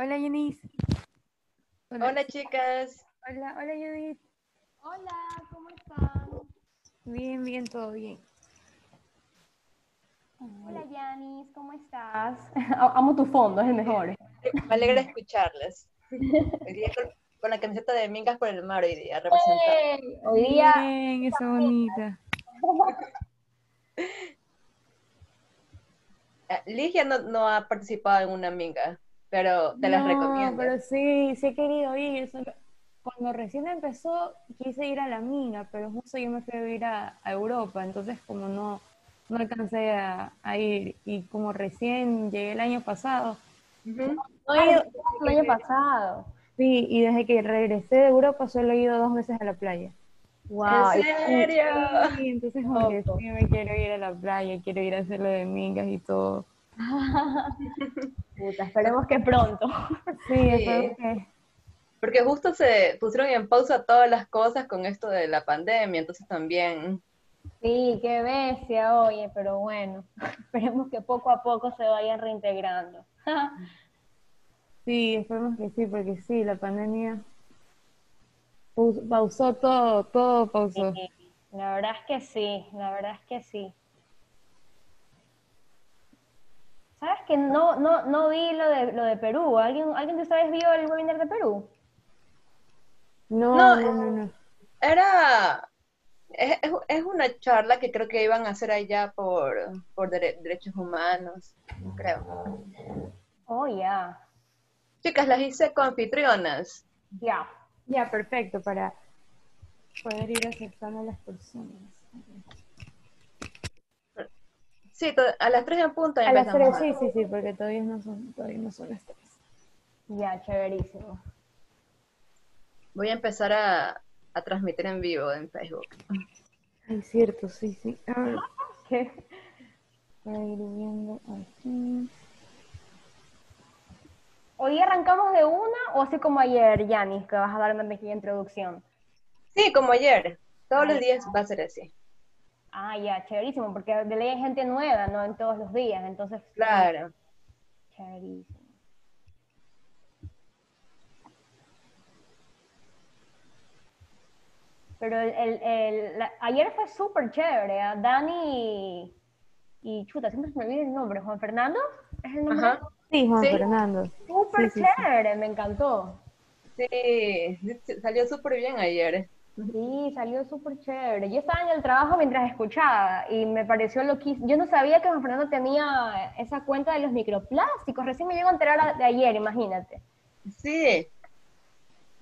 Hola, Yanis. Hola, chicas. Hola, hola, Judith. Hola, ¿cómo están? Bien, bien, todo bien. Hola, Yanis, ¿cómo estás? Amo tu fondo, es el mejor. Me alegra escucharles. Hoy día con, con la camiseta de Mingas por el Mar hoy día, representando. Hoy día, Bien, esa bonita. Eh, Ligia no, no ha participado en una Minga, pero te las No, recomiendo. pero sí, sí he querido ir. solo- Cuando recién empezó, quise ir a la mina, pero justo yo me fui a vivir a, a Europa, entonces como no, no alcancé a, a ir. Y como recién llegué el año pasado, no he ido- el año pasado. sí, y desde que regresé de Europa solo he ido dos veces a la playa. Wow. ¿En serio? Sí, entonces como que sí me quiero ir a la playa, quiero ir a hacer lo de mingas y todo. Puta, esperemos que pronto. Sí, espero que... Porque justo se pusieron en pausa todas las cosas con esto de la pandemia, entonces también. Sí, qué bestia, oye, pero bueno, esperemos que poco a poco se vayan reintegrando. Sí, esperemos que sí, porque sí, la pandemia pausó todo, todo pausó. Sí, La verdad es que sí, la verdad es que sí. ¿Sabes que no, no, no vi lo de, lo de Perú? ¿Alguien, ¿Alguien de ustedes vio el webinar de Perú? No, No, no, no, no. Era. Es, es- es una charla que creo que iban a hacer allá por, por dere- derechos humanos, creo. Oh, ya. Chicas, las hice confitrionas. Ya. Ya, perfecto, para poder ir aceptando a las personas. Sí, to- a las 3 en punto A las empezamos. tres, sí, sí, sí, porque todavía no son, todavía no son las tres. Ya, chéverísimo. Voy a empezar a, a transmitir en vivo en Facebook. Ay, cierto, sí, sí. A ver, ¿Qué? para ir viendo aquí. ¿Hoy arrancamos de una o así como ayer, Yanis, que vas a dar una pequeña introducción? Sí, como ayer. Todos los días va a ser así. Ah, ya, chéverísimo, porque de ley hay gente nueva, ¿no? En todos los días, entonces... Claro. Chéverísimo. Pero el, el- el- la- ayer fue súper chévere, ¿ah? Dani y, y Chuta, siempre se me olvida el nombre, Juan Fernando, ¿es el nombre? Ajá. Sí, Juan Sí. Fernando. Súper Sí, sí, sí. chévere, me encantó. Sí, salió súper bien ayer. Sí, salió súper chévere. Yo estaba en el trabajo mientras escuchaba y me pareció loquísimo. Yo no sabía que Juan Fernando tenía esa cuenta de los microplásticos. Recién me llego a enterar de ayer, imagínate. Sí.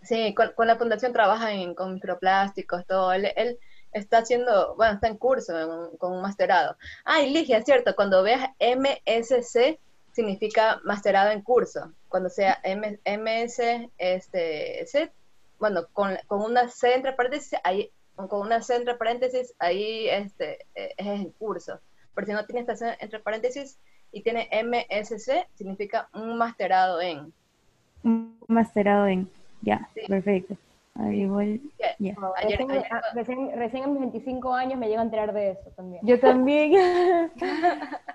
Sí, con, la fundación trabaja en, con microplásticos, todo. Él, está haciendo, bueno, está en curso con un masterado. Ah, y Ligia, cierto, cuando veas MSC significa masterado en curso. Cuando sea MS, este, bueno, con, con una C entre paréntesis, ahí, con una C entre paréntesis, ahí este, eh, es en curso. Pero si no tiene esta C entre paréntesis y tiene MSC, significa un masterado en. Un masterado en. Ya, Sí. perfecto. Ahí voy. Ayer- recién, ayer- ah, recién- recién en mis 25 años me llego a enterar de eso también. Yo también.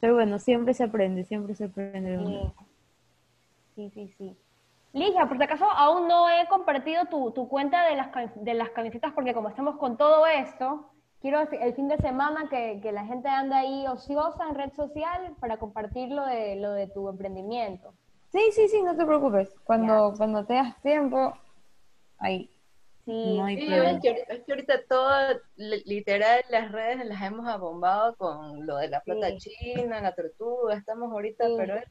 Pero bueno, siempre se aprende, siempre se aprende. sí, sí. sí. Ligia, por si acaso aún no he compartido tu, tu cuenta de las, de las camisetas porque como estamos con todo esto, quiero el fi- el fin de semana que, que la gente anda ahí ociosa en red social para compartir lo de, lo de tu emprendimiento. Sí, sí, sí, no te preocupes. Cuando, cuando tengas tiempo, ahí. Sí, No hay Sí, es que, ahorita- es que ahorita todo, li- literal, las redes las hemos abombado con lo de la plata Sí. china, la tortuga, estamos ahorita, Sí. pero es-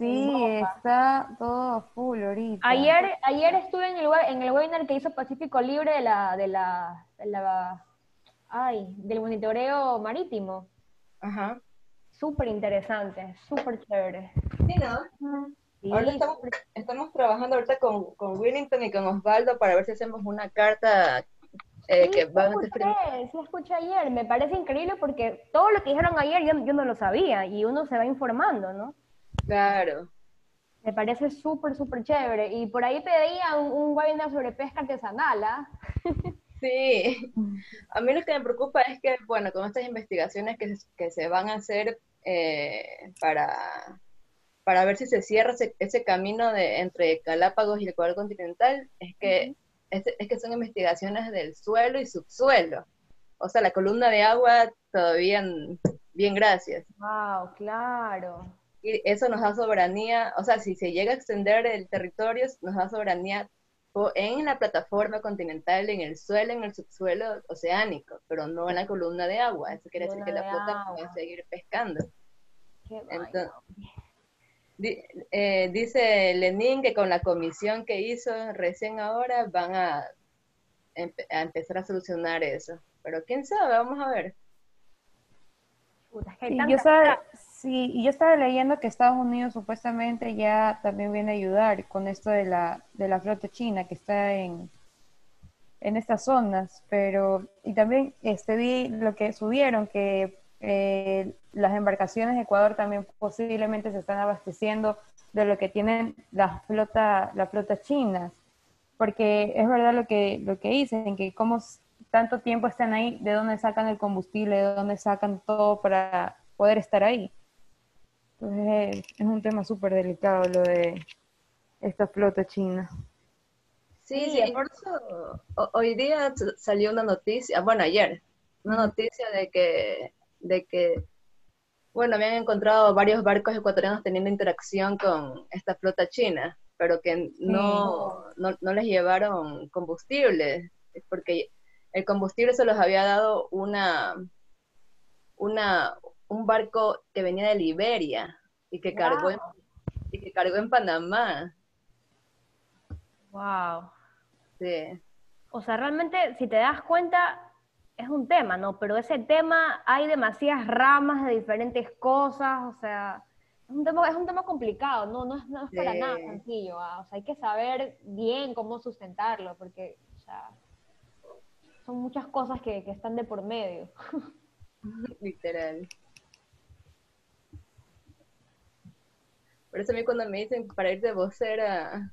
Sí, está todo a full ahorita. Ayer, ayer estuve en el, web- en el webinar que hizo Pacífico Libre de la, de la, de la, ay, del monitoreo marítimo. ajá. Súper interesante, súper chévere. Sí, ¿no? Sí, Ahorita estamos, estamos trabajando ahorita con, con Willington y con Osvaldo para ver si hacemos una carta eh, Sí, que van a sí escuché ayer, me parece increíble porque todo lo que dijeron ayer yo, yo no lo sabía y uno se va informando, ¿no? Claro. Me parece súper, súper chévere. Y por ahí pedía un, un webinar sobre pesca artesanal, ¿ah? Sí, a mí lo que me preocupa es que, bueno, con estas investigaciones que, se- que se van a hacer eh, para, para ver si se cierra ese, camino de, entre Galápagos y el Ecuador continental, es que, es, que son investigaciones del suelo y subsuelo. O sea, la columna de agua todavía bien gracias. Wow, claro. Y eso nos da soberanía, o sea, si se llega a extender el territorio, nos da soberanía en la plataforma continental, en el suelo, en el subsuelo oceánico, pero no en la columna de agua. Eso quiere decir que la flota puede seguir pescando. Entonces, eh, dice Lenin que con la comisión que hizo recién ahora van a, empezar a solucionar eso. Pero quién sabe, vamos a ver. yo sí, yo estaba leyendo que Estados Unidos supuestamente ya también viene a ayudar con esto de la, de la flota china que está en, en estas zonas, pero y también este vi lo que subieron que eh, las embarcaciones de Ecuador también posiblemente se están abasteciendo de lo que tienen la flota, la flota chinas, porque es verdad lo que, lo que dicen, que como tanto tiempo están ahí, de dónde sacan el combustible, de dónde sacan todo para poder estar ahí. Entonces es un tema súper delicado lo de esta flota china. Sí, sí, por eso hoy día salió una noticia, bueno, ayer, una noticia de que de que, bueno, habían encontrado varios barcos ecuatorianos teniendo interacción con esta flota china, pero que no, no, les llevaron combustible, porque el combustible se los había dado una, una, un barco que venía de Liberia y que, cargó, en, y que cargó en Panamá. Wow. Sí. O sea, realmente, si te das cuenta, es un tema, ¿no? Pero ese tema hay demasiadas ramas de diferentes cosas, o sea, es un tema, es un tema complicado, no, no es, no es para nada sencillo, ¿ah? o sea, hay que saber bien cómo sustentarlo, porque, o sea, son muchas cosas que, que están de por medio. Literal. Por eso a mí cuando me dicen para ir de vocera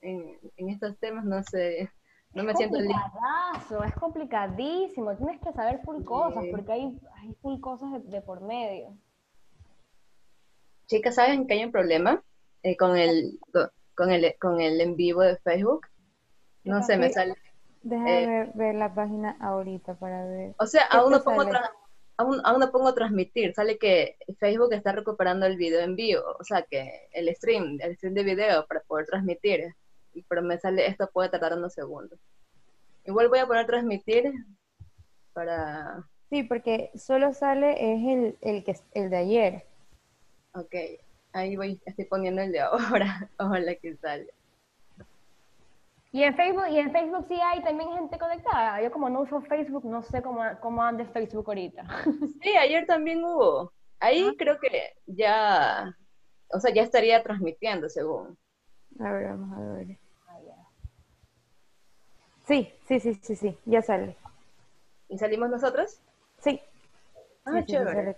en, en estos temas, no sé, no me es siento Es complicadísimo, tienes que saber full cosas, porque hay, hay full cosas de, por medio. Chicas, ¿saben que hay un problema eh, con, el, con, el, con el en vivo de Facebook? No sé, me sale... Déjame eh, ver, la página ahorita para ver. O sea, aún no, pongo aún, aún no pongo transmitir, sale que Facebook está recuperando el video en vivo, o sea, que el stream, el stream de video para poder transmitir pero me sale, esto puede tardar unos segundos. Igual voy a poner transmitir para... Sí, porque solo sale es el, el, que, el de ayer. Ok, ahí voy, estoy poniendo el de ahora, ojalá que sale. Y en Facebook, y en Facebook sí hay también gente conectada. Yo como no uso Facebook, no sé cómo, cómo ande Facebook ahorita. Sí, ayer también hubo. Ahí ah. creo que ya, o sea, ya estaría transmitiendo según. A ver, vamos a ver. Sí, sí, sí, sí, sí, ya sale. ¿Y salimos nosotros? Sí. Ah, chévere.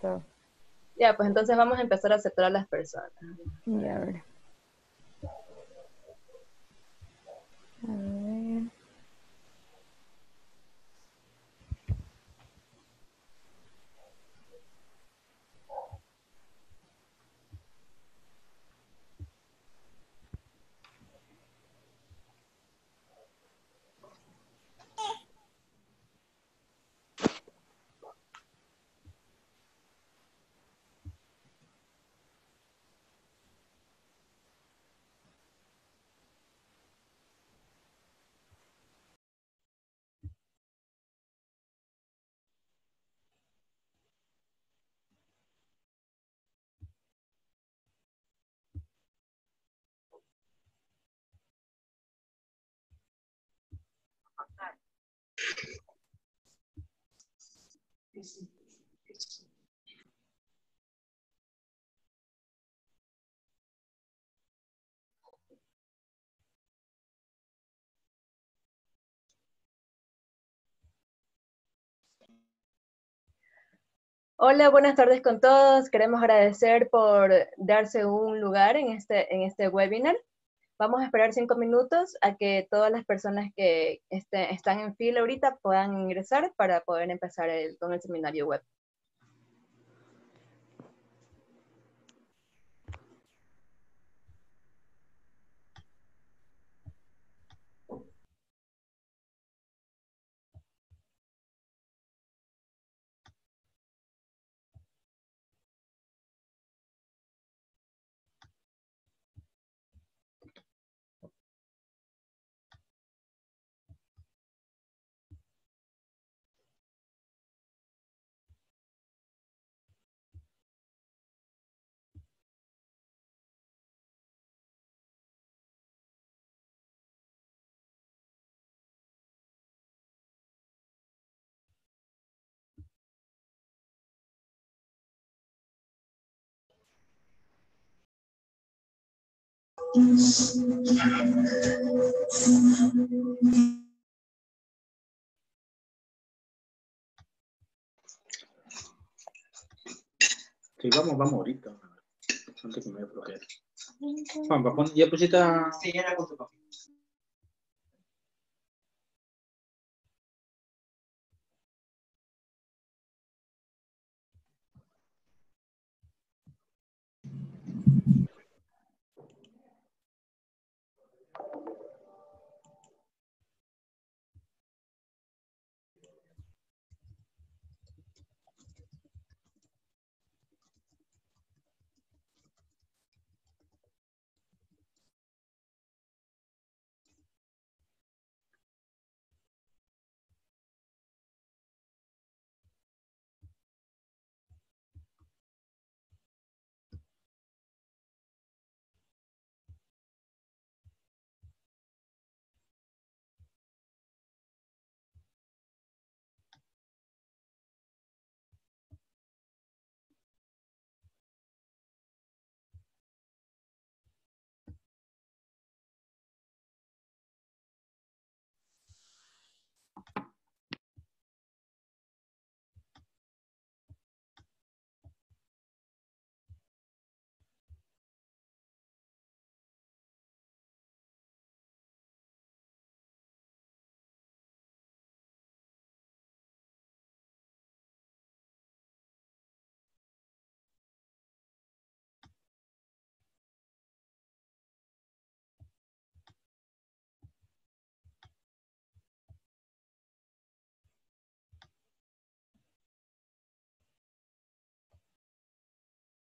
Ya, pues entonces vamos a empezar a aceptar a las personas. Ya, a ver. A Hola, buenas tardes con todos. Queremos agradecer por darse un lugar en este, en este webinar. Vamos a esperar cinco minutos a que todas las personas que este, están en fila ahorita puedan ingresar para poder empezar con el seminario web. Sí, vamos, vamos ahorita. Antes que me dé flojera. Juanpa, pon, ya pusiste a... Sí, era con su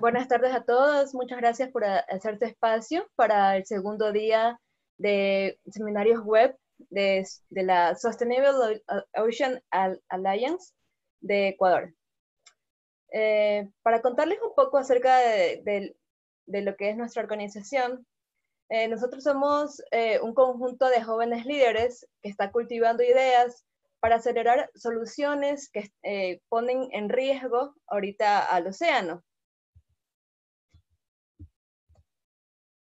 Buenas tardes a todos. Muchas gracias por hacerte espacio para el segundo día de seminarios web de, la Sustainable Ocean Alliance de Ecuador. Eh, para contarles un poco acerca de, lo que es nuestra organización, eh, nosotros somos eh, un conjunto de jóvenes líderes que está cultivando ideas para acelerar soluciones que ponen en riesgo ahorita al océano.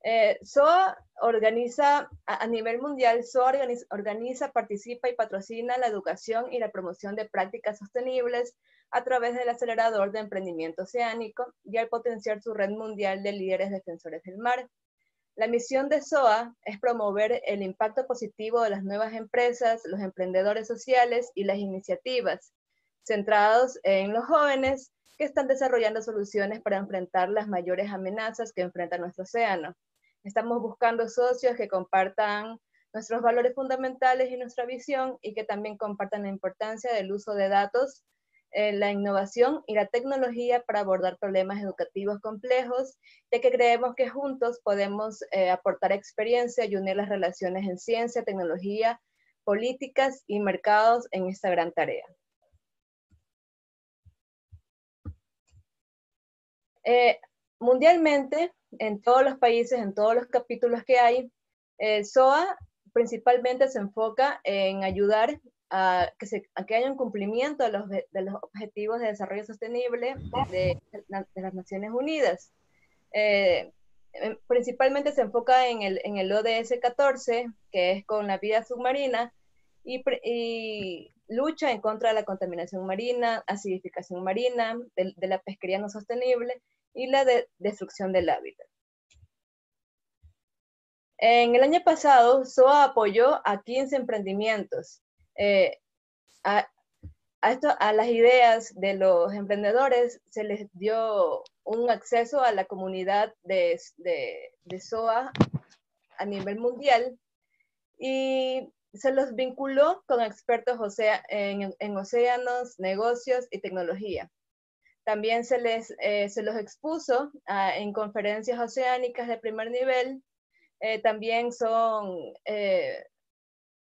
Eh, SOA organiza, a, nivel mundial, SOA organiza, participa y patrocina la educación y la promoción de prácticas sostenibles a través del acelerador de emprendimiento oceánico y al potenciar su red mundial de líderes defensores del mar. La misión de SOA es promover el impacto positivo de las nuevas empresas, los emprendedores sociales y las iniciativas centrados en los jóvenes que están desarrollando soluciones para enfrentar las mayores amenazas que enfrenta nuestro océano. Estamos buscando socios que compartan nuestros valores fundamentales y nuestra visión y que también compartan la importancia del uso de datos eh, la innovación y la tecnología para abordar problemas educativos complejos, ya que creemos que juntos podemos eh, aportar experiencia y unir las relaciones en ciencia, tecnología, políticas y mercados en esta gran tarea. Eh, mundialmente, en todos los países, en todos los capítulos que hay, el SOA principalmente se enfoca en ayudar a que, se, que haya un cumplimiento de los, de los, objetivos de desarrollo sostenible de, de las Naciones Unidas. Eh, principalmente se enfoca en el, en el ODS 14, que es con la vida submarina, y, y, lucha en contra de la contaminación marina, acidificación marina, de, de la pesquería no sostenible y la de, destrucción del hábitat. En el año pasado, SOA apoyó a 15 emprendimientos eh, a, a, esto, a, las ideas de los emprendedores se les dio un acceso a la comunidad de, de, SOA a nivel mundial y se los vinculó con expertos en, en, océanos, negocios y tecnología. También se, les, eh, se los expuso a, en conferencias oceánicas de primer nivel. Eh, también son, eh,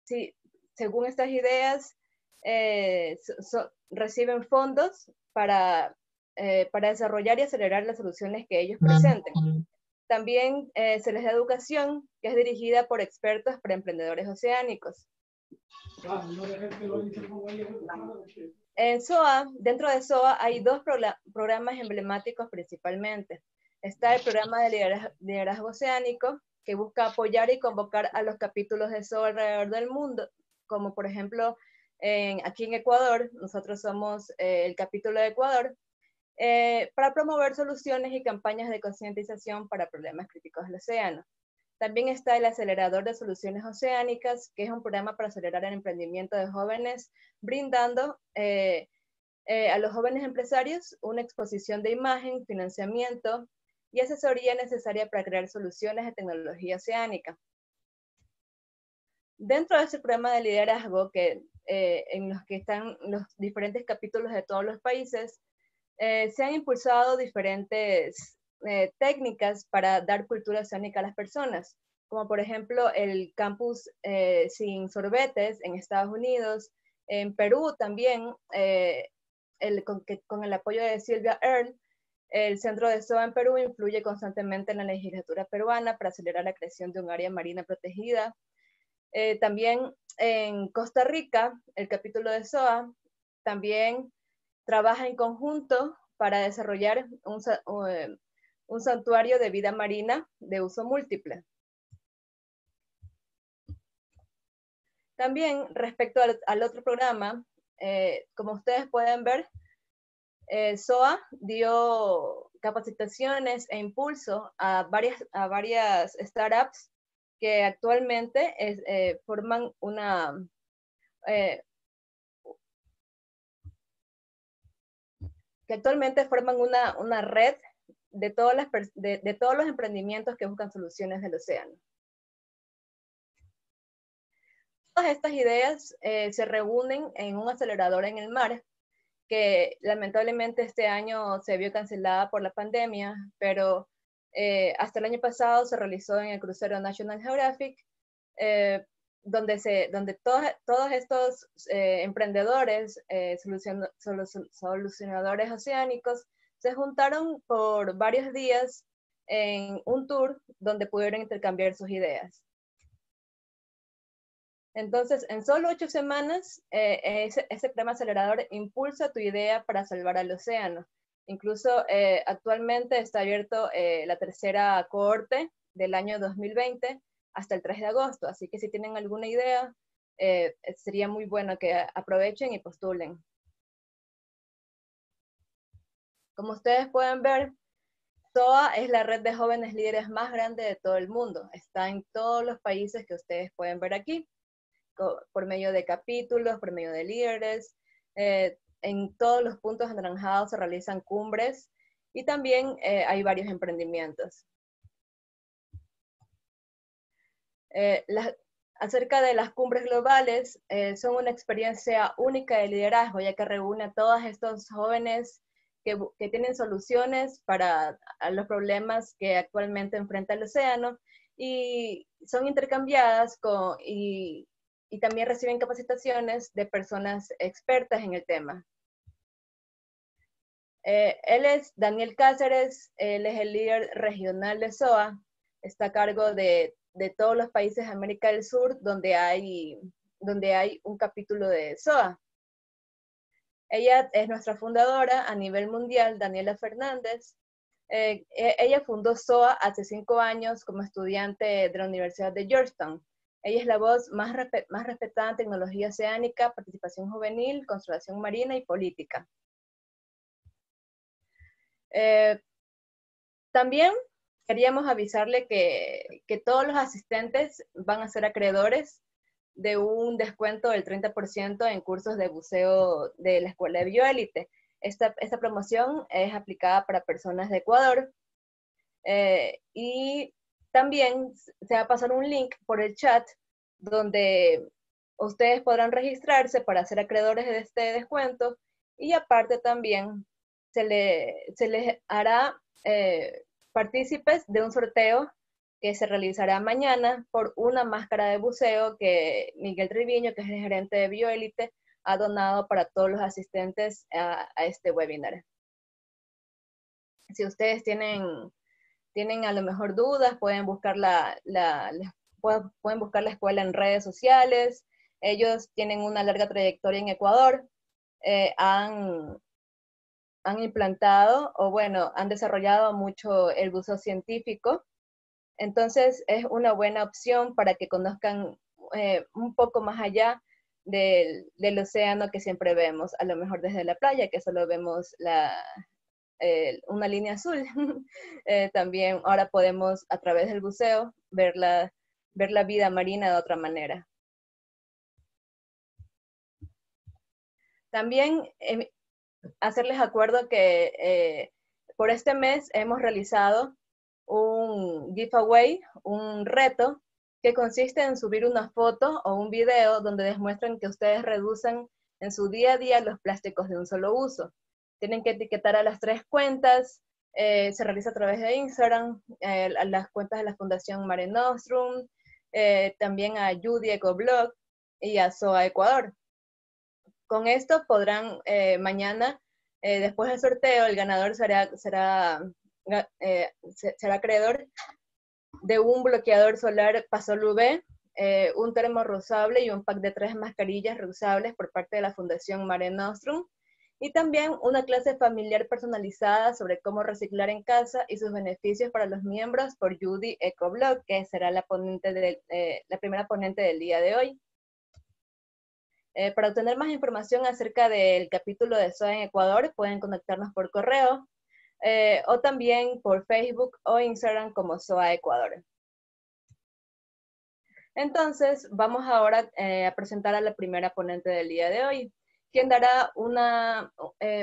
sí, según estas ideas, eh, so, reciben fondos para, eh, para desarrollar y acelerar las soluciones que ellos presenten. También eh, se les da educación, que es dirigida por expertos para emprendedores oceánicos. En SOA, dentro de SOA hay dos programas emblemáticos principalmente. Está el programa de liderazgo, liderazgo oceánico, que busca apoyar y convocar a los capítulos de SOA alrededor del mundo, como por ejemplo aquí en Ecuador, nosotros somos eh, el capítulo de Ecuador, eh, para promover soluciones y campañas de concientización para problemas críticos del océano. También está el Acelerador de Soluciones Oceánicas, que es un programa para acelerar el emprendimiento de jóvenes, brindando eh, eh, a los jóvenes empresarios una exposición de imagen, financiamiento y asesoría necesaria para crear soluciones de tecnología oceánica. Dentro de ese programa de liderazgo, que, eh, en los que están los diferentes capítulos de todos los países, se han impulsado diferentes eh, técnicas para dar cultura oceánica a las personas, como por ejemplo el campus eh, sin sorbetes en Estados Unidos, en Perú también, el, con, que, con el apoyo de Silvia Earl, el Centro de SOA en Perú influye constantemente en la legislatura peruana para acelerar la creación de un área marina protegida. Eh, también en Costa Rica, el capítulo de SOA también trabaja en conjunto para desarrollar un, eh, un santuario de vida marina de uso múltiple. También respecto al, otro programa, eh, como ustedes pueden ver, eh, SOA dio capacitaciones e impulso a varias, a varias startups que actualmente es, eh, forman una... Eh, que actualmente forman una, una red de, todas las, de, todos los emprendimientos que buscan soluciones del océano. Todas estas ideas eh, se reúnen en un acelerador en el mar, que lamentablemente este año se vio cancelada por la pandemia, pero eh, hasta el año pasado se realizó en el crucero National Geographic, eh, donde, se, donde todos, todos estos emprendedores, solucion, solucionadores oceánicos, se juntaron por varios días en un tour donde pudieron intercambiar sus ideas. Entonces, en solo ocho semanas, eh, ese, ese programa acelerador impulsa tu idea para salvar al océano. Incluso eh, actualmente está abierto eh, la tercera cohorte del año 2020 hasta el 3 de agosto, así que si tienen alguna idea, sería muy bueno que aprovechen y postulen. Como ustedes pueden ver, SOA es la red de jóvenes líderes más grande de todo el mundo. Está en todos los países que ustedes pueden ver aquí, por medio de capítulos, por medio de líderes, eh, en todos los puntos anaranjados se realizan cumbres y también eh, hay varios emprendimientos. Eh, la, acerca de las cumbres globales, eh, son una experiencia única de liderazgo, ya que reúne a todos estos jóvenes que, que tienen soluciones para los problemas que actualmente enfrenta el océano y son intercambiadas con, y, y también reciben capacitaciones de personas expertas en el tema. Eh, él es Daniel Cáceres, él es el líder regional de SOA, está a cargo de, de todos los países de América del Sur donde hay, donde hay un capítulo de SOA. Ella es nuestra fundadora a nivel mundial, Daniela Fernández. Eh, e, ella fundó SOA hace cinco años como estudiante de la Universidad de Georgetown. Ella es la voz más, más respetada en tecnología oceánica, participación juvenil, conservación marina y política. Eh, también queríamos avisarle que, que, todos los asistentes van a ser acreedores de un descuento del 30% en cursos de buceo de la Escuela de Bioélite. Esta, esta promoción es aplicada para personas de Ecuador eh, y también se va a pasar un link por el chat donde ustedes podrán registrarse para ser acreedores de este descuento y aparte también se, le, se les hará eh, partícipes de un sorteo que se realizará mañana por una máscara de buceo que Miguel Triviño, que es el gerente de Bioélite, ha donado para todos los asistentes a, este webinar. Si ustedes tienen, tienen a lo mejor dudas, pueden buscar la, la, pueden buscar la escuela en redes sociales. Ellos tienen una larga trayectoria en Ecuador. Eh, han, han implantado o bueno, han desarrollado mucho el buzo científico. Entonces es una buena opción para que conozcan eh, un poco más allá del, océano que siempre vemos, a lo mejor desde la playa, que solo vemos una línea azul. Eh, también ahora podemos a través del buceo ver la, ver la vida marina de otra manera. También hacerles acuerdo que eh, por este mes hemos realizado un giveaway, un reto que consiste en subir una foto o un video donde demuestran que ustedes reducen en su día a día los plásticos de un solo uso. Tienen que etiquetar a las tres cuentas, eh, se realiza a través de Instagram, eh, a las cuentas de la Fundación Mare Nostrum, también a Judy Ecoblog y a SOA Ecuador. Con esto podrán eh, mañana, eh, después del sorteo, el ganador será, eh, será acreedor de un bloqueador solar Pasol UV, un termo reusable y un pack de tres mascarillas reusables por parte de la Fundación Mare Nostrum y también una clase familiar personalizada sobre cómo reciclar en casa y sus beneficios para los miembros por Judy Ecoblog, que será la, ponente de, la primera ponente del día de hoy. Eh, para obtener más información acerca del capítulo de SOA en Ecuador, pueden contactarnos por correo eh, o también por Facebook o Instagram como SOA Ecuador. Entonces, vamos ahora eh, a presentar a la primera ponente del día de hoy, quien dará una,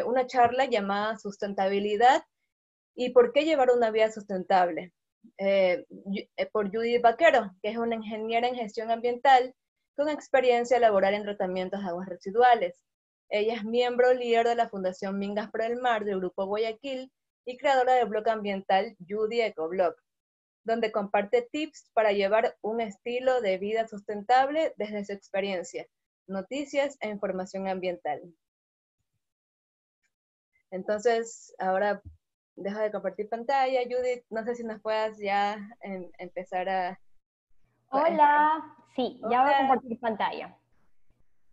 una charla llamada Sustentabilidad y por qué llevar una vida sustentable, por Judith Vaquero, que es una ingeniera en gestión ambiental con experiencia laboral en tratamientos de aguas residuales. Ella es miembro líder de la Fundación Mingas por el Mar del Grupo Guayaquil y creadora del blog ambiental Judy Ecoblog, donde comparte tips para llevar un estilo de vida sustentable desde su experiencia, noticias e información ambiental. Entonces, ahora dejo de compartir pantalla. Judith, no sé si nos puedas ya em, empezar a Hola. Sí, ya voy a compartir pantalla.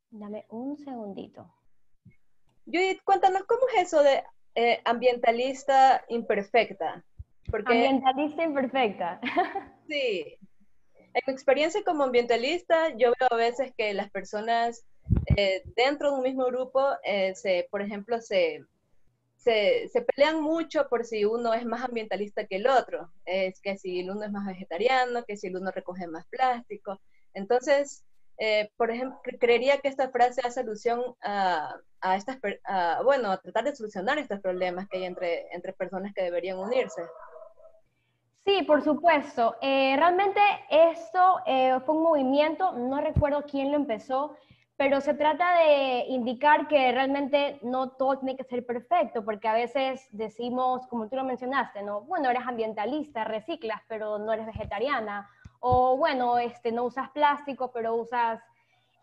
Dame un segundito. Judith, cuéntanos, ¿cómo es eso de eh, ambientalista imperfecta? Ambientalista imperfecta. sí. En mi experiencia como ambientalista, yo veo a veces que las personas eh, dentro de un mismo grupo, eh, se, por ejemplo, se, se, se, pelean mucho por si uno es más ambientalista que el otro. Es que si el uno es más vegetariano, que si el uno recoge más plástico. Entonces, eh, por ejemplo, creería que esta frase hace alusión a, a estas, bueno, a tratar de solucionar estos problemas que hay entre, entre personas que deberían unirse. Sí, por supuesto. Eh, realmente esto eh, fue un movimiento, no recuerdo quién lo empezó, pero se trata de indicar que realmente no todo tiene que ser perfecto, porque a veces decimos, como tú lo mencionaste, ¿no? Bueno, eres ambientalista, reciclas, pero no eres vegetariana, o bueno, este, no usas plástico, pero usas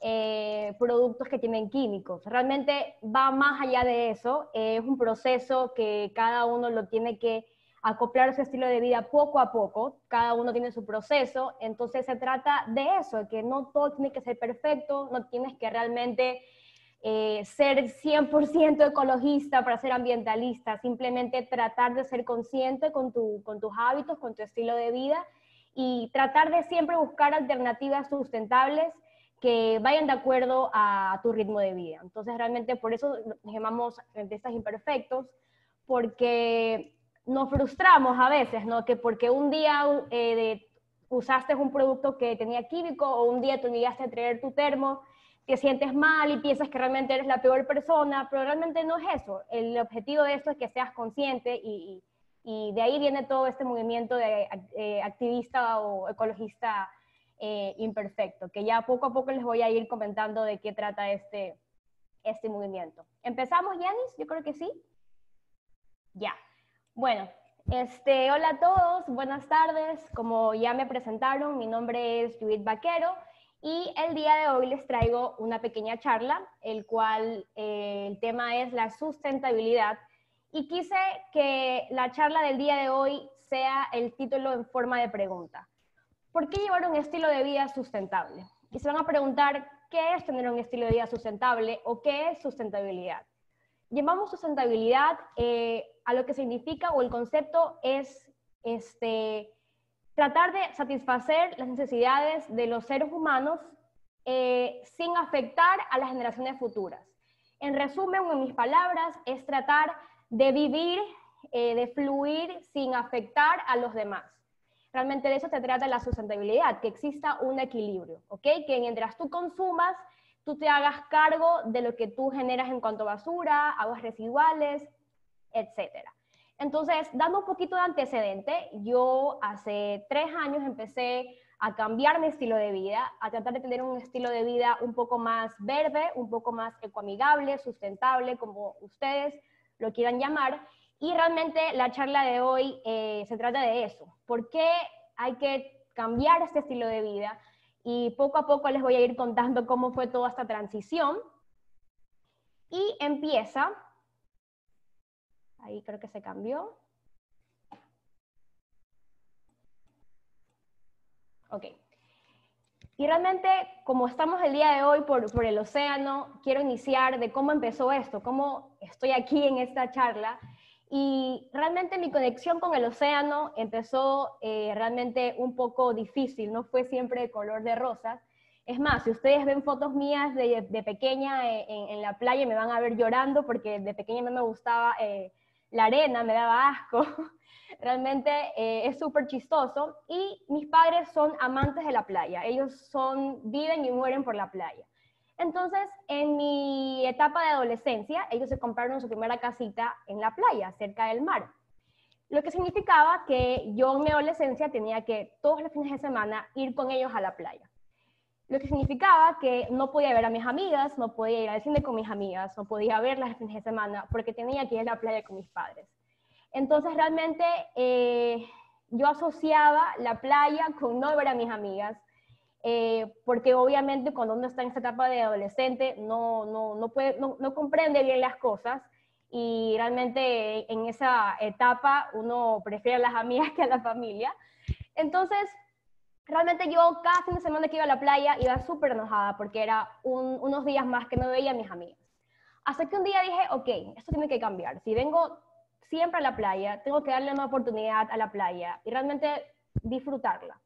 eh, productos que tienen químicos. Realmente va más allá de eso, es un proceso que cada uno lo tiene que acoplar su estilo de vida poco a poco, cada uno tiene su proceso, entonces se trata de eso, que no todo tiene que ser perfecto, no tienes que realmente eh, ser 100% ecologista para ser ambientalista, simplemente tratar de ser consciente con, tu, con tus hábitos, con tu estilo de vida y tratar de siempre buscar alternativas sustentables que vayan de acuerdo a tu ritmo de vida. Entonces realmente por eso nos llamamos dentistas imperfectos, porque nos frustramos a veces, ¿no? Que porque un día eh, usaste un producto que tenía químico o un día te olvidaste de traer tu termo, te sientes mal y piensas que realmente eres la peor persona, pero realmente no es eso. El objetivo de esto es que seas consciente y, y de ahí viene todo este movimiento de eh, activista o ecologista eh, imperfecto, que ya poco a poco les voy a ir comentando de qué trata este, este movimiento. ¿Empezamos, Yanis? Yo creo que sí. Ya. Bueno, este, hola a todos, buenas tardes. Como ya me presentaron, mi nombre es Judith Vaquero y el día de hoy les traigo una pequeña charla, el cual eh, el tema es la sustentabilidad. Y quise que la charla del día de hoy sea el título en forma de pregunta. ¿Por qué llevar un estilo de vida sustentable? Y se van a preguntar, ¿qué es tener un estilo de vida sustentable o qué es sustentabilidad? Llamamos sustentabilidad eh, a lo que significa o el concepto es este, tratar de satisfacer las necesidades de los seres humanos eh, sin afectar a las generaciones futuras. En resumen, en mis palabras, es tratar de vivir, eh, de fluir sin afectar a los demás. Realmente de eso se trata la sustentabilidad, que exista un equilibrio, ¿ok? Que mientras tú consumas, tú te hagas cargo de lo que tú generas en cuanto a basura, aguas residuales, etcétera. Entonces, dando un poquito de antecedente, yo hace tres años empecé a cambiar mi estilo de vida, a tratar de tener un estilo de vida un poco más verde, un poco más ecoamigable, sustentable, como ustedes lo quieran llamar. Y realmente la charla de hoy eh, se trata de eso. ¿Por qué hay que cambiar este estilo de vida? Y poco a poco les voy a ir contando cómo fue toda esta transición. Y empieza Ahí creo que se cambió. Ok. Y realmente, como estamos el día de hoy por, por, el océano, quiero iniciar de cómo empezó esto, cómo estoy aquí en esta charla. Y realmente mi conexión con el océano empezó eh, realmente un poco difícil, no fue siempre de color de rosas. Es más, si ustedes ven fotos mías de, de pequeña eh, en, la playa, me van a ver llorando porque de pequeña no me gustaba eh, la arena me daba asco, realmente eh, es súper chistoso y mis padres son amantes de la playa, ellos son, viven y mueren por la playa. Entonces, en mi etapa de adolescencia, ellos se compraron su primera casita en la playa, cerca del mar. Lo que significaba que yo en mi adolescencia tenía que todos los fines de semana ir con ellos a la playa lo que significaba que no podía ver a mis amigas, no podía ir al cine con mis amigas, no podía verlas el fin de semana porque tenía que ir a la playa con mis padres. Entonces realmente eh, yo asociaba la playa con no ver a mis amigas, eh, porque obviamente cuando uno está en esta etapa de adolescente no, no, no, puede, no, no comprende bien las cosas y realmente en esa etapa uno prefiere a las amigas que a la familia. Entonces, realmente yo cada fin de semana que iba a la playa iba súper enojada porque era unos días más que no veía a mis amigas. Hasta que un día dije, ok, esto tiene que cambiar. Si vengo siempre a la playa, tengo que darle una oportunidad a la playa y realmente disfrutarla.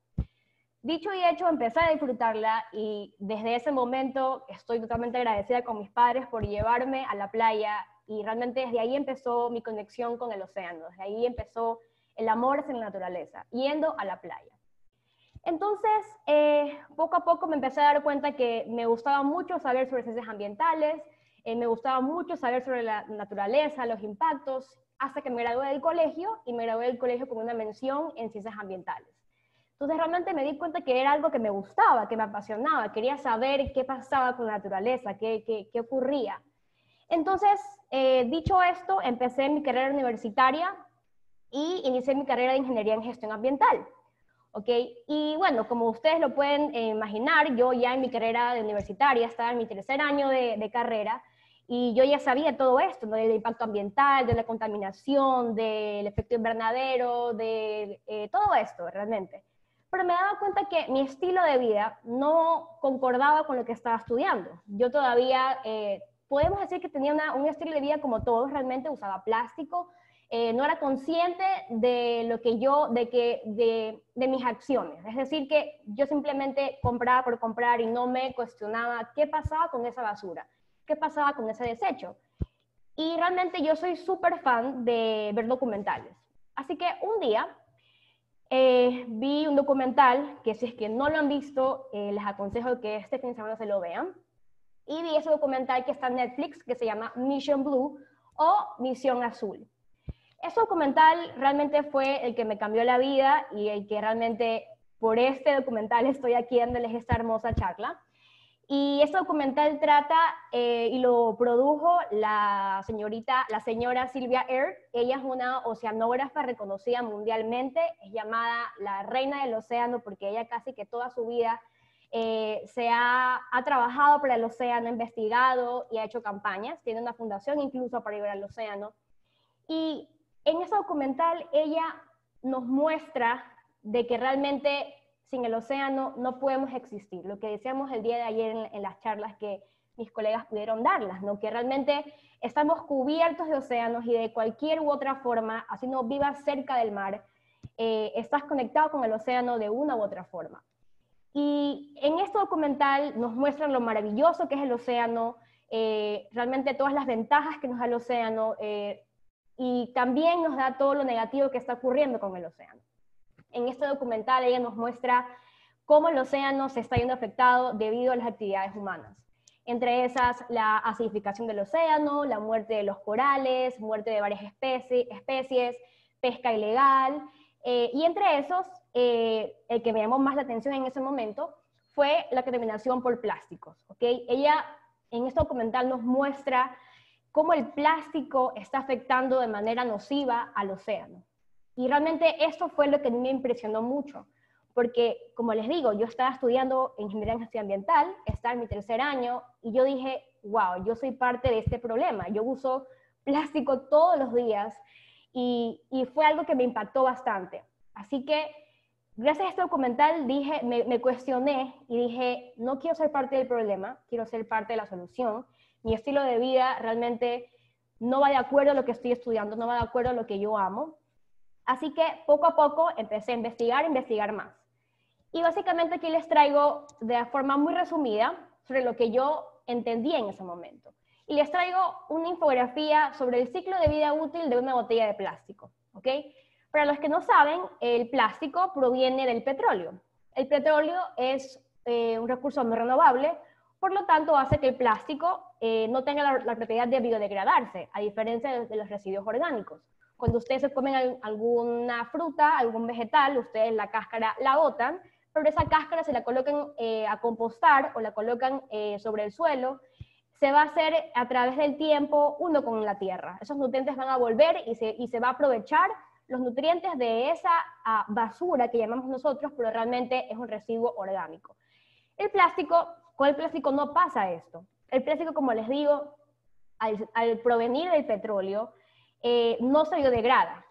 Dicho y hecho, empecé a disfrutarla y desde ese momento estoy totalmente agradecida con mis padres por llevarme a la playa y realmente desde ahí empezó mi conexión con el océano, desde ahí empezó el amor hacia la naturaleza, yendo a la playa. Entonces, eh, poco a poco me empecé a dar cuenta que me gustaba mucho saber sobre ciencias ambientales, eh, me gustaba mucho saber sobre la naturaleza, los impactos, hasta que me gradué del colegio y me gradué del colegio con una mención en ciencias ambientales. Entonces realmente me di cuenta que era algo que me gustaba, que me apasionaba, quería saber qué pasaba con la naturaleza, qué, qué, qué ocurría. Entonces, eh, dicho esto, empecé mi carrera universitaria y inicié mi carrera de ingeniería en gestión ambiental. ¿Ok? Y bueno, como ustedes lo pueden eh, imaginar, yo ya en mi carrera de universitaria, estaba en mi tercer año de, de carrera, y yo ya sabía todo esto, ¿no? del impacto ambiental, de la contaminación, del efecto invernadero, de eh, todo esto realmente. Pero me daba cuenta que mi estilo de vida no concordaba con lo que estaba estudiando. Yo todavía, eh, podemos decir que tenía un estilo de vida como todos, realmente usaba plástico, eh, no era consciente de lo que yo, de, que, de, de, mis acciones. Es decir, que yo simplemente compraba por comprar y no me cuestionaba qué pasaba con esa basura qué pasaba con ese desecho. Y realmente yo soy súper fan de ver documentales. Así que un día eh, vi un documental que si es que no lo han visto, eh, les aconsejo que este fin de semana se lo vean. Y vi ese documental que está en Netflix que se llama Mission Blue o Misión Azul. Ese documental realmente fue el que me cambió la vida y el que realmente por este documental estoy aquí dándoles esta hermosa charla. Y este documental trata eh, y lo produjo la señorita, la señora Silvia Air. Ella es una oceanógrafa reconocida mundialmente, es llamada la reina del océano porque ella casi que toda su vida eh, se ha, ha, trabajado para el océano, ha investigado y ha hecho campañas. Tiene una fundación incluso para ir al océano. Y en ese documental ella nos muestra de que realmente sin el océano no podemos existir. Lo que decíamos el día de ayer en, las charlas que mis colegas pudieron darlas, ¿no? que realmente estamos cubiertos de océanos y de cualquier u otra forma, así no vivas cerca del mar, eh, estás conectado con el océano de una u otra forma. Y en este documental nos muestran lo maravilloso que es el océano, eh, realmente todas las ventajas que nos da el océano eh, y también nos da todo lo negativo que está ocurriendo con el océano. En este documental ella nos muestra cómo el océano se está viendo afectado debido a las actividades humanas. Entre esas, la acidificación del océano, la muerte de los corales, muerte de varias especies, pesca ilegal, eh, y entre esos, eh, el que me llamó más la atención en ese momento fue la contaminación por plásticos. ¿okay? Ella en este documental nos muestra cómo el plástico está afectando de manera nociva al océano. Y realmente esto fue lo que me impresionó mucho, porque como les digo, yo estaba estudiando ingeniería en gestión ambiental, estaba en mi tercer año, y yo dije, wow, yo soy parte de este problema, yo uso plástico todos los días, y, y fue algo que me impactó bastante. Así que gracias a este documental dije, me, me, cuestioné y dije, no quiero ser parte del problema, quiero ser parte de la solución. Mi estilo de vida realmente no va de acuerdo a lo que estoy estudiando, no va de acuerdo a lo que yo amo. Así que poco a poco empecé a investigar, investigar más. Y básicamente aquí les traigo de forma muy resumida sobre lo que yo entendí en ese momento. Y les traigo una infografía sobre el ciclo de vida útil de una botella de plástico. ¿ok? Para los que no saben, el plástico proviene del petróleo. El petróleo es eh, un recurso no renovable, por lo tanto hace que el plástico eh, no tenga la, propiedad de biodegradarse, a diferencia de, los residuos orgánicos. Cuando ustedes se comen alguna fruta, algún vegetal, ustedes la cáscara la botan, pero esa cáscara se la colocan eh, a compostar o la colocan eh, sobre el suelo, se va a hacer a través del tiempo uno con la tierra. Esos nutrientes van a volver y se, y se va a aprovechar los nutrientes de esa uh, basura que llamamos nosotros, pero realmente es un residuo orgánico. El plástico, con el plástico no pasa esto. El plástico, como les digo, al, provenir del petróleo, eh, no se biodegrada,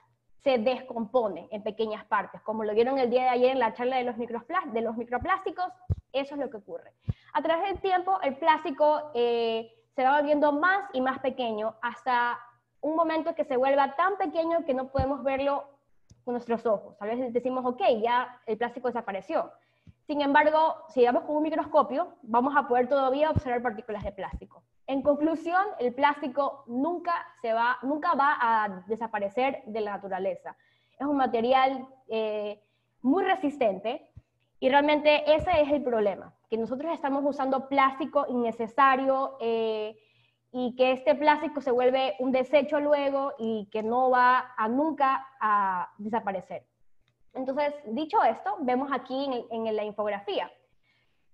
se descompone en pequeñas partes. Como lo vieron el día de ayer en la charla de los, de los microplásticos, eso es lo que ocurre. A través del tiempo, el plástico eh, se va volviendo más y más pequeño hasta un momento que se vuelva tan pequeño que no podemos verlo con nuestros ojos. A veces decimos, ok, ya el plástico desapareció. Sin embargo, si vamos con un microscopio, vamos a poder todavía observar partículas de plástico. En conclusión, el plástico nunca, se va, nunca va a desaparecer de la naturaleza. Es un material eh, muy resistente y realmente ese es el problema, que nosotros estamos usando plástico innecesario eh, y que este plástico se vuelve un desecho luego y que no va a nunca a desaparecer. Entonces, dicho esto, vemos aquí en, la infografía.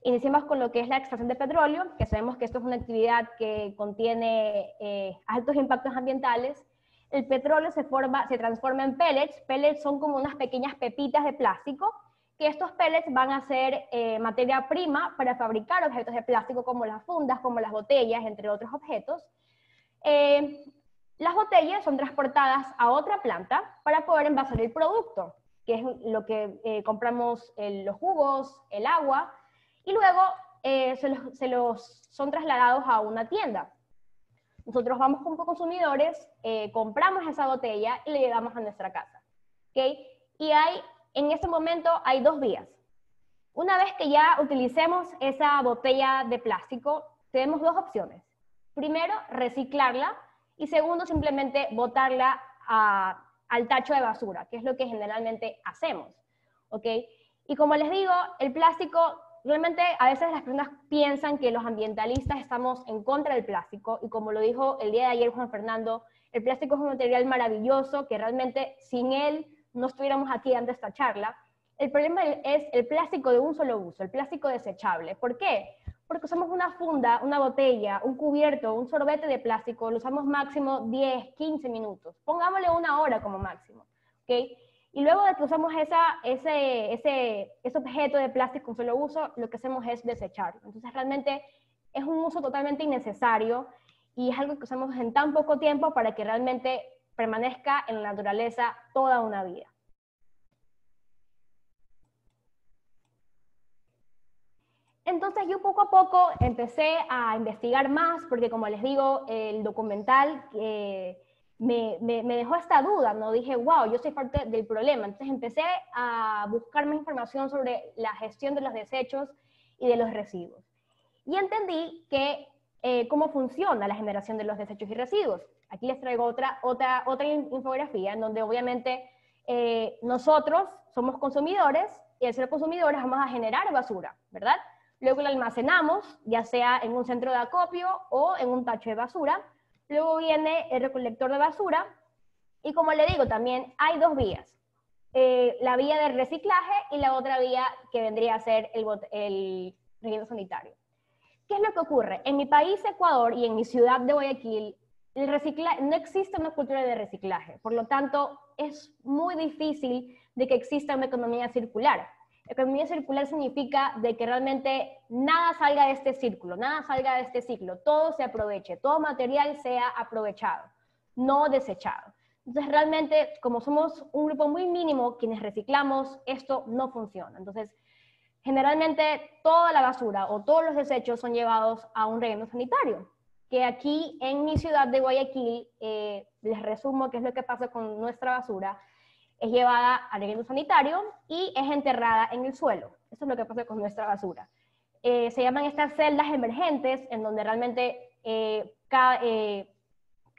Iniciamos con lo que es la extracción de petróleo, que sabemos que esto es una actividad que contiene eh, altos impactos ambientales. El petróleo se, forma, se transforma en pellets. Pellets son como unas pequeñas pepitas de plástico, que estos pellets van a ser eh, materia prima para fabricar objetos de plástico como las fundas, como las botellas, entre otros objetos. Eh, las botellas son transportadas a otra planta para poder envasar el producto, que es lo que compramos los jugos, el agua, y luego eh, se, los, son trasladados a una tienda. Nosotros vamos como consumidores, eh, compramos esa botella y le llevamos a nuestra casa. ¿okay? Y hay, en ese momento hay dos vías. Una vez que ya utilicemos esa botella de plástico, tenemos dos opciones. Primero, reciclarla y segundo, simplemente botarla al tacho de basura, que es lo que generalmente hacemos. ¿ok? Y como les digo, el plástico realmente a veces las personas piensan que los ambientalistas estamos en contra del plástico y como lo dijo el día de ayer Juan Fernando, el plástico es un material maravilloso que realmente sin él no estuviéramos aquí ante esta charla. El problema es el plástico de un solo uso, el plástico desechable. ¿Por qué? Porque usamos una funda, una botella, un cubierto, un sorbete de plástico, lo usamos máximo 10, 15 minutos. Pongámosle una hora como máximo. ¿okay? Y luego de que usamos esa, ese, ese, ese objeto de plástico un solo uso, lo que hacemos es desecharlo. Entonces realmente es un uso totalmente innecesario y es algo que usamos en tan poco tiempo para que realmente permanezca en la naturaleza toda una vida. Entonces yo poco a poco empecé a investigar más, porque como les digo, el documental que me, dejó esta duda, ¿no? Dije, wow, yo soy parte del problema. Entonces empecé a buscar más información sobre la gestión de los desechos y de los residuos. Y entendí que eh, cómo funciona la generación de los desechos y residuos. Aquí les traigo otra, otra, otra infografía en donde obviamente eh, nosotros somos consumidores y al ser consumidores vamos a generar basura, ¿verdad? Luego la almacenamos, ya sea en un centro de acopio o en un tacho de basura, Luego viene el recolector de basura. Y como le digo, también hay dos vías. Eh, la vía de reciclaje y la otra vía que vendría a ser el, el sanitario. ¿Qué es lo que ocurre? En mi país, Ecuador, y en mi ciudad de Guayaquil, no existe una cultura de reciclaje. Por lo tanto, es muy difícil de que exista una economía circular. Economía circular significa de que realmente nada salga de este círculo, nada salga de este ciclo, todo se aproveche, todo material sea aprovechado, no desechado. Entonces, realmente, como somos un grupo muy mínimo quienes reciclamos, esto no funciona. Entonces, generalmente toda la basura o todos los desechos son llevados a un relleno sanitario, que aquí en mi ciudad de Guayaquil, eh, les resumo qué es lo que pasa con nuestra basura, es llevada al relleno sanitario y es enterrada en el suelo. Eso es lo que pasa con nuestra basura. Eh, se llaman estas celdas emergentes en donde realmente eh, eh,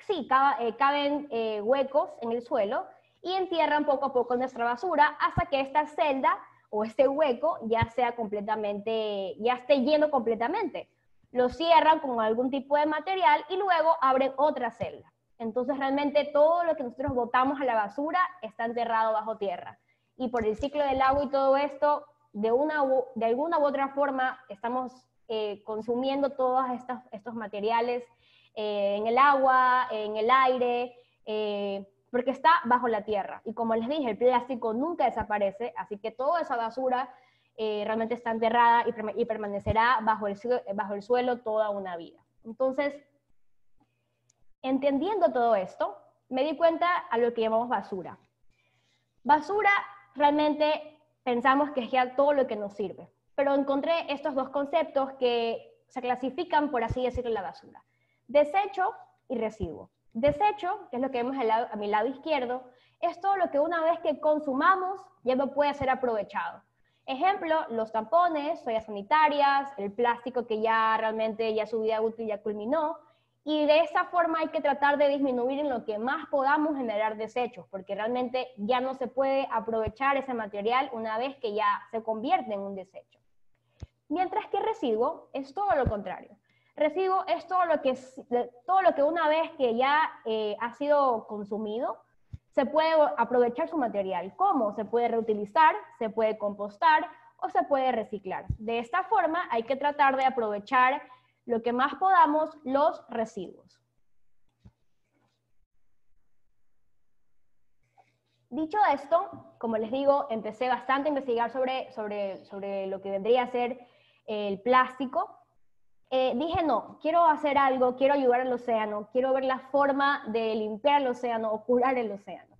sí, caben huecos en el suelo y entierran poco a poco nuestra basura hasta que esta celda o este hueco ya sea completamente, ya esté lleno completamente. Lo cierran con algún tipo de material y luego abren otra celda. Entonces realmente todo lo que nosotros botamos a la basura está enterrado bajo tierra. Y por el ciclo del agua y todo esto, de, una de alguna u otra forma estamos eh, consumiendo todos estos, materiales eh, en el agua, en el aire, eh, porque está bajo la tierra. Y como les dije, el plástico nunca desaparece, así que toda esa basura realmente está enterrada y, y permanecerá bajo el, bajo el suelo toda una vida. Entonces, Entendiendo todo esto, me di cuenta a lo que llamamos basura. Basura realmente pensamos que es ya todo lo que nos sirve, pero encontré estos dos conceptos que se clasifican, por así decirlo, en la basura. Desecho y residuo. Desecho, que es lo que vemos a mi lado izquierdo, es todo lo que una vez que consumamos ya no puede ser aprovechado. Ejemplo, los tampones, toallas sanitarias, el plástico que ya realmente ya su vida útil ya culminó, y de esa forma hay que tratar de disminuir en lo que más podamos generar desechos, porque realmente ya no se puede aprovechar ese material una vez que ya se convierte en un desecho. Mientras que residuo es todo lo contrario. Residuo es todo lo que, todo lo que una vez que ya eh, ha sido consumido, se puede aprovechar su material. ¿Cómo? Se puede reutilizar, se puede compostar o se puede reciclar. De esta forma hay que tratar de aprovechar lo que más podamos los residuos. Dicho esto, como les digo, empecé bastante a investigar sobre, sobre, sobre lo que vendría a ser el plástico. Eh, dije, no, quiero hacer algo, quiero ayudar al océano, quiero ver la forma de limpiar el océano o curar el océano.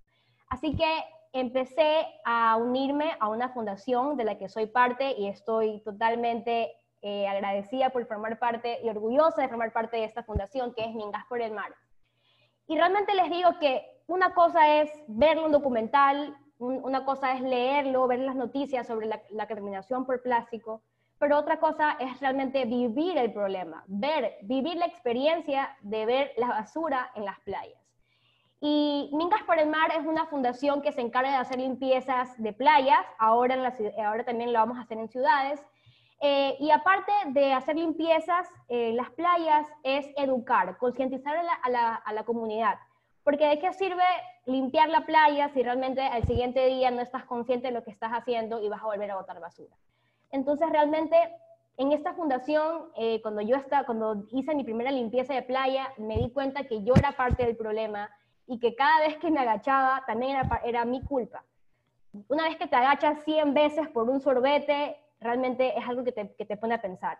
Así que empecé a unirme a una fundación de la que soy parte y estoy totalmente eh, agradecida por formar parte y orgullosa de formar parte de esta fundación que es Mingas por el Mar. Y realmente les digo que una cosa es ver un documental, un- una cosa es leerlo, ver las noticias sobre la, la contaminación por plástico, pero otra cosa es realmente vivir el problema, ver, vivir la experiencia de ver la basura en las playas. Y Mingas por el Mar es una fundación que se encarga de hacer limpiezas de playas, ahora, en la ahora también lo vamos a hacer en ciudades. Eh, y aparte de hacer limpiezas en las playas, es educar, concientizar a la, a, la, a la comunidad. Porque de qué sirve limpiar la playa si realmente al siguiente día no estás consciente de lo que estás haciendo y vas a volver a botar basura. Entonces realmente en esta fundación, eh, cuando yo estaba, cuando hice mi primera limpieza de playa, me di cuenta que yo era parte del problema y que cada vez que me agachaba también era, era mi culpa. Una vez que te agachas 100 veces por un sorbete, realmente es algo que te, que te pone a pensar.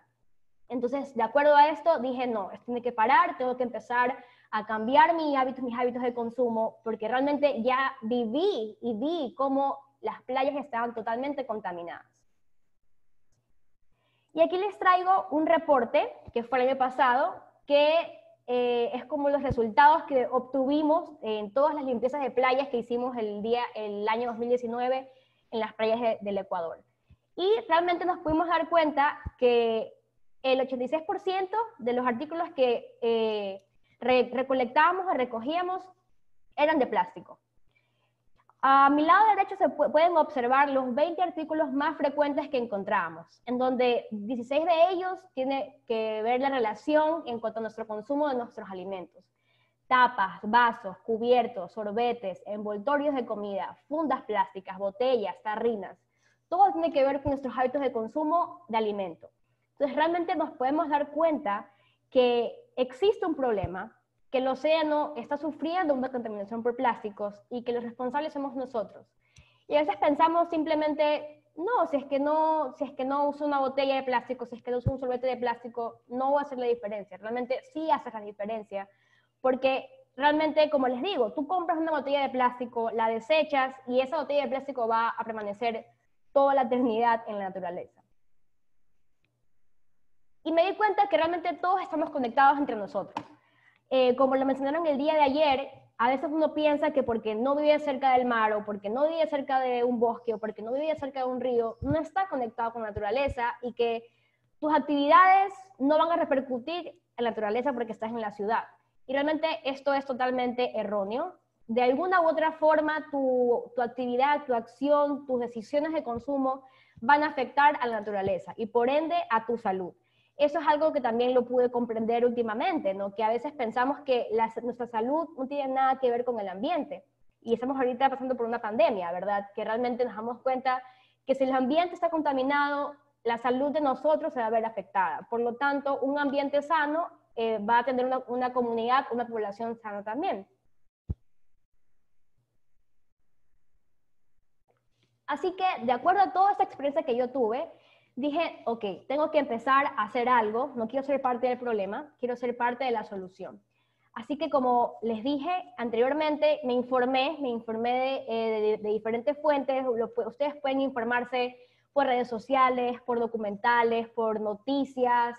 Entonces, de acuerdo a esto, dije, no, esto tiene que parar, tengo que empezar a cambiar mi hábitos, mis hábitos de consumo, porque realmente ya viví y vi cómo las playas estaban totalmente contaminadas. Y aquí les traigo un reporte que fue el año pasado, que eh, es como los resultados que obtuvimos en todas las limpiezas de playas que hicimos el, día, el año 2019 en las playas de- del Ecuador. Y realmente nos pudimos dar cuenta que el 86% de los artículos que eh, re- recolectábamos o recogíamos eran de plástico. A mi lado derecho se pu- pueden observar los 20 artículos más frecuentes que encontramos, en donde 16 de ellos tiene que ver la relación en cuanto a nuestro consumo de nuestros alimentos. Tapas, vasos, cubiertos, sorbetes, envoltorios de comida, fundas plásticas, botellas, tarrinas. Todo tiene que ver con nuestros hábitos de consumo de alimento. Entonces realmente nos podemos dar cuenta que existe un problema, que el océano está sufriendo una contaminación por plásticos y que los responsables somos nosotros. Y a veces pensamos simplemente, no, si es que no, si es que no uso una botella de plástico, si es que no uso un sorbete de plástico, no va a hacer la diferencia. Realmente sí hace la diferencia, porque realmente, como les digo, tú compras una botella de plástico, la desechas y esa botella de plástico va a permanecer toda la eternidad en la naturaleza. Y me di cuenta que realmente todos estamos conectados entre nosotros. Eh, como lo mencionaron el día de ayer, a veces uno piensa que porque no vive cerca del mar o porque no vive cerca de un bosque o porque no vive cerca de un río, no está conectado con la naturaleza y que tus actividades no van a repercutir en la naturaleza porque estás en la ciudad. Y realmente esto es totalmente erróneo. De alguna u otra forma, tu, actividad, tu acción, tus decisiones de consumo van a afectar a la naturaleza y por ende a tu salud eso es algo que también lo pude comprender últimamente, ¿no? Que a veces pensamos que nuestra salud no tiene nada que ver con el ambiente. Y estamos ahorita pasando por una pandemia, ¿verdad? Que realmente nos damos cuenta que si el ambiente está contaminado, la salud de nosotros se va a ver afectada. Por lo tanto, un ambiente sano eh, va a tener una comunidad, una población sana también. Así que, de acuerdo a toda esta experiencia que yo tuve, dije, ok, tengo que empezar a hacer algo, no quiero ser parte del problema, quiero ser parte de la solución. Así que como les dije anteriormente, me informé, me informé de, eh, diferentes fuentes, ustedes pueden informarse por redes sociales, por documentales, por noticias,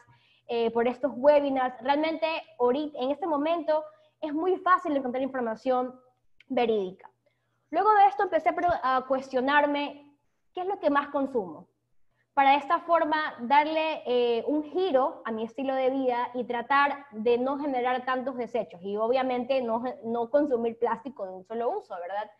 eh, por estos webinars. Realmente ahorita, en este momento es muy fácil encontrar información verídica. Luego de esto empecé a cuestionarme qué es lo que más consumo para de esta forma darle eh, un giro a mi estilo de vida y tratar de no generar tantos desechos y obviamente no, no consumir plástico de un solo uso, ¿verdad?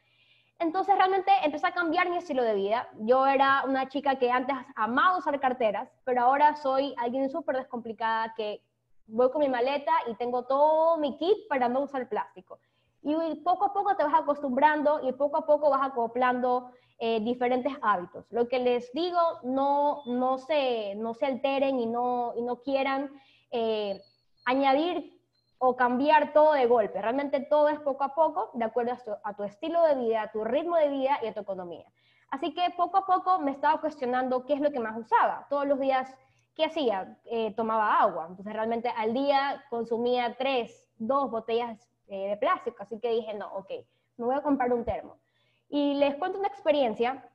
Entonces realmente empecé a cambiar mi estilo de vida. Yo era una chica que antes amaba usar carteras, pero ahora soy alguien súper descomplicada que voy con mi maleta y tengo todo mi kit para no usar plástico. Y poco a poco te vas acostumbrando y poco a poco vas acoplando eh, diferentes hábitos. Lo que les digo, no, no, se, no se alteren y no, y no quieran eh, añadir o cambiar todo de golpe. Realmente todo es poco a poco, de acuerdo a tu, a tu, estilo de vida, a tu ritmo de vida y a tu economía. Así que poco a poco me estaba cuestionando qué es lo que más usaba. Todos los días, ¿qué hacía? Eh, tomaba agua. Entonces realmente al día consumía tres, dos botellas de plástico. Así que dije, no, ok, me voy a comprar un termo. Y les cuento una experiencia,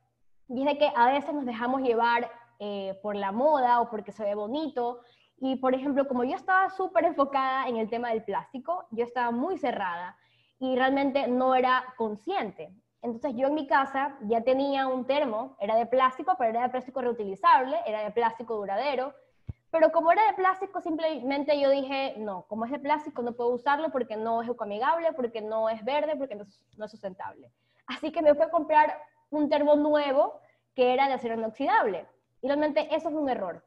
dice que a veces nos dejamos llevar eh, por la moda o porque se ve bonito. Y por ejemplo, como yo estaba súper enfocada en el tema del plástico, yo estaba muy cerrada y realmente no era consciente. Entonces yo en mi casa ya tenía un termo, era de plástico, pero era de plástico reutilizable, era de plástico duradero. Pero como era de plástico, simplemente yo dije, no, como es de plástico no puedo usarlo porque no es ecoamigable, porque no es verde, porque no es sustentable. Así que me fui a comprar un termo nuevo que era de acero inoxidable. Y realmente eso es un error.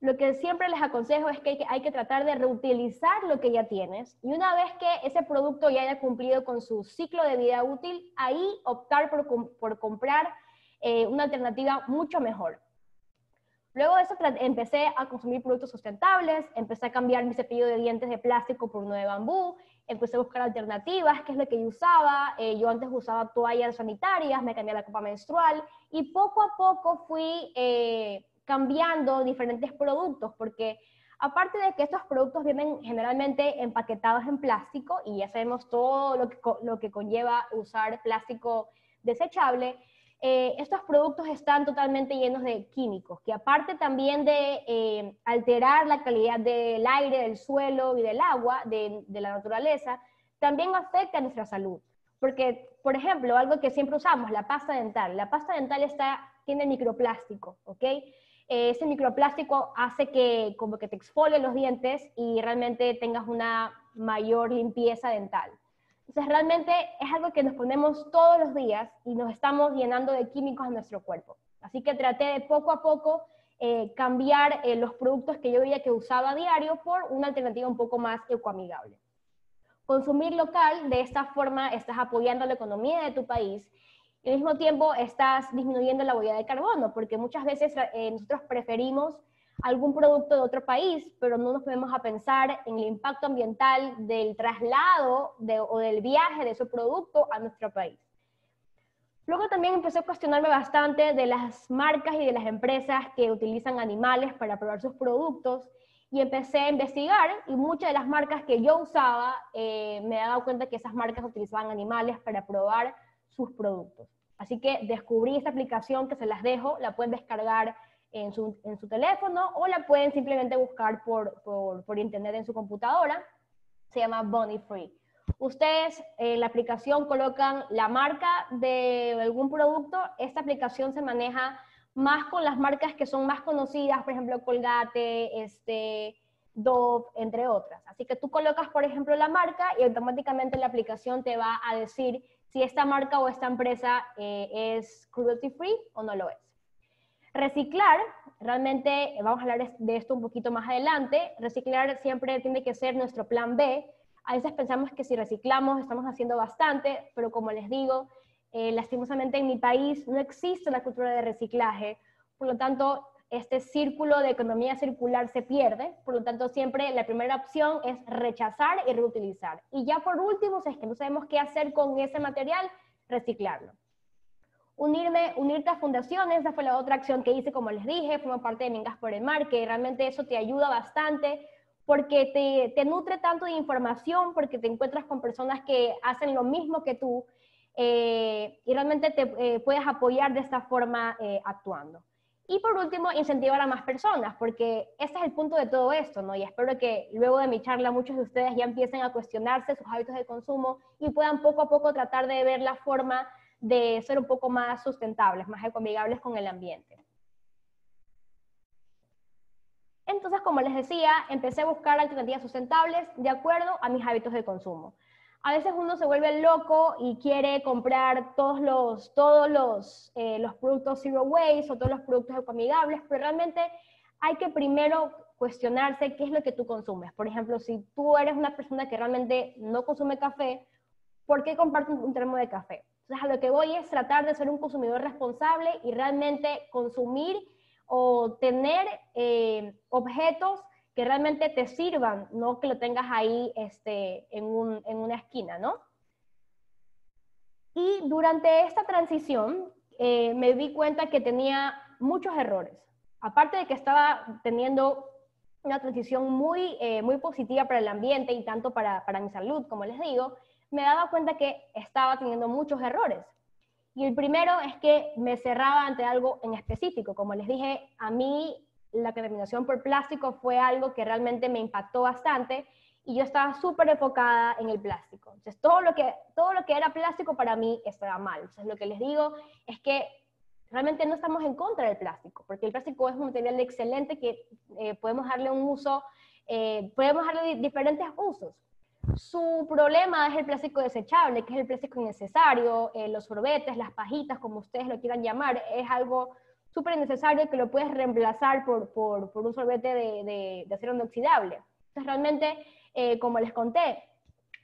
Lo que siempre les aconsejo es que hay que, tratar de reutilizar lo que ya tienes y una vez que ese producto ya haya cumplido con su ciclo de vida útil, ahí optar por, comprar eh, una alternativa mucho mejor. Luego de eso empecé a consumir productos sustentables, empecé a cambiar mi cepillo de dientes de plástico por uno de bambú, empecé a buscar alternativas, que es lo que yo usaba. Eh, yo antes usaba toallas sanitarias, me cambié la copa menstrual y poco a poco fui eh, cambiando diferentes productos porque aparte de que estos productos vienen generalmente empaquetados en plástico y ya sabemos todo lo que, lo que conlleva usar plástico desechable, eh, estos productos están totalmente llenos de químicos, que aparte también de eh, alterar la calidad del aire, del suelo y del agua, de, la naturaleza, también afecta a nuestra salud. Porque, por ejemplo, algo que siempre usamos, la pasta dental. La pasta dental tiene microplástico, ¿ok? Eh, ese microplástico hace que como que te exfolie los dientes y realmente tengas una mayor limpieza dental. Entonces, realmente es algo que nos ponemos todos los días y nos estamos llenando de químicos en nuestro cuerpo. Así que traté de poco a poco eh, cambiar eh, los productos que yo veía que usaba diario por una alternativa un poco más ecoamigable. Consumir local, de esta forma estás apoyando la economía de tu país y al mismo tiempo estás disminuyendo la huella de carbono, porque muchas veces eh, nosotros preferimos algún producto de otro país, pero no nos podemos a pensar en el impacto ambiental del traslado o del viaje de ese producto a nuestro país. Luego también empecé a cuestionarme bastante de las marcas y de las empresas que utilizan animales para probar sus productos y empecé a investigar y muchas de las marcas que yo usaba eh, me dado cuenta que esas marcas utilizaban animales para probar sus productos. Así que descubrí esta aplicación que se las dejo, la pueden descargar en su, teléfono o la pueden simplemente buscar por, por, por, internet en su computadora. Se llama Bunny Free. Ustedes en la aplicación colocan la marca de algún producto. Esta aplicación se maneja más con las marcas que son más conocidas, por ejemplo, Colgate, este, Dove, entre otras. Así que tú colocas, por ejemplo, la marca y automáticamente la aplicación te va a decir si esta marca o esta empresa eh, es cruelty free o no lo es. Reciclar, realmente vamos a hablar de esto un poquito más adelante, reciclar siempre tiene que ser nuestro plan B. A veces pensamos que si reciclamos estamos haciendo bastante, pero como les digo, eh, lastimosamente en mi país no existe la cultura de reciclaje, por lo tanto este círculo de economía circular se pierde, por lo tanto siempre la primera opción es rechazar y reutilizar. Y ya por último, si es que no sabemos qué hacer con ese material, reciclarlo. Unirme, unirte a fundaciones, esa fue la otra acción que hice, como les dije, formo parte de Mingas por el Mar, que realmente eso te ayuda bastante porque te, te, nutre tanto de información, porque te encuentras con personas que hacen lo mismo que tú eh, y realmente te eh, puedes apoyar de esta forma eh, actuando. Y por último, incentivar a más personas, porque ese es el punto de todo esto, ¿no? Y espero que luego de mi charla muchos de ustedes ya empiecen a cuestionarse sus hábitos de consumo y puedan poco a poco tratar de ver la forma de ser un poco más sustentables, más ecoamigables con el ambiente. Entonces, como les decía, empecé a buscar alternativas sustentables de acuerdo a mis hábitos de consumo. A veces uno se vuelve loco y quiere comprar todos los, todos los, eh, los productos zero waste o todos los productos ecoamigables, pero realmente hay que primero cuestionarse qué es lo que tú consumes. Por ejemplo, si tú eres una persona que realmente no consume café, ¿por qué compartes un termo de café? Entonces, a lo que voy es tratar de ser un consumidor responsable y realmente consumir o tener eh, objetos que realmente te sirvan, no que lo tengas ahí este, en, un, en una esquina, ¿no? Y durante esta transición eh, me di cuenta que tenía muchos errores. Aparte de que estaba teniendo una transición muy, eh, muy positiva para el ambiente y tanto para, para mi salud, como les digo, me daba cuenta que estaba teniendo muchos errores. Y el primero es que me cerraba ante algo en específico. Como les dije, a mí la contaminación por plástico fue algo que realmente me impactó bastante y yo estaba súper enfocada en el plástico. Entonces, todo lo, que, todo lo que era plástico para mí estaba mal. Entonces, lo que les digo es que realmente no estamos en contra del plástico, porque el plástico es un material excelente que eh, podemos darle un uso, eh, podemos darle diferentes usos. Su problema es el plástico desechable, que es el plástico innecesario, eh, los sorbetes, las pajitas, como ustedes lo quieran llamar, es algo súper innecesario que lo puedes reemplazar por, por, por un sorbete de, de, de, acero inoxidable. Entonces, realmente, eh, como les conté,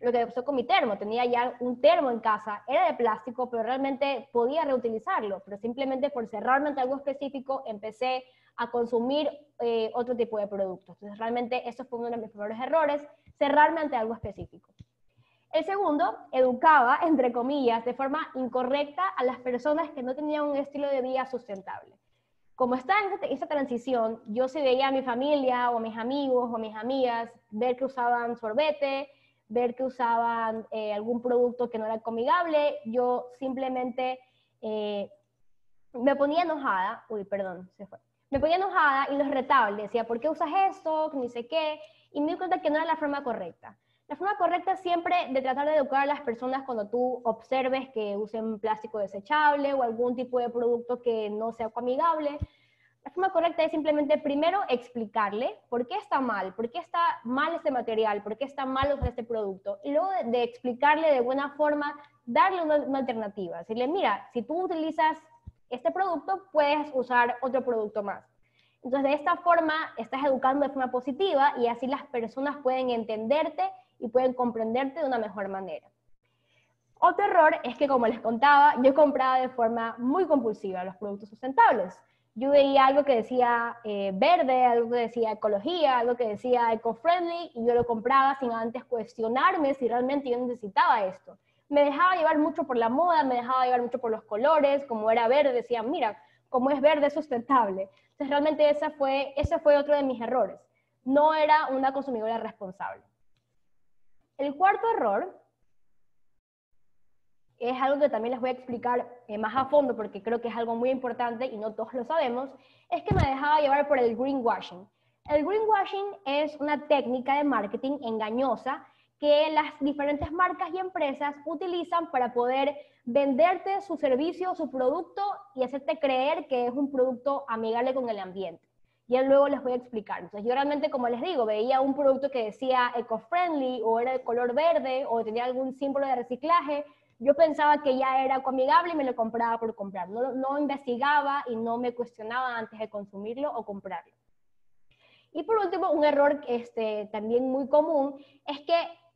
lo que pasó con mi termo, tenía ya un termo en casa, era de plástico, pero realmente podía reutilizarlo, pero simplemente por cerrarme ante algo específico, empecé a consumir eh, otro tipo de productos. Entonces, realmente eso fue uno de mis primeros errores, cerrarme ante algo específico. El segundo, educaba, entre comillas, de forma incorrecta a las personas que no tenían un estilo de vida sustentable. Como estaba en esta transición, yo si veía a mi familia o a mis amigos o a mis amigas ver que usaban sorbete, ver que usaban eh, algún producto que no era comigable, yo simplemente eh, me ponía enojada, uy, perdón, se fue, me ponía enojada y los retaba, le decía, ¿por qué usas esto? Ni sé qué, y me di cuenta que no era la forma correcta. La forma correcta siempre de tratar de educar a las personas cuando tú observes que usen plástico desechable o algún tipo de producto que no sea amigable. La forma correcta es simplemente primero explicarle por qué está mal, por qué está mal este material, por qué está mal usar este producto. Y luego de, de explicarle de buena forma, darle una, una, alternativa. Decirle, mira, si tú utilizas este producto, puedes usar otro producto más. Entonces, de esta forma, estás educando de forma positiva y así las personas pueden entenderte y pueden comprenderte de una mejor manera. Otro error es que, como les contaba, yo compraba de forma muy compulsiva los productos sustentables. Yo veía algo que decía eh, verde, algo que decía ecología, algo que decía eco-friendly, y yo lo compraba sin antes cuestionarme si realmente yo necesitaba esto. Me dejaba llevar mucho por la moda, me dejaba llevar mucho por los colores, como era verde, decía, mira, como es verde es sustentable. Entonces realmente esa fue, ese fue otro de mis errores. No era una consumidora responsable. El cuarto error es algo que también les voy a explicar eh, más a fondo porque creo que es algo muy importante y no todos lo sabemos, es que me dejaba llevar por el greenwashing. El greenwashing es una técnica de marketing engañosa que las diferentes marcas y empresas utilizan para poder venderte su servicio, su producto y hacerte creer que es un producto amigable con el ambiente. Y luego les voy a explicar. Entonces, yo realmente, como les digo, veía un producto que decía eco-friendly o era de color verde o tenía algún símbolo de reciclaje. Yo pensaba que ya era amigable y me lo compraba por comprar. No, no investigaba y no me cuestionaba antes de consumirlo o comprarlo. Y por último, un error este, también muy común es que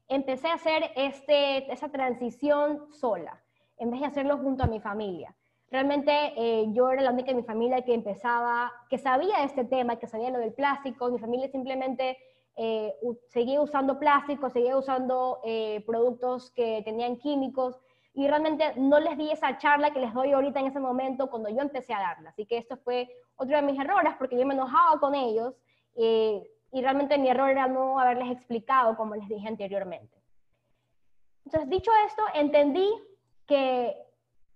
empecé a hacer este, esa transición sola, en vez de hacerlo junto a mi familia. Realmente eh, yo era la única de mi familia que empezaba, que sabía este tema, que sabía lo del plástico. Mi familia simplemente eh, seguía usando plástico, seguía usando eh, productos que tenían químicos y realmente no les di esa charla que les doy ahorita en ese momento cuando yo empecé a darla. Así que esto fue otro de mis errores porque yo me enojaba con ellos eh, y realmente mi error era no haberles explicado como les dije anteriormente. Entonces, dicho esto, entendí que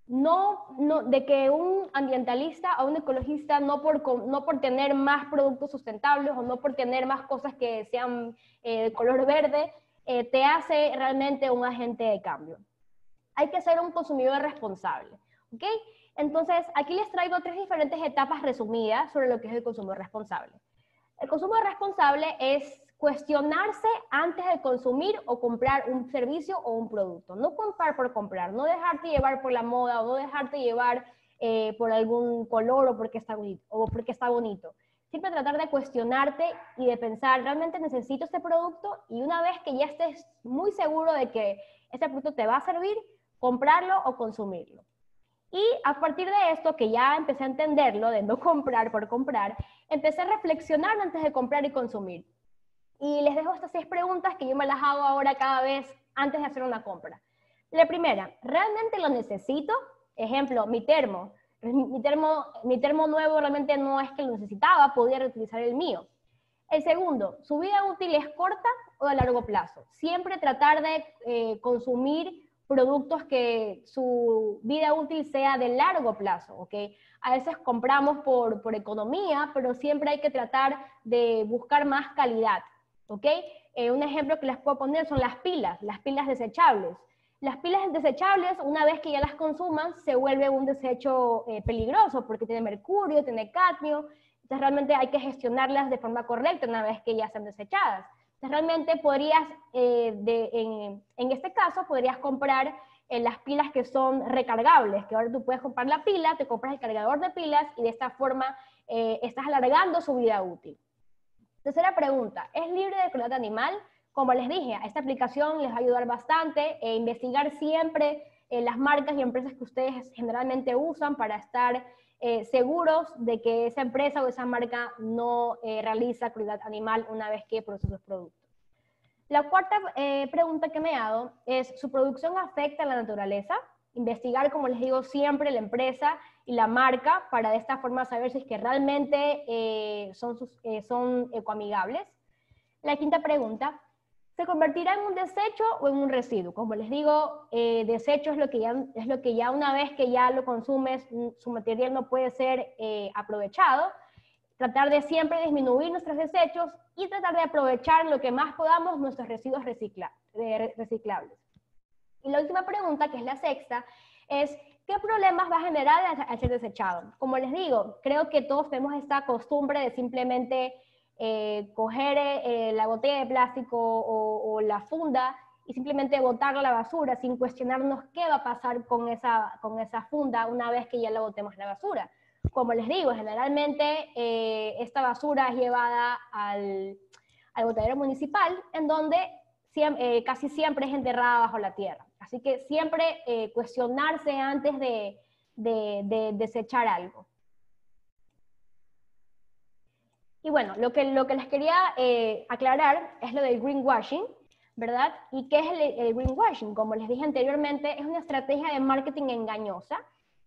no, no, de que un ambientalista o un ecologista no por, no por tener más productos sustentables o no por tener más cosas que sean eh, de color verde, eh, te hace realmente un agente de cambio. Hay que ser un consumidor responsable. ¿ok? Entonces, aquí les traigo tres diferentes etapas resumidas sobre lo que es el consumo responsable. El consumo responsable es cuestionarse antes de consumir o comprar un servicio o un producto. No comprar por comprar, no dejarte llevar por la moda o no dejarte llevar eh, por algún color o porque está bonito. O porque está bonito. siempre tratar de cuestionarte y de pensar, ¿realmente necesito este producto? Y una vez que ya estés muy seguro de que este producto te va a servir, comprarlo o consumirlo. Y a partir de esto, que ya empecé a entenderlo, de no comprar por comprar, empecé a reflexionar antes de comprar y consumir. Y les dejo estas seis preguntas que yo me las hago ahora cada vez antes de hacer una compra. La primera, ¿realmente lo necesito? Ejemplo, mi termo. Mi termo, mi termo nuevo realmente no es que lo necesitaba, podía reutilizar el mío. El segundo, ¿su vida útil es corta o de largo plazo? Siempre tratar de eh, consumir productos que su vida útil sea de largo plazo, ¿ok? A veces compramos por, por economía, pero siempre hay que tratar de buscar más calidad, ¿ok? Eh, un ejemplo que les puedo poner son las pilas, las pilas desechables. Las pilas desechables, una vez que ya las consuman, se vuelve un desecho eh, peligroso porque tiene mercurio, tiene cadmio, entonces realmente hay que gestionarlas de forma correcta una vez que ya sean desechadas. Realmente podrías, eh, en, en, este caso, podrías comprar eh, las pilas que son recargables, que ahora tú puedes comprar la pila, te compras el cargador de pilas y de esta forma eh, estás alargando su vida útil. Tercera pregunta, ¿es libre de crueldad animal? Como les dije, esta aplicación les va a ayudar bastante e investigar siempre las marcas y empresas que ustedes generalmente usan para estar eh, seguros de que esa empresa o esa marca no eh, realiza crueldad animal una vez que produce sus productos. La cuarta eh, pregunta que me hago es, ¿su producción afecta a la naturaleza? Investigar, como les digo, siempre la empresa y la marca para de esta forma saber si es que realmente son, son ecoamigables. La quinta pregunta, se convertirá en un desecho o en un residuo. Como les digo, eh, desecho es lo, que ya, es lo que ya una vez que ya lo consumes, mm, su material no puede ser eh, aprovechado. Tratar de siempre disminuir nuestros desechos y tratar de aprovechar lo que más podamos nuestros residuos recicla, reciclables. Y la última pregunta, que es la sexta, es ¿qué problemas va a generar al ser desechado? Como les digo, creo que todos tenemos esta costumbre de simplemente eh, coger eh, la botella de plástico o, la funda y simplemente botarla a la basura sin cuestionarnos qué va a pasar con esa, con esa funda una vez que ya la botemos la basura. Como les digo, generalmente eh, esta basura es llevada al, al botadero municipal, en donde casi siempre es enterrada bajo la tierra. Así que siempre cuestionarse antes de, de, de desechar algo. Y bueno, lo que, lo que les quería eh, aclarar es lo del greenwashing, ¿verdad? ¿Y qué es el, greenwashing? Como les dije anteriormente, es una estrategia de marketing engañosa,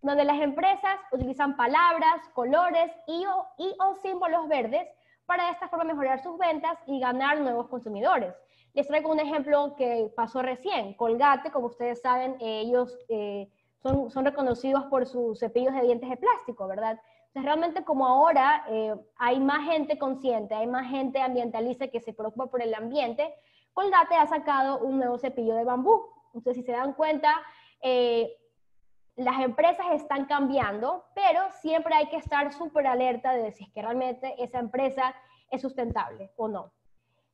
donde las empresas utilizan palabras, colores y o, y o símbolos verdes para de esta forma mejorar sus ventas y ganar nuevos consumidores. Les traigo un ejemplo que pasó recién. Colgate, como ustedes saben, ellos eh, son, son reconocidos por sus cepillos de dientes de plástico, ¿verdad? Entonces, realmente como ahora eh, hay más gente consciente, hay más gente ambientalista que se preocupa por el ambiente, Colgate ha sacado un nuevo cepillo de bambú. Entonces, si se dan cuenta, eh, las empresas están cambiando, pero siempre hay que estar súper alerta de si es que realmente esa empresa es sustentable o no.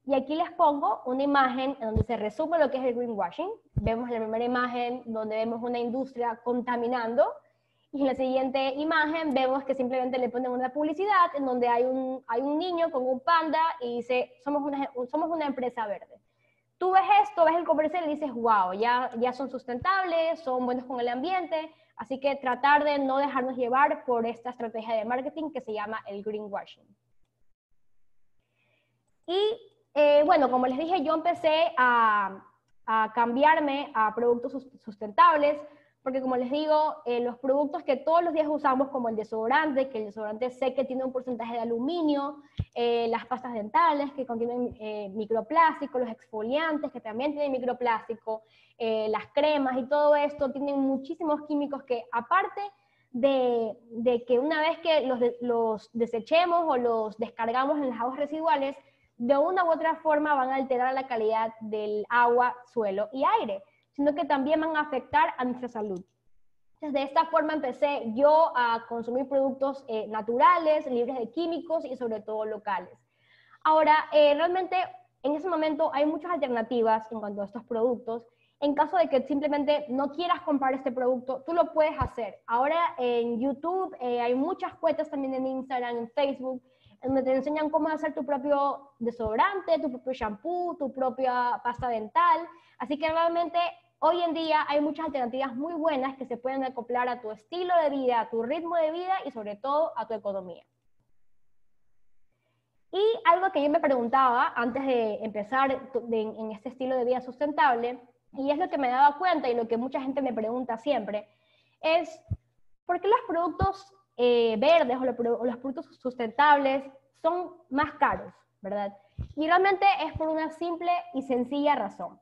Y aquí les pongo una imagen en donde se resume lo que es el greenwashing. Vemos la primera imagen donde vemos una industria contaminando y en la siguiente imagen vemos que simplemente le ponen una publicidad en donde hay un, hay un niño con un panda y dice, somos una, somos una empresa verde. Tú ves esto, ves el comercial y dices, wow, ya, ya son sustentables, son buenos con el ambiente, así que tratar de no dejarnos llevar por esta estrategia de marketing que se llama el greenwashing. Y eh, bueno, como les dije, yo empecé a, a cambiarme a productos sustentables, porque como les digo, eh, los productos que todos los días usamos, como el desodorante, que el desodorante sé que tiene un porcentaje de aluminio, eh, las pastas dentales que contienen eh, microplástico, los exfoliantes que también tienen microplástico, las cremas y todo esto tienen muchísimos químicos que aparte de, de que una vez que los, los desechemos o los descargamos en las aguas residuales, de una u otra forma van a alterar la calidad del agua, suelo y aire sino que también van a afectar a nuestra salud. de esta forma empecé yo a consumir productos eh, naturales, libres de químicos y sobre todo locales. Ahora, eh, realmente en ese momento hay muchas alternativas en cuanto a estos productos. En caso de que simplemente no quieras comprar este producto, tú lo puedes hacer. Ahora en YouTube eh, hay muchas cuentas también en Instagram, en Facebook, donde te enseñan cómo hacer tu propio desodorante, tu propio shampoo, tu propia pasta dental. Así que realmente hoy en día hay muchas alternativas muy buenas que se pueden acoplar a tu estilo de vida, a tu ritmo de vida y sobre todo a tu economía. Y algo que yo me preguntaba antes de empezar en este estilo de vida sustentable, y es lo que me daba cuenta y lo que mucha gente me pregunta siempre, es ¿por qué los productos eh, verdes o los, productos sustentables son más caros, verdad? Y realmente es por una simple y sencilla razón.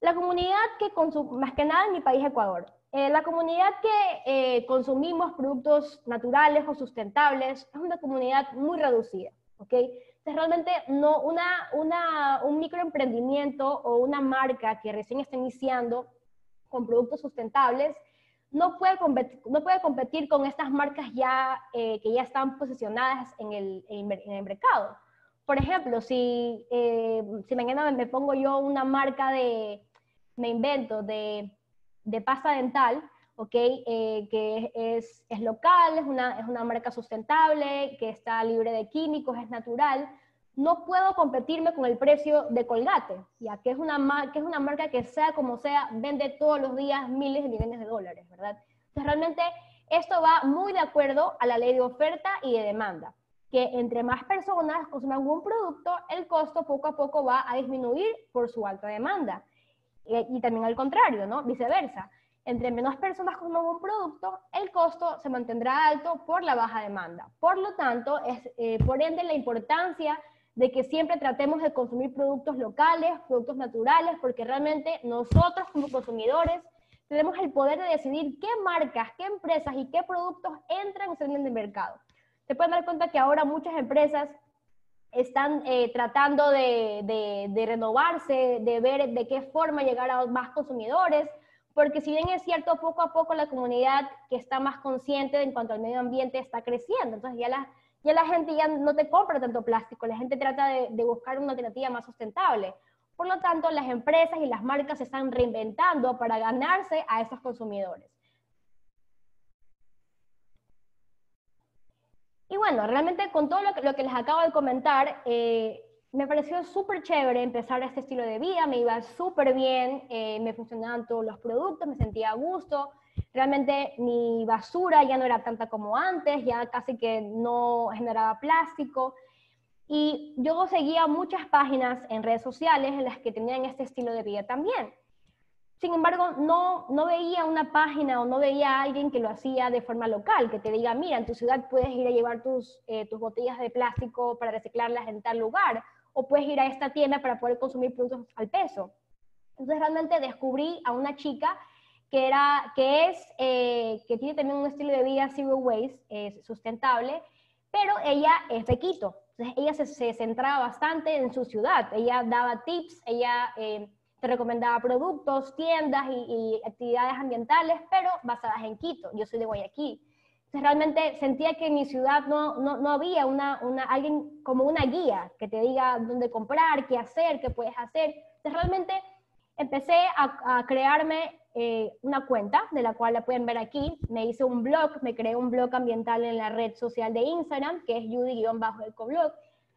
La comunidad que consume, más que nada en mi país Ecuador, eh, la comunidad que eh, consumimos productos naturales o sustentables es una comunidad muy reducida. ¿ok? Entonces, realmente no, una, una, un microemprendimiento o una marca que recién está iniciando con productos sustentables no puede competir, no puede competir con estas marcas ya, eh, que ya están posicionadas en el, en el, mercado. Por ejemplo, si, si mañana me pongo yo una marca de, me invento, de, pasta dental, ¿ok? Eh, que es, es, local, es una, es una marca sustentable, que está libre de químicos, es natural, no puedo competirme con el precio de Colgate, ya que es una, que es una marca que sea como sea, vende todos los días miles de millones de dólares, ¿verdad? Entonces realmente esto va muy de acuerdo a la ley de oferta y de demanda, que entre más personas consuman un producto, el costo poco a poco va a disminuir por su alta demanda. Y, también al contrario, ¿no? Viceversa entre menos personas consuman un producto, el costo se mantendrá alto por la baja demanda. Por lo tanto, es eh, por ende la importancia de que siempre tratemos de consumir productos locales, productos naturales, porque realmente nosotros como consumidores tenemos el poder de decidir qué marcas, qué empresas y qué productos entran y salen en el mercado. Se pueden dar cuenta que ahora muchas empresas están eh, tratando de, de renovarse, de ver de qué forma llegar a más consumidores, porque si bien es cierto, poco a poco la comunidad que está más consciente en cuanto al medio ambiente está creciendo, entonces ya la, ya la gente ya no te compra tanto plástico, la gente trata de, de buscar una alternativa más sustentable. Por lo tanto, las empresas y las marcas se están reinventando para ganarse a esos consumidores. Y bueno, realmente con todo lo que, lo que les acabo de comentar, eh, me pareció súper chévere empezar este estilo de vida, me iba súper bien, eh, me funcionaban todos los productos, me sentía a gusto, realmente mi basura ya no era tanta como antes, ya casi que no generaba plástico. Y yo seguía muchas páginas en redes sociales en las que tenían este estilo de vida también. Sin embargo, no, no veía una página o no veía a alguien que lo hacía de forma local, que te diga, mira, en tu ciudad puedes ir a llevar tus, eh, tus botellas de plástico para reciclarlas en tal lugar, o puedes ir a esta tienda para poder consumir productos al peso. Entonces realmente descubrí a una chica que, era, que, es, eh, que tiene también un estilo de vida zero waste, eh, sustentable, pero ella es de Quito. Entonces ella se, se, centraba bastante en su ciudad. Ella daba tips, ella eh, te recomendaba productos, tiendas y, y, actividades ambientales, pero basadas en Quito. Yo soy de Guayaquil. Entonces realmente sentía que en mi ciudad no, no, no había una, una, alguien como una guía que te diga dónde comprar, qué hacer, qué puedes hacer. Entonces realmente empecé a, a crearme eh, una cuenta, de la cual la pueden ver aquí. Me hice un blog, me creé un blog ambiental en la red social de Instagram, que es judy-ecoblog,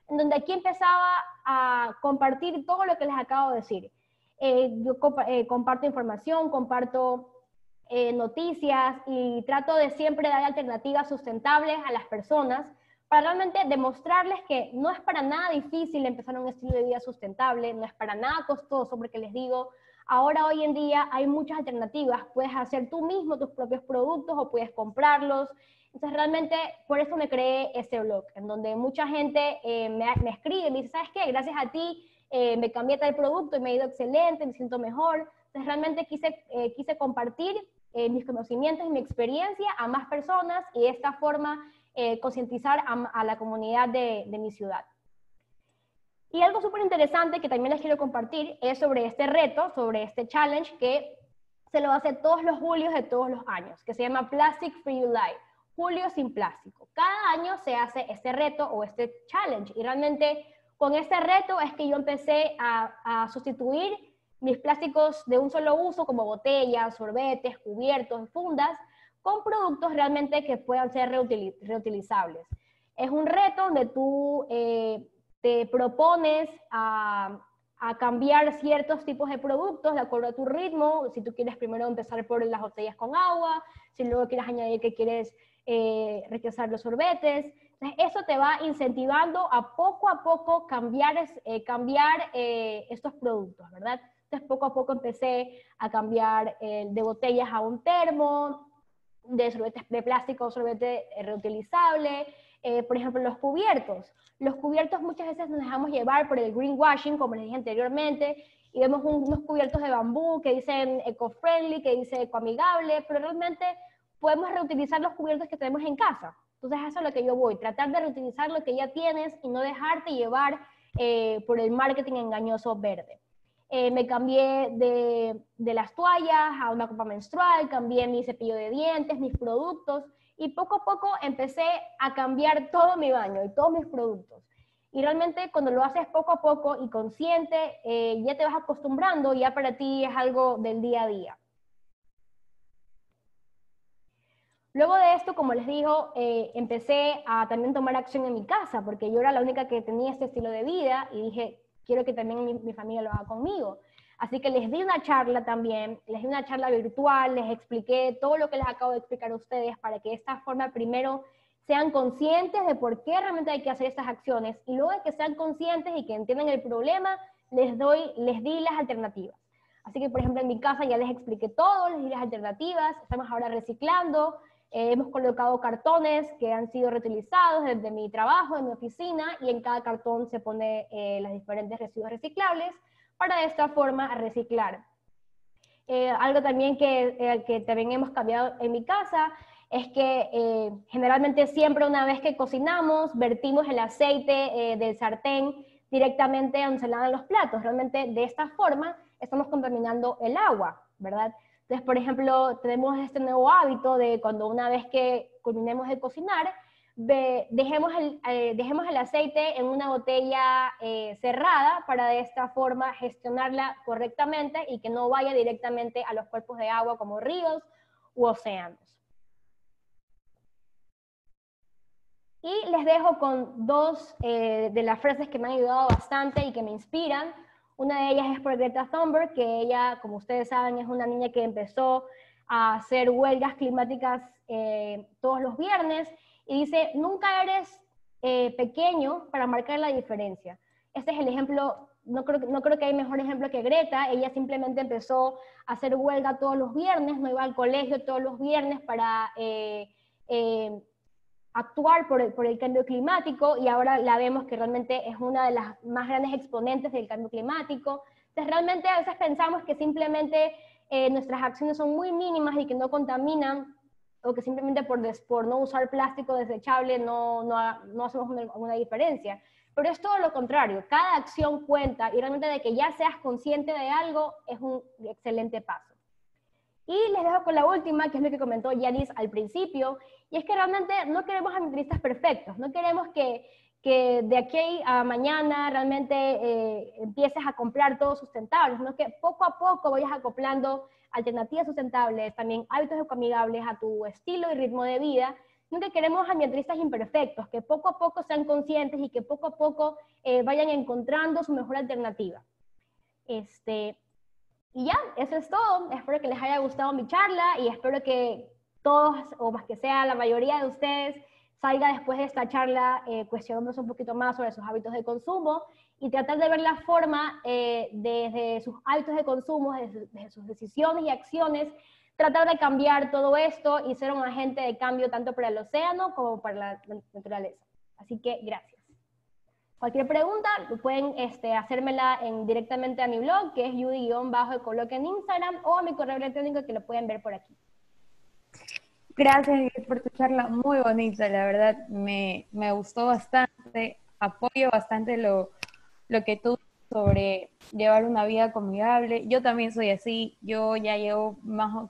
en donde aquí empezaba a compartir todo lo que les acabo de decir. Eh, yo eh, comparto información, comparto eh, noticias y trato de siempre dar alternativas sustentables a las personas para realmente demostrarles que no es para nada difícil empezar un estilo de vida sustentable, no es para nada costoso, porque les digo, ahora hoy en día hay muchas alternativas, puedes hacer tú mismo tus propios productos o puedes comprarlos. Entonces realmente por eso me creé este blog, en donde mucha gente eh, me, me, escribe, me dice, ¿sabes qué? Gracias a ti eh, me cambié tal producto y me ha ido excelente, me siento mejor. Entonces realmente quise, eh, quise compartir eh, mis conocimientos y mi experiencia a más personas y de esta forma concientizar a, la comunidad de, de mi ciudad. Y algo súper interesante que también les quiero compartir es sobre este reto, sobre este challenge que se lo hace todos los julios de todos los años, que se llama Plastic Free Life, julio sin plástico. Cada año se hace este reto o este challenge y realmente con este reto es que yo empecé a, sustituir mis plásticos de un solo uso, como botellas, sorbetes, cubiertos, fundas, con productos realmente que puedan ser reutilizables. Es un reto donde tú eh, te propones a, a, cambiar ciertos tipos de productos de acuerdo a tu ritmo. Si tú quieres primero empezar por las botellas con agua, si luego quieres añadir que quieres eh, rechazar los sorbetes. Entonces, eso te va incentivando a poco a poco cambiar, eh, eh, estos productos, ¿verdad? Entonces, poco a poco empecé a cambiar eh, de botellas a un termo, de sorbetes de plástico a sorbete reutilizable, por ejemplo, los cubiertos. Los cubiertos muchas veces nos dejamos llevar por el greenwashing, como les dije anteriormente, y vemos unos cubiertos de bambú que dicen eco-friendly, que dice ecoamigable, pero realmente podemos reutilizar los cubiertos que tenemos en casa. Entonces, eso es lo que yo voy, tratar de reutilizar lo que ya tienes y no dejarte llevar eh, por el marketing engañoso verde. Eh, me cambié de, las toallas a una copa menstrual, cambié mi cepillo de dientes, mis productos, y poco a poco empecé a cambiar todo mi baño y todos mis productos. Y realmente cuando lo haces poco a poco y consciente, eh, ya te vas acostumbrando, ya para ti es algo del día a día. Luego de como les digo, eh, empecé a también tomar acción en mi casa, porque yo era la única que tenía este estilo de vida y dije, quiero que también mi, familia lo haga conmigo. Así que les di una charla también, les di una charla virtual, les expliqué todo lo que les acabo de explicar a ustedes para que de esta forma primero sean conscientes de por qué realmente hay que hacer estas acciones y luego de que sean conscientes y que entiendan el problema, les, doy, les di las alternativas. Así que, por ejemplo, en mi casa ya les expliqué todo, les di las alternativas, estamos ahora reciclando, eh, hemos colocado cartones que han sido reutilizados desde mi trabajo, en mi oficina, y en cada cartón se pone eh, los diferentes residuos reciclables para de esta forma reciclar. Eh, algo también que, que, también hemos cambiado en mi casa es que generalmente siempre una vez que cocinamos, vertimos el aceite del sartén directamente donde se lavan los platos. Realmente de esta forma estamos contaminando el agua, ¿verdad? Entonces, por ejemplo, tenemos este nuevo hábito de cuando una vez que culminemos de cocinar, dejemos, el, eh, dejemos el aceite en una botella eh, cerrada para de esta forma gestionarla correctamente y que no vaya directamente a los cuerpos de agua como ríos u océanos. Y les dejo con dos eh, de las frases que me han ayudado bastante y que me inspiran. Una de ellas es por Greta Thunberg, que ella, como ustedes saben, es una niña que empezó a hacer huelgas climáticas eh, todos los viernes y dice, nunca eres eh, pequeño para marcar la diferencia. Este es el ejemplo, no creo, no creo que hay mejor ejemplo que Greta, ella simplemente empezó a hacer huelga todos los viernes, no iba al colegio todos los viernes para eh, actuar por el, cambio climático y ahora la vemos que realmente es una de las más grandes exponentes del cambio climático. Entonces realmente a veces pensamos que simplemente eh, nuestras acciones son muy mínimas y que no contaminan o que simplemente por, por no usar plástico desechable no, no, hacemos una, diferencia. Pero es todo lo contrario, cada acción cuenta y realmente de que ya seas consciente de algo es un excelente paso. Y les dejo con la última, que es lo que comentó Yanis al principio, y es que realmente no queremos ambientalistas perfectos, no queremos que, que de aquí a mañana realmente eh, empieces a comprar todo sustentable, sino que poco a poco vayas acoplando alternativas sustentables, también hábitos ecoamigables a tu estilo y ritmo de vida, que queremos ambientalistas imperfectos, que poco a poco sean conscientes y que poco a poco eh, vayan encontrando su mejor alternativa. Este, y ya, eso es todo. Espero que les haya gustado mi charla y espero que todos, o más que sea la mayoría de ustedes, salga después de esta charla eh, cuestionándose un poquito más sobre sus hábitos de consumo y tratar de ver la forma eh, desde sus hábitos de consumo, desde, sus decisiones y acciones, tratar de cambiar todo esto y ser un agente de cambio tanto para el océano como para la naturaleza. Así que gracias. Cualquier pregunta pueden este, hacérmela en, directamente a mi blog, que es judy-coloque en Instagram, o a mi correo electrónico que lo pueden ver por aquí. Gracias por tu charla, muy bonita, la verdad, me, me gustó bastante, apoyo bastante lo, lo que tú sobre llevar una vida conmigable. Yo también soy así, yo ya llevo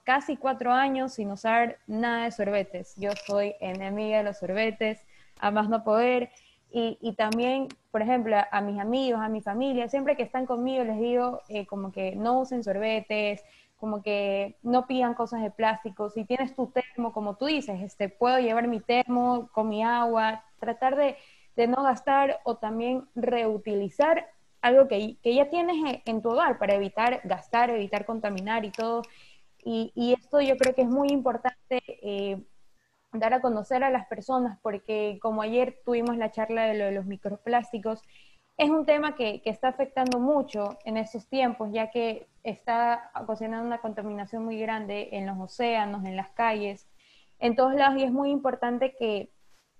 casi cuatro años sin usar nada de sorbetes. Yo soy enemiga de los sorbetes, a más no poder. Y, también, por ejemplo, a, mis amigos, a mi familia, siempre que están conmigo les digo eh, como que no usen sorbetes, como que no pidan cosas de plástico. Si tienes tu termo, como tú dices, este, puedo llevar mi termo con mi agua, tratar de, de no gastar o también reutilizar algo que, que, ya tienes en tu hogar para evitar gastar, evitar contaminar y todo. Y, y esto yo creo que es muy importante eh, dar a conocer a las personas porque como ayer tuvimos la charla de lo de los microplásticos, es un tema que, que está afectando mucho en estos tiempos, ya que está ocasionando una contaminación muy grande en los océanos, en las calles, en todos lados, y es muy importante que,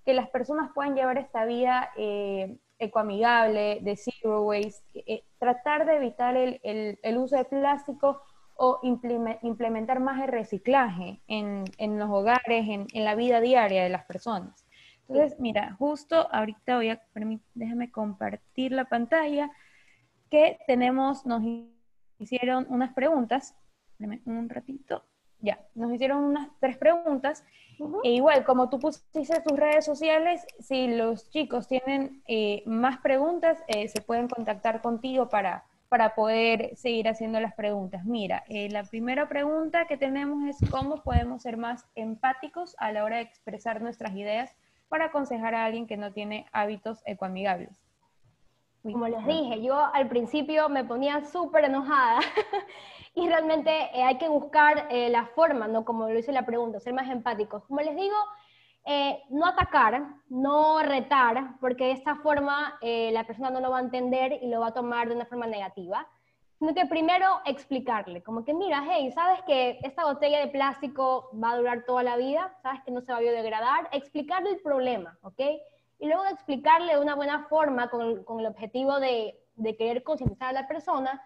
que las personas puedan llevar esta vida eh, ecoamigable, de zero waste, eh, tratar de evitar el, el, el, uso de plástico o implementar más el reciclaje en, en los hogares, en, en, la vida diaria de las personas. Entonces, mira, justo ahorita voy a, déjame compartir la pantalla, que tenemos, nos hicieron unas preguntas, un ratito, ya, nos hicieron unas tres preguntas, e igual, como tú pusiste tus redes sociales, si los chicos tienen eh, más preguntas, eh, se pueden contactar contigo para, para poder seguir haciendo las preguntas. Mira, eh, la primera pregunta que tenemos es cómo podemos ser más empáticos a la hora de expresar nuestras ideas para aconsejar a alguien que no tiene hábitos ecoamigables. Como les dije, yo al principio me ponía súper enojada y realmente eh, hay que buscar eh, la forma, ¿no? Como lo hice la pregunta, ser más empáticos. Como les digo, eh, no atacar, no retar, porque de esta forma eh, la persona no lo va a entender y lo va a tomar de una forma negativa, sino que primero explicarle, como que mira, hey, ¿sabes que esta botella de plástico va a durar toda la vida? ¿Sabes que no se va a biodegradar? Explicarle el problema, ¿ok? y luego de explicarle de una buena forma con, con el objetivo de, de querer concientizar a la persona,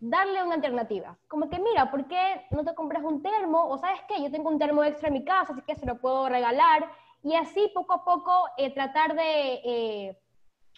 darle una alternativa. Como que, mira, ¿por qué no te compras un termo? O sabes qué, yo tengo un termo extra en mi casa, así que se lo puedo regalar. Y así poco a poco eh, tratar de eh,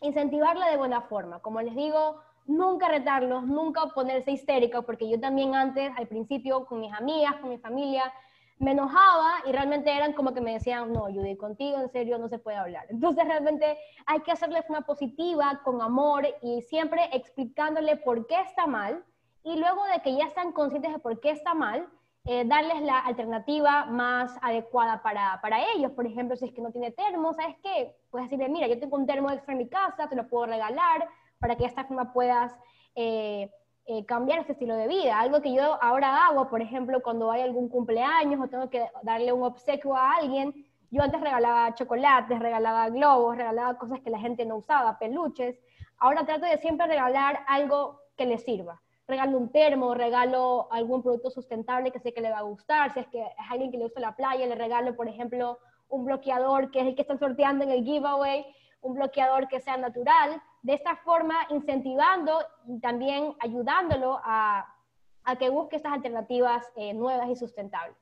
incentivarla de buena forma. Como les digo, nunca retarlos, nunca ponerse histérico, porque yo también antes, al principio, con mis amigas, con mi familia, me enojaba y realmente eran como que me decían, no, Judy, contigo en serio no se puede hablar. Entonces realmente hay que hacerle una positiva, con amor y siempre explicándole por qué está mal y luego de que ya están conscientes de por qué está mal, eh, darles la alternativa más adecuada para, para, ellos. Por ejemplo, si es que no tiene termo, ¿sabes qué? Puedes decirle, mira, yo tengo un termo extra en mi casa, te lo puedo regalar para que de esta forma puedas... Eh, eh, cambiar ese estilo de vida. Algo que yo ahora hago, por ejemplo, cuando hay algún cumpleaños o tengo que darle un obsequio a alguien, yo antes regalaba chocolates, regalaba globos, regalaba cosas que la gente no usaba, peluches. Ahora trato de siempre regalar algo que le sirva. Regalo un termo, regalo algún producto sustentable que sé que le va a gustar. Si es que es alguien que le gusta la playa, le regalo, por ejemplo, un bloqueador que es el que están sorteando en el giveaway, un bloqueador que sea natural de esta forma incentivando y también ayudándolo a, que busque estas alternativas eh, nuevas y sustentables.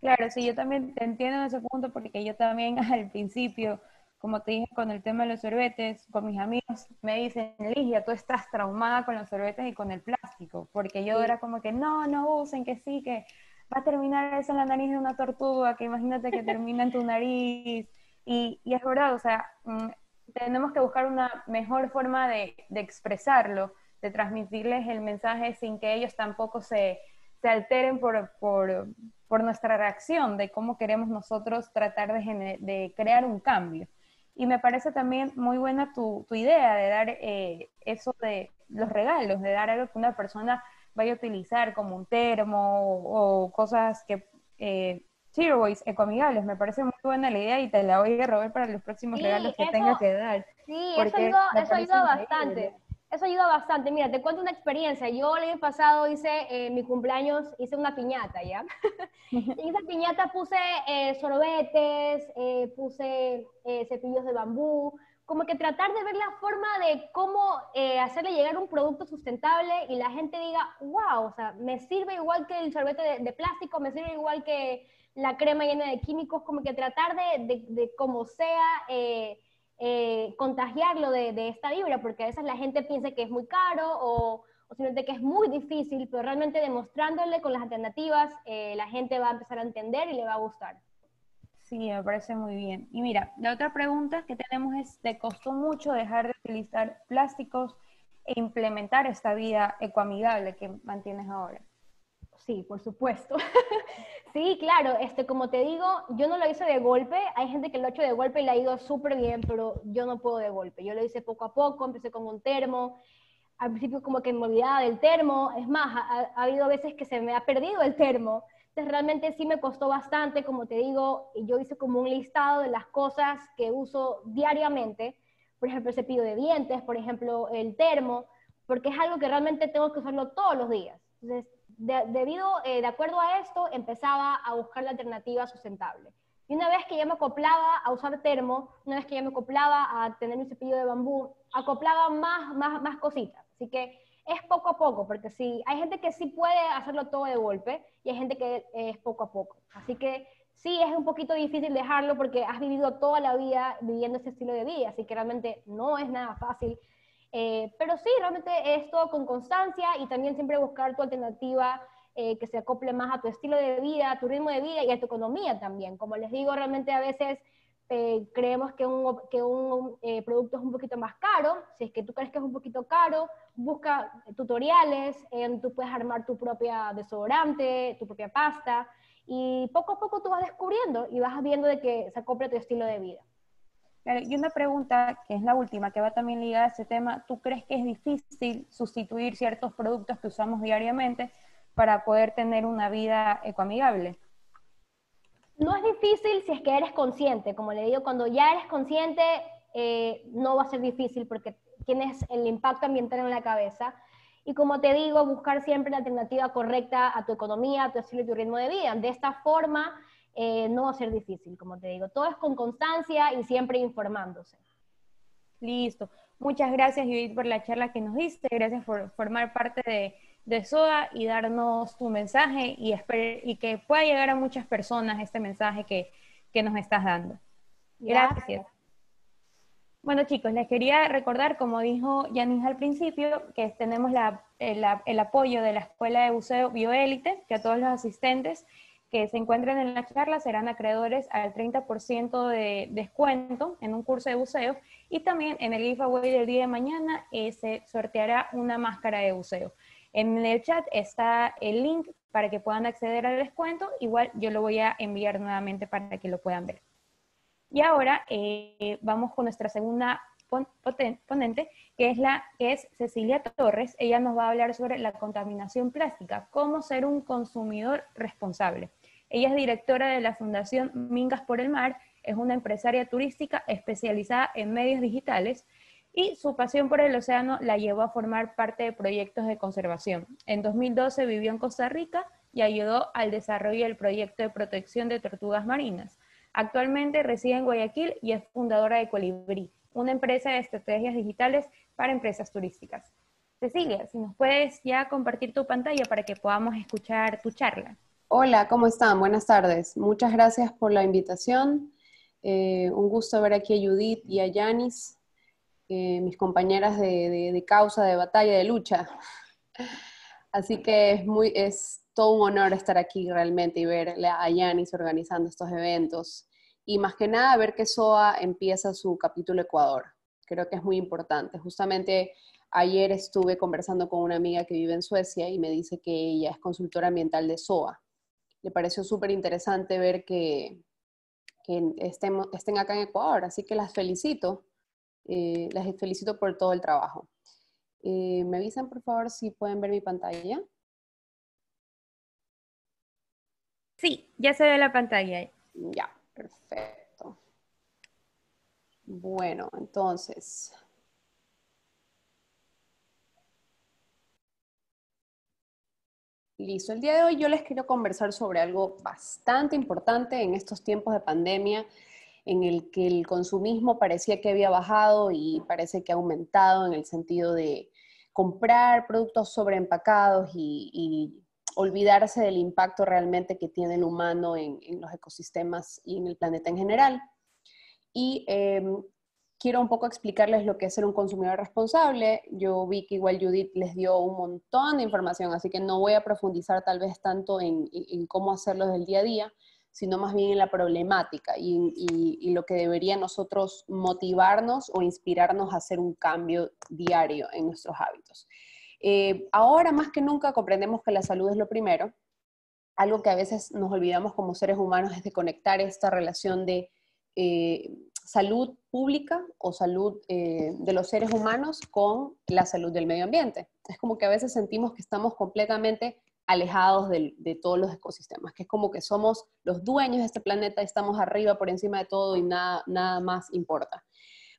Claro, sí, yo también te entiendo en ese punto porque yo también al principio, como te dije con el tema de los sorbetes, con mis amigos me dicen, Ligia, tú estás traumada con los sorbetes y con el plástico, porque yo era como que no, no usen, que sí, que va a terminar eso en la nariz de una tortuga, que imagínate que termina en tu nariz. Y, y es verdad, o sea, mm, tenemos que buscar una mejor forma de, de, expresarlo, de transmitirles el mensaje sin que ellos tampoco se, se alteren por, por, por, nuestra reacción de cómo queremos nosotros tratar de, de, crear un cambio. Y me parece también muy buena tu, tu idea de dar eh, eso de los regalos, de dar algo que una persona vaya a utilizar como un termo o, o cosas que eh, Waste ecoamigables. Me parece muy buena la idea y te la voy a robar para los próximos sí, regalos que eso, tenga que dar. Sí, eso ayuda, eso ayuda bastante. Eso ayuda bastante. Mira, te cuento una experiencia. Yo el año pasado hice eh, mi cumpleaños, hice una piñata, ¿ya? en esa piñata puse eh, sorbetes, eh, puse eh, cepillos de bambú, como que tratar de ver la forma de cómo eh, hacerle llegar un producto sustentable y la gente diga, wow, o sea, me sirve igual que el sorbete de, de plástico, me sirve igual que la crema llena de químicos, como que tratar de, de, de como sea eh, contagiarlo de, de, esta vibra, porque a veces la gente piensa que es muy caro o, o simplemente que es muy difícil, pero realmente demostrándole con las alternativas, eh, la gente va a empezar a entender y le va a gustar. Sí, me parece muy bien. Y mira, la otra pregunta que tenemos es, ¿te costó mucho dejar de utilizar plásticos e implementar esta vida ecoamigable que mantienes ahora? Sí, por supuesto. sí, claro, este, como te digo, yo no lo hice de golpe, hay gente que lo ha hecho de golpe y le ha ido súper bien, pero yo no puedo de golpe, yo lo hice poco a poco, empecé con un termo, al principio como que me olvidaba del termo, es más, ha, ha habido veces que se me ha perdido el termo, entonces realmente sí me costó bastante, como te digo, yo hice como un listado de las cosas que uso diariamente, por ejemplo, el cepillo de dientes, por ejemplo, el termo, porque es algo que realmente tengo que usarlo todos los días. Entonces, debido, eh, de acuerdo a esto, empezaba a buscar la alternativa sustentable. Y una vez que ya me acoplaba a usar termo, una vez que ya me acoplaba a tener mi cepillo de bambú, acoplaba más, más, más cositas. Así que es poco a poco, porque sí, hay gente que sí puede hacerlo todo de golpe y hay gente que es poco a poco. Así que sí, es un poquito difícil dejarlo porque has vivido toda la vida viviendo ese estilo de vida, así que realmente no es nada fácil. Eh, pero sí, realmente es todo con constancia y también siempre buscar tu alternativa eh, que se acople más a tu estilo de vida, a tu ritmo de vida y a tu economía también. Como les digo, realmente a veces eh, creemos que un, que un eh, producto es un poquito más caro, si es que tú crees que es un poquito caro, busca tutoriales, tú puedes armar tu propia desodorante, tu propia pasta, y poco a poco tú vas descubriendo y vas viendo de que se acopla tu estilo de vida. Y una pregunta, que es la última, que va también ligada a ese tema, ¿tú crees que es difícil sustituir ciertos productos que usamos diariamente para poder tener una vida ecoamigable? no es difícil si es que eres consciente, como le digo, cuando ya eres consciente eh, no va a ser difícil porque tienes el impacto ambiental en la cabeza. Y como te digo, buscar siempre la alternativa correcta a tu economía, a tu estilo y tu ritmo de vida. De esta forma eh, no va a ser difícil, como te digo. Todo es con constancia y siempre informándose. Listo. Muchas gracias, Judith, por la charla que nos diste. Gracias por formar parte de de SOA y darnos tu mensaje y, y que pueda llegar a muchas personas este mensaje que, nos estás dando. Gracias. Bueno chicos, les quería recordar, como dijo Yanis al principio, que tenemos el, apoyo de la Escuela de Buceo Bioélite, que a todos los asistentes que se encuentren en la charla serán acreedores al 30% de descuento en un curso de buceo y también en el giveaway del día de mañana eh, se sorteará una máscara de buceo. En el chat está el link para que puedan acceder al descuento. Igual yo lo voy a enviar nuevamente para que lo puedan ver. Y ahora eh, vamos con nuestra segunda ponente, que es, la, que es Cecilia Torres. Ella nos va a hablar sobre la contaminación plástica, cómo ser un consumidor responsable. Ella es directora de la Fundación Mingas por el Mar, es una empresaria turística especializada en medios digitales y su pasión por el océano la llevó a formar parte de proyectos de conservación. En 2012 vivió en Costa Rica y ayudó al desarrollo del proyecto de protección de tortugas marinas. Actualmente reside en Guayaquil y es fundadora de Colibrí, una empresa de estrategias digitales para empresas turísticas. Cecilia, si nos puedes ya compartir tu pantalla para que podamos escuchar tu charla. Hola, ¿cómo están? Buenas tardes. Muchas gracias por la invitación. Eh, un gusto ver aquí a Judith y a Yanis. Eh, mis compañeras de, causa, de batalla, de lucha. Así que es, muy, es todo un honor estar aquí realmente y ver a Yanis organizando estos eventos. Y más que nada ver que SOA empieza su capítulo Ecuador. Creo que es muy importante. Justamente ayer estuve conversando con una amiga que vive en Suecia y me dice que ella es consultora ambiental de SOA. Le pareció súper interesante ver que, que estén acá en Ecuador, así que las felicito eh, las felicito por todo el trabajo. Eh, ¿Me avisan, por favor, si pueden ver mi pantalla? Sí, ya se ve la pantalla. Ya, perfecto. Bueno, entonces... Listo, el día de hoy yo les quiero conversar sobre algo bastante importante en estos tiempos de pandemia en el que el consumismo parecía que había bajado y parece que ha aumentado en el sentido de comprar productos sobreempacados y, olvidarse del impacto realmente que tiene el humano en, los ecosistemas y en el planeta en general. Y em, quiero un poco explicarles lo que es ser un consumidor responsable. Yo vi que igual Judith les dio un montón de información, así que no voy a profundizar tal vez tanto en, en cómo hacerlo del día a día, sino más bien en la problemática y, lo que debería nosotros motivarnos o inspirarnos a hacer un cambio diario en nuestros hábitos. Eh, ahora más que nunca comprendemos que la salud es lo primero algo que a veces nos olvidamos como seres humanos es de conectar esta relación de eh, salud pública o salud eh, de los seres humanos con la salud del medio ambiente. Es como que a veces sentimos que estamos completamente alejados de, todos los ecosistemas, que es como que somos los dueños de este planeta, estamos arriba por encima de todo y nada, nada más importa.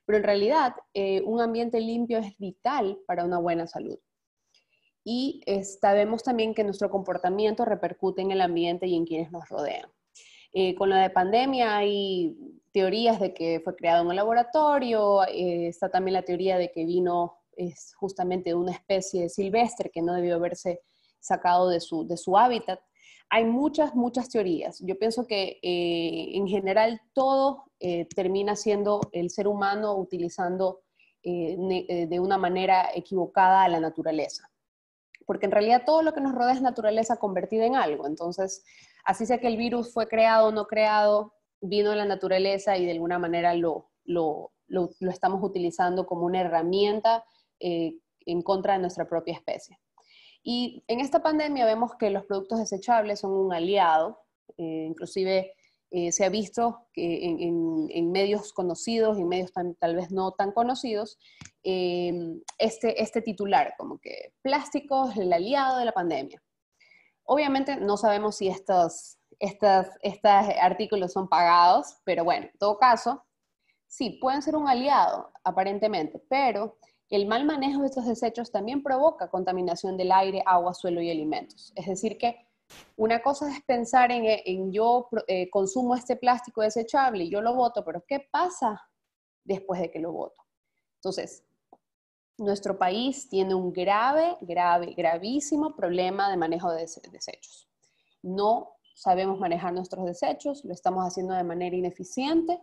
Pero en realidad, eh, un ambiente limpio es vital para una buena salud. Y sabemos también que nuestro comportamiento repercute en el ambiente y en quienes nos rodean. Eh, con la de pandemia hay teorías de que fue creado en un laboratorio, eh, está también la teoría de que vino es justamente de una especie silvestre que no debió haberse sacado de su, de su hábitat. Hay muchas, muchas teorías. Yo pienso que eh, en general todo eh, termina siendo el ser humano utilizando eh, de una manera equivocada a la naturaleza. Porque en realidad todo lo que nos rodea es naturaleza convertida en algo. Entonces, así sea que el virus fue creado o no creado, vino de la naturaleza y de alguna manera lo, lo, lo, lo estamos utilizando como una herramienta en contra de nuestra propia especie. Y en esta pandemia vemos que los productos desechables son un aliado, eh, inclusive eh, se ha visto que en, medios conocidos y en medios tal vez no tan conocidos, em, este, este titular, como que plástico es el aliado de la pandemia. Obviamente no sabemos si estos, estos, artículos son pagados, pero bueno, en todo caso, sí, pueden ser un aliado, aparentemente, pero el mal manejo de estos desechos también provoca contaminación del aire, agua, suelo y alimentos. Es decir, que una cosa es pensar en, yo eh, consumo este plástico desechable y yo lo voto, pero ¿qué pasa después de que lo voto? Entonces, nuestro país tiene un grave, grave, gravísimo problema de manejo de desechos. No sabemos manejar nuestros desechos, lo estamos haciendo de manera ineficiente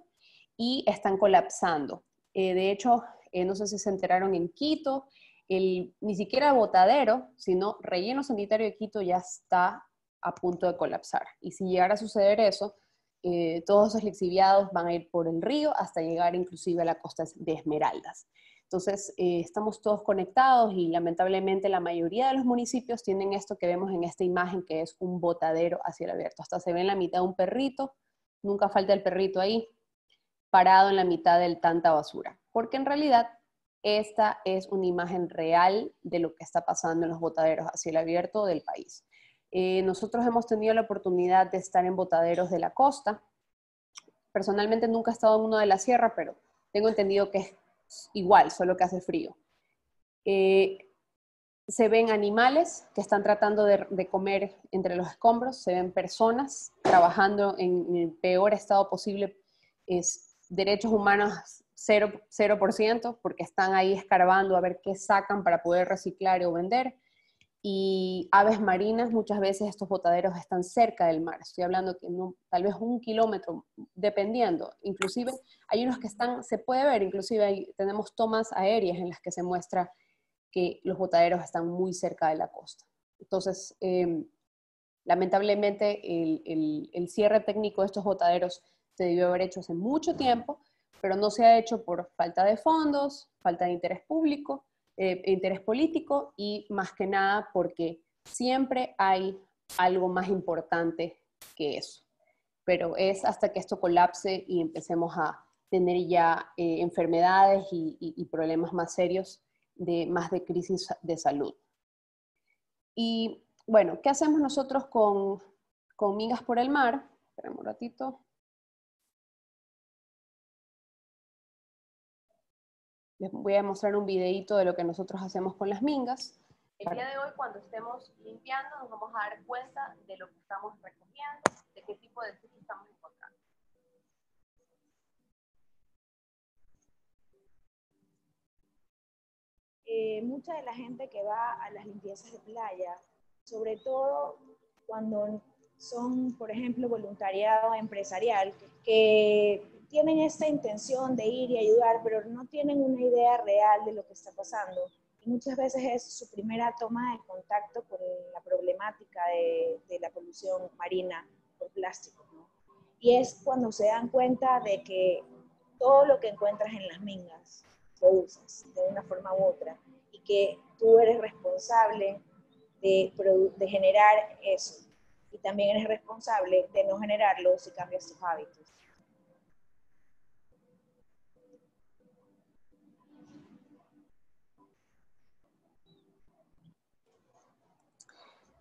y están colapsando. Eh, de hecho, eh, no sé si se enteraron en Quito, ni siquiera botadero, sino relleno sanitario de Quito ya está a punto de colapsar. Y si llegara a suceder eso, eh, todos esos lixiviados van a ir por el río hasta llegar inclusive a la costa de Esmeraldas. Entonces, eh, estamos todos conectados y lamentablemente la mayoría de los municipios tienen esto que vemos en esta imagen, que es un botadero hacia el abierto. Hasta se ve en la mitad un perrito, nunca falta el perrito ahí, parado en la mitad del tanta basura porque en realidad esta es una imagen real de lo que está pasando en los botaderos hacia el abierto del país. Eh, nosotros hemos tenido la oportunidad de estar en botaderos de la costa. Personalmente nunca he estado en uno de la sierra, pero tengo entendido que es igual, solo que hace frío. Eh, se ven animales que están tratando de, comer entre los escombros, se ven personas trabajando en, el peor estado posible, es derechos humanos 0%, porque están ahí escarbando a ver qué sacan para poder reciclar o vender. Y aves marinas, muchas veces estos botaderos están cerca del mar. Estoy hablando que tal vez un kilómetro, dependiendo. Inclusive hay unos que están, se puede ver, inclusive tenemos tomas aéreas en las que se muestra que los botaderos están muy cerca de la costa. Entonces, em, lamentablemente el, el cierre técnico de estos botaderos se debió haber hecho hace mucho tiempo pero no se ha hecho por falta de fondos, falta de interés público, eh, interés político y más que nada porque siempre hay algo más importante que eso. Pero es hasta que esto colapse y empecemos a tener ya eh, enfermedades y, problemas más serios, de, más de crisis de salud. Y bueno, ¿qué hacemos nosotros con, con Migas por el Mar? Esperemos un ratito. Les voy a mostrar un videito de lo que nosotros hacemos con las mingas. El día de hoy, cuando estemos limpiando, nos vamos a dar cuenta de lo que estamos recogiendo, de qué tipo de desechos estamos encontrando. Eh, mucha de la gente que va a las limpiezas de playa, sobre todo cuando son, por ejemplo, voluntariado empresarial, que tienen esta intención de ir y ayudar, pero no tienen una idea real de lo que está pasando. Y muchas veces es su primera toma de contacto con la problemática de, la polución marina por plástico. Y es cuando se dan cuenta de que todo lo que encuentras en las mingas lo usas de una forma u otra y que tú eres responsable de, de generar eso. y también eres responsable de no generarlos si cambias tus hábitos.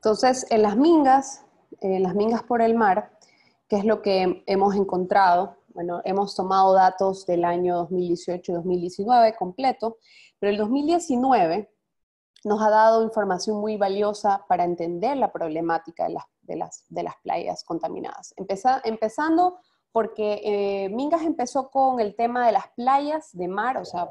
Entonces, en las mingas, en las mingas por el mar, ¿qué es lo que hemos encontrado? Bueno, hemos tomado datos del año 2018-2019 completo, pero el 2019 nos ha dado información muy valiosa para entender la problemática de las, playas contaminadas. empezando porque eh, Mingas empezó con el tema de las playas de mar, o sea,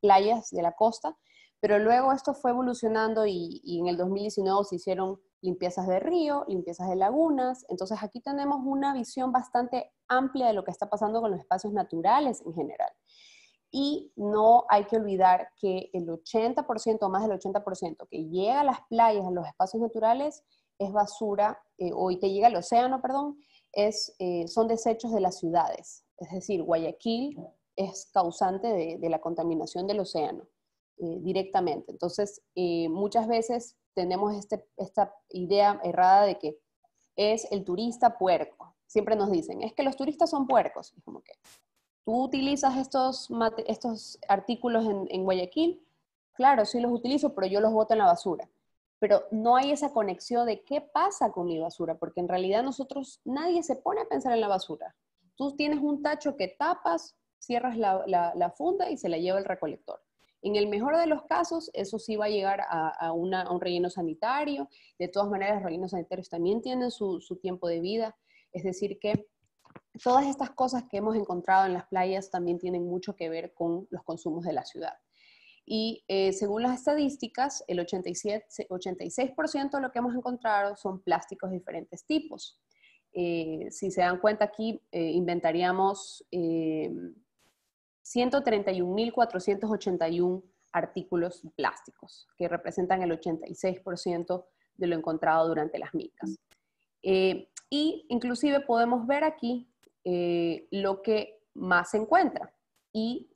playas de la costa, pero luego esto fue evolucionando y, y en el 2019 se hicieron limpiezas de río, limpiezas de lagunas. Entonces aquí tenemos una visión bastante amplia de lo que está pasando con los espacios naturales en general. Y no hay que olvidar que el 80% o más del 80% que llega a las playas, a los espacios naturales, es basura, eh, o que llega al océano, perdón, es, eh, son desechos de las ciudades. Es decir, Guayaquil es causante de, la contaminación del océano eh, directamente. Entonces, muchas veces tenemos este, esta idea errada de que es el turista puerco. Siempre nos dicen, es que los turistas son puercos. Es como que tú utilizas estos, estos artículos en, en Guayaquil, claro, sí los utilizo, pero yo los boto en la basura. Pero no hay esa conexión de qué pasa con mi basura, porque en realidad nosotros, nadie se pone a pensar en la basura. Tú tienes un tacho que tapas, cierras la, la funda y se la lleva el recolector. En el mejor de los casos, eso sí va a llegar a, un relleno sanitario. De todas maneras, los rellenos sanitarios también tienen su, tiempo de vida. Es decir, que todas estas cosas que hemos encontrado en las playas también tienen mucho que ver con los consumos de la ciudad. Y eh, según las estadísticas, el 87, 86% de lo que hemos encontrado son plásticos de diferentes tipos. Eh, si se dan cuenta aquí, eh, inventaríamos 131.481 artículos plásticos, que representan el 86% de lo encontrado durante las micas. Eh, y inclusive podemos ver aquí eh, lo que más se encuentra. Y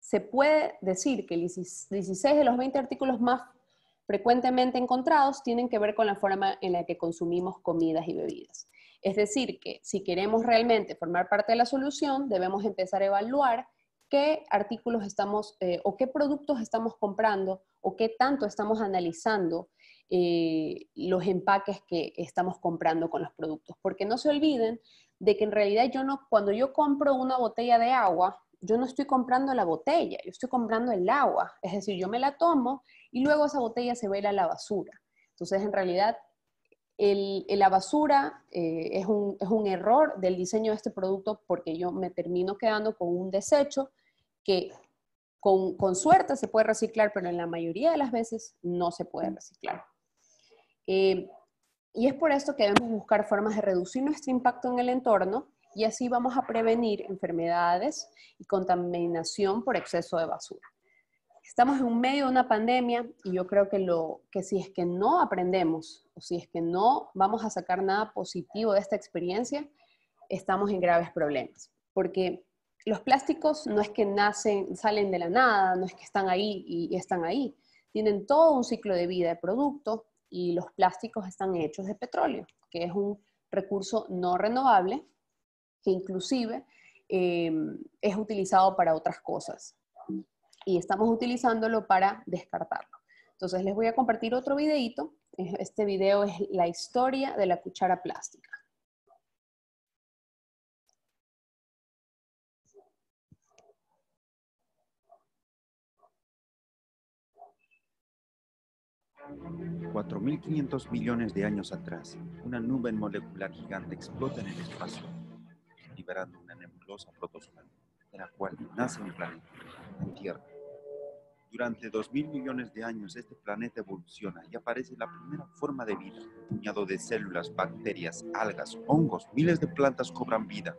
se puede decir que 16 de los 20 artículos más frecuentemente encontrados tienen que ver con la forma en la que consumimos comidas y bebidas. Es decir, que si queremos realmente formar parte de la solución, debemos empezar a evaluar qué artículos estamos eh, o qué productos estamos comprando o qué tanto estamos analizando eh, los empaques que estamos comprando con los productos. Porque no se olviden de que en realidad yo no, cuando yo compro una botella de agua, yo no estoy comprando la botella, yo estoy comprando el agua. Es decir, yo me la tomo y luego esa botella se va a ir a la basura. Entonces, en realidad, el, la basura eh, es, un, es, un, error del diseño de este producto porque yo me termino quedando con un desecho que con, con suerte se puede reciclar, pero en la mayoría de las veces no se puede reciclar. Eh, y es por esto que debemos buscar formas de reducir nuestro impacto en el entorno y así vamos a prevenir enfermedades y contaminación por exceso de basura. Estamos en medio de una pandemia y yo creo que, lo, que si es que no aprendemos o si es que no vamos a sacar nada positivo de esta experiencia, estamos en graves problemas. Porque los plásticos no es que nacen, salen de la nada, no es que están ahí y están ahí. Tienen todo un ciclo de vida de producto y los plásticos están hechos de petróleo, que es un recurso no renovable que inclusive em, es utilizado para otras cosas y estamos utilizándolo para descartarlo. Entonces les voy a compartir otro videito. Este video es la historia de la cuchara plástica. $4.500 millones de años atrás, una nube molecular gigante explota en el espacio, liberando una nebulosa protozoal, de la cual nace mi planeta, la Tierra. Durante 2.000 millones de años este planeta evoluciona y aparece la primera forma de vida. Un puñado de células, bacterias, algas, hongos, miles de plantas cobran vida.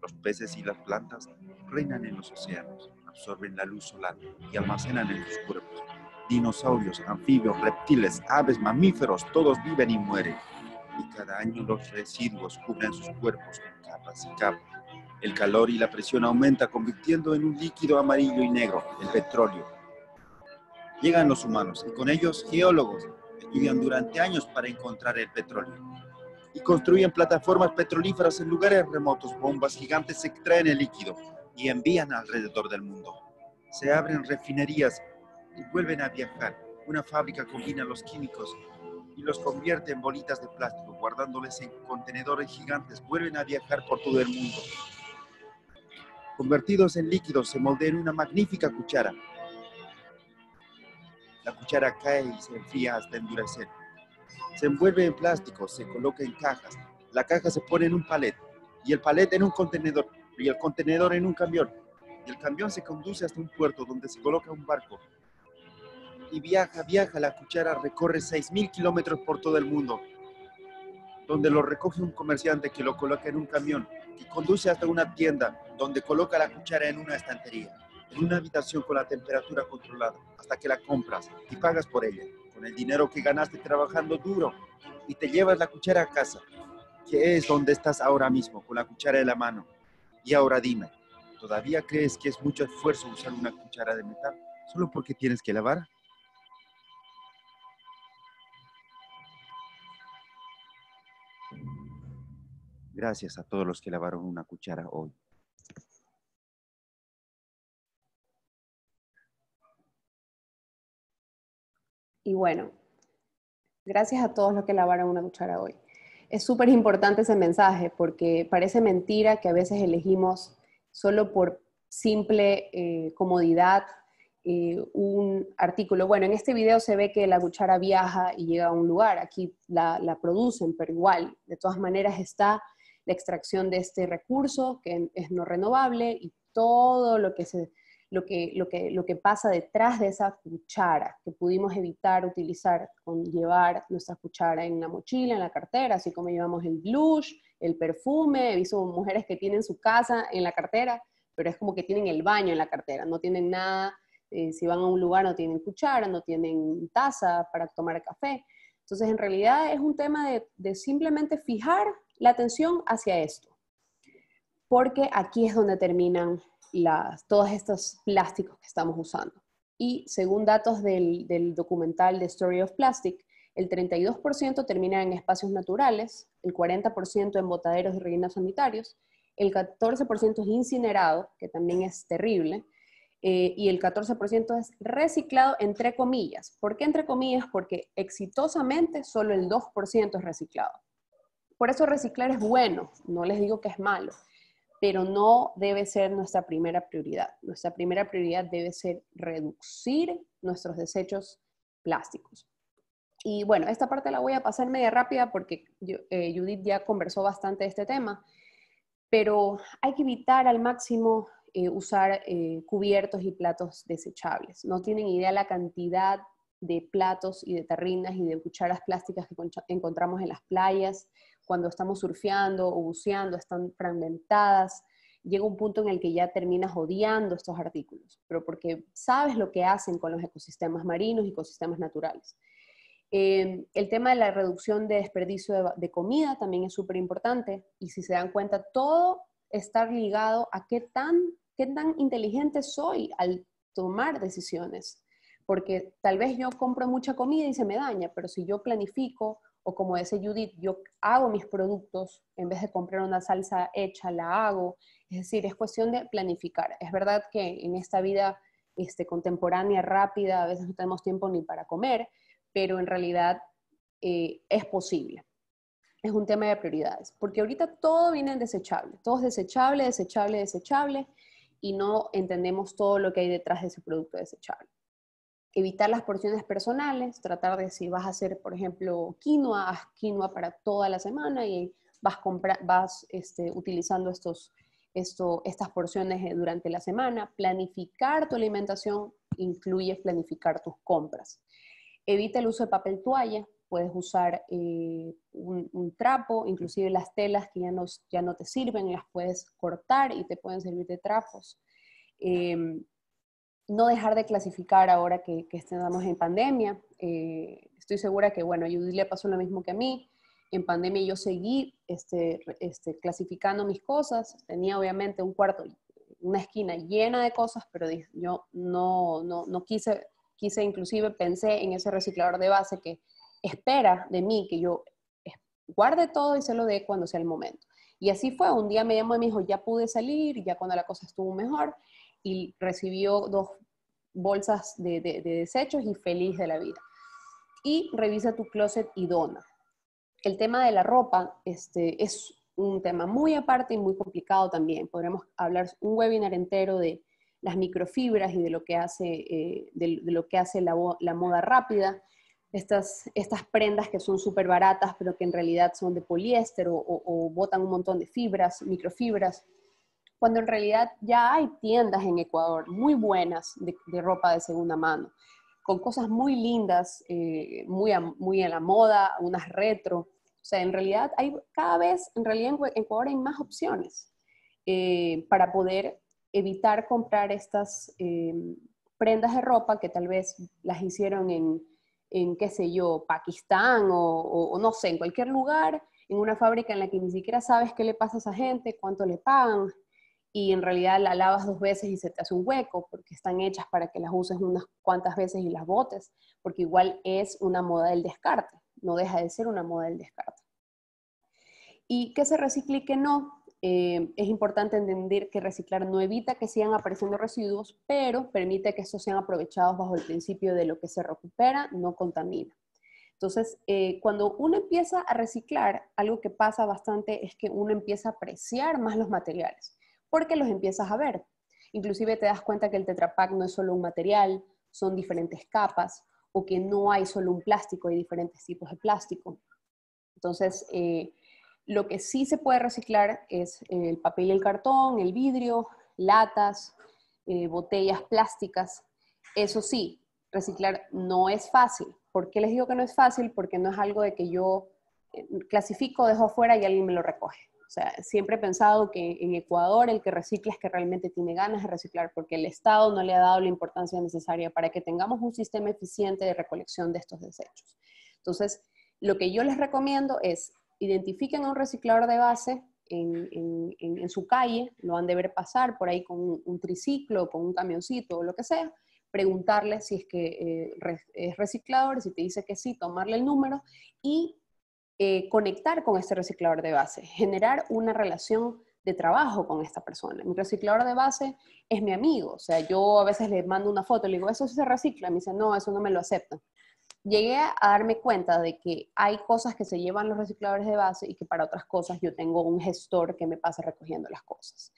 Los peces y las plantas reinan en los océanos, absorben la luz solar y almacenan en sus cuerpos. Dinosaurios, anfibios, reptiles, aves, mamíferos, todos viven y mueren. Y cada año los residuos cubren sus cuerpos con capas y capas. El calor y la presión aumenta convirtiendo en un líquido amarillo y negro, el petróleo, Llegan los humanos y con ellos geólogos estudian durante años para encontrar el petróleo. y construyen plataformas petrolíferas en lugares remotos. Bombas gigantes extraen el líquido y envían alrededor del mundo. Se abren refinerías y vuelven a viajar. Una fábrica combina los químicos y los convierte en bolitas de plástico, guardándoles en contenedores gigantes. Vuelven a viajar por todo el mundo. Convertidos en líquidos, se moldean una magnífica cuchara. La cuchara cae y se enfría hasta endurecer. Se envuelve en plástico, se coloca en cajas. La caja se pone en un palet y el palet en un contenedor y el contenedor en un camión. Y el camión se conduce hasta un puerto donde se coloca un barco. Y viaja, viaja, la cuchara recorre 6.000 kilómetros por todo el mundo, donde lo recoge un comerciante que lo coloca en un camión, que conduce hasta una tienda, donde coloca la cuchara en una estantería, en una habitación con la temperatura controlada, hasta que la compras y pagas por ella, con el dinero que ganaste trabajando duro, y te llevas la cuchara a casa, que es donde estás ahora mismo, con la cuchara en la mano. Y ahora dime, ¿todavía crees que es mucho esfuerzo usar una cuchara de metal solo porque tienes que lavar? Gracias a todos los que lavaron una cuchara hoy. Y bueno, gracias a todos los que lavaron una cuchara hoy. Es súper importante ese mensaje porque parece mentira que a veces elegimos solo por simple eh, comodidad eh, un artículo. Bueno, en este video se ve que la cuchara viaja y llega a un lugar, aquí la, la producen, pero igual, de todas maneras está la extracción de este recurso que es no renovable y todo lo que se lo que, lo, que, lo que pasa detrás de esa cuchara, que pudimos evitar utilizar con llevar nuestra cuchara en la mochila, en la cartera, así como llevamos el blush, el perfume, he visto mujeres que tienen su casa en la cartera, pero es como que tienen el baño en la cartera, no tienen nada, eh, si van a un lugar no tienen cuchara, no tienen taza para tomar café. Entonces, en realidad es un tema de, de simplemente fijar la atención hacia esto, porque aquí es donde terminan todos estos plásticos que estamos usando. Y según datos del, documental The Story of Plastic, el 32% termina en espacios naturales, el 40% en botaderos y rellenos sanitarios, el 14% es incinerado, que también es terrible, eh, y el 14% es reciclado entre comillas. ¿Por qué entre comillas? Porque exitosamente solo el 2% es reciclado. Por eso reciclar es bueno, no les digo que es malo, pero no debe ser nuestra primera prioridad. Nuestra primera prioridad debe ser reducir nuestros desechos plásticos. Y bueno, esta parte la voy a pasar media rápida porque eh, Judith ya conversó bastante de este tema, pero hay que evitar al máximo eh, usar eh, cubiertos y platos desechables. No tienen idea la cantidad de platos y de tarrinas y de cucharas plásticas que encontramos en las playas cuando estamos surfeando o buceando, están fragmentadas. Llega un punto en el que ya terminas odiando estos artículos, pero porque sabes lo que hacen con los ecosistemas marinos y ecosistemas naturales. Eh, el tema de la reducción de desperdicio de, comida también es súper importante y si se dan cuenta, todo está ligado a qué tan, qué tan inteligente soy al tomar decisiones. Porque tal vez yo compro mucha comida y se me daña, pero si yo planifico o como dice Judith, yo hago mis productos, en vez de comprar una salsa hecha, la hago. Es decir, es cuestión de planificar. Es verdad que en esta vida este, contemporánea, rápida, a veces no tenemos tiempo ni para comer, pero en realidad eh, es posible. Es un tema de prioridades, porque ahorita todo viene desechable, todo es desechable, desechable, desechable, y no entendemos todo lo que hay detrás de ese producto desechable evitar las porciones personales, tratar de si vas a hacer, por ejemplo, quinoa, haz quinoa para toda la semana y vas, vas este, utilizando estos, esto, estas porciones eh, durante la semana. Planificar tu alimentación incluye planificar tus compras. Evita el uso de papel toalla, puedes usar eh, un, trapo, inclusive las telas que ya no, ya no te sirven, las puedes cortar y te pueden servir de trapos. Em, no dejar de clasificar ahora que, estamos en pandemia. Eh, estoy segura que, bueno, a Judith le pasó lo mismo que a mí. En pandemia yo seguí este, este, clasificando mis cosas. Tenía obviamente un cuarto, una esquina llena de cosas, pero yo no, no, no quise, quise inclusive pensé en ese reciclador de base que espera de mí que yo guarde todo y se lo dé cuando sea el momento. Y así fue, un día me llamó y me dijo, ya pude salir, ya cuando la cosa estuvo mejor, y recibió dos bolsas de, de desechos y feliz de la vida. Y revisa tu closet y dona. El tema de la ropa este, es un tema muy aparte y muy complicado también. Podremos hablar un webinar entero de las microfibras y de lo que hace, eh, de, lo que hace la, moda rápida. Estas, estas prendas que son súper baratas, pero que en realidad son de poliéster o, botan un montón de fibras, microfibras, cuando en realidad ya hay tiendas en Ecuador muy buenas de, ropa de segunda mano, con cosas muy lindas, eh, muy, muy a la moda, unas retro, o sea, en realidad hay cada vez, en realidad en Ecuador hay más opciones eh, para poder evitar comprar estas eh, prendas de ropa que tal vez las hicieron en, en qué sé yo, Pakistán o, no sé, en cualquier lugar, en una fábrica en la que ni siquiera sabes qué le pasa a esa gente, cuánto le pagan, y en realidad la lavas dos veces y se te hace un hueco porque están hechas para que las uses unas cuantas veces y las botes, porque igual es una moda del descarte no deja de ser una moda del descarte. Y que se recicle y que no, eh, es importante entender que reciclar no evita que sigan apareciendo residuos, pero permite que estos sean aprovechados bajo el principio de lo que se recupera no contamina. Entonces, eh, cuando uno empieza a reciclar, algo que pasa bastante es que uno empieza a apreciar más los materiales, porque los empiezas a ver. Inclusive te das cuenta que el Tetra Pak no es solo un material, son diferentes capas, o que no hay solo un plástico, hay diferentes tipos de plástico. Entonces, eh, lo que sí se puede reciclar es el papel y el cartón, el vidrio, latas, eh, botellas plásticas. Eso sí, reciclar no es fácil. ¿Por qué les digo que no es fácil? Porque no es algo de que yo eh, clasifico, dejo afuera y alguien me lo recoge. Sea, siempre he pensado que en Ecuador el que recicla es que realmente tiene ganas de reciclar, porque el Estado no le ha dado la importancia necesaria para que tengamos un sistema eficiente de recolección de estos desechos. Entonces, lo que yo les recomiendo es identifiquen a un reciclador de base en, su calle, lo han de ver pasar por ahí con un, triciclo, con un camioncito o lo que sea, preguntarle si es que eh, es reciclador, si te dice que sí, tomarle el número y eh, conectar con este reciclador de base, generar una relación de trabajo con esta persona. Mi reciclador de base es mi amigo, o sea, yo a veces le mando una foto, le digo, eso se recicla, me dice, no, eso no me lo aceptan. Llegué a darme cuenta de que hay cosas que se llevan los recicladores de base y que para otras cosas yo tengo un gestor que me pasa recogiendo las cosas.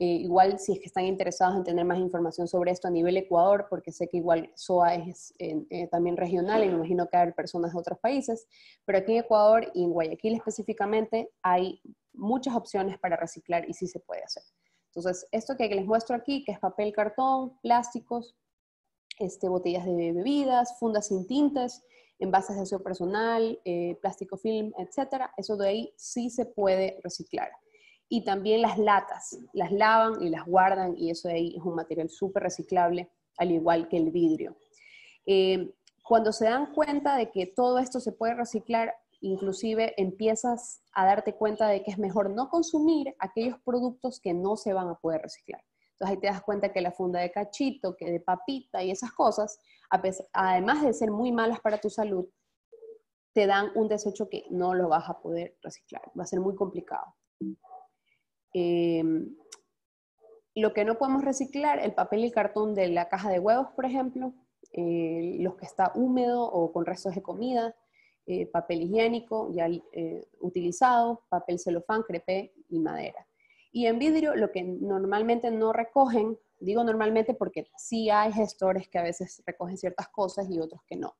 Eh, igual si es que están interesados en tener más información sobre esto a nivel Ecuador, porque sé que igual SOA es eh, también regional y me imagino que hay personas de otros países, pero aquí en Ecuador y en Guayaquil específicamente hay muchas opciones para reciclar y sí se puede hacer. Entonces, esto que les muestro aquí, que es papel, cartón, plásticos, este, botellas de bebidas, fundas sin tintes, envases de aseo personal, eh, plástico film, etcétera, eso de ahí sí se puede reciclar y también las latas, las lavan y las guardan y eso de ahí es un material súper reciclable, al igual que el vidrio. Eh, cuando se dan cuenta de que todo esto se puede reciclar, inclusive empiezas a darte cuenta de que es mejor no consumir aquellos productos que no se van a poder reciclar. Entonces ahí te das cuenta que la funda de cachito, que de papita y esas cosas, además de ser muy malas para tu salud, te dan un desecho que no lo vas a poder reciclar. Va a ser muy complicado. Em, lo que no podemos reciclar, el papel y el cartón de la caja de huevos, por ejemplo, eh, los que está húmedo o con restos de comida, eh, papel higiénico ya eh, utilizado, papel celofán, crepé y madera. Y en vidrio, lo que normalmente no recogen, digo normalmente porque sí hay gestores que a veces recogen ciertas cosas y otros que no.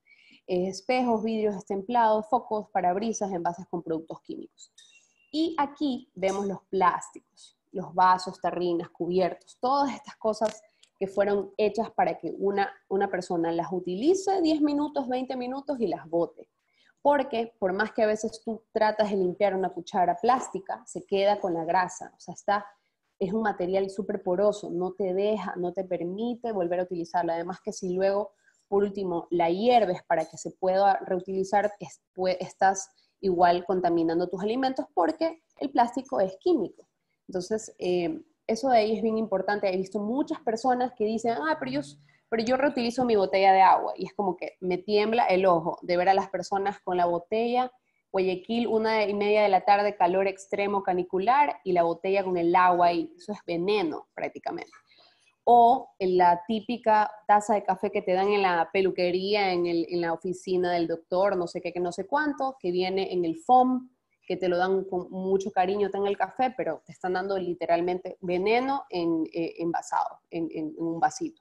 espejos, vidrios estemplados, focos, parabrisas, envases con productos químicos. Y aquí vemos los plásticos, los vasos, tarrinas, cubiertos, todas estas cosas que fueron hechas para que una, una persona las utilice 10 minutos, 20 minutos y las bote. Porque por más que a veces tú tratas de limpiar una cuchara plástica, se queda con la grasa, o sea, está, es un material súper poroso, no te deja, no te permite volver a utilizarla. Además que si luego, por último, la hierves para que se pueda reutilizar, estás igual contaminando tus alimentos porque el plástico es químico. Entonces, eh, eso de ahí es bien importante. He visto muchas personas que dicen, ah, pero yo, pero yo reutilizo mi botella de agua. Y es como que me tiembla el ojo de ver a las personas con la botella Guayaquil, una y media de la tarde, calor extremo canicular y la botella con el agua y eso es veneno prácticamente. O la típica taza de café que te dan en la peluquería, en, en la oficina del doctor, no sé qué, que no sé cuánto, que viene en el foam, que te lo dan con mucho cariño en el café, pero te están dando literalmente veneno en, eh, envasado, en, en, un vasito.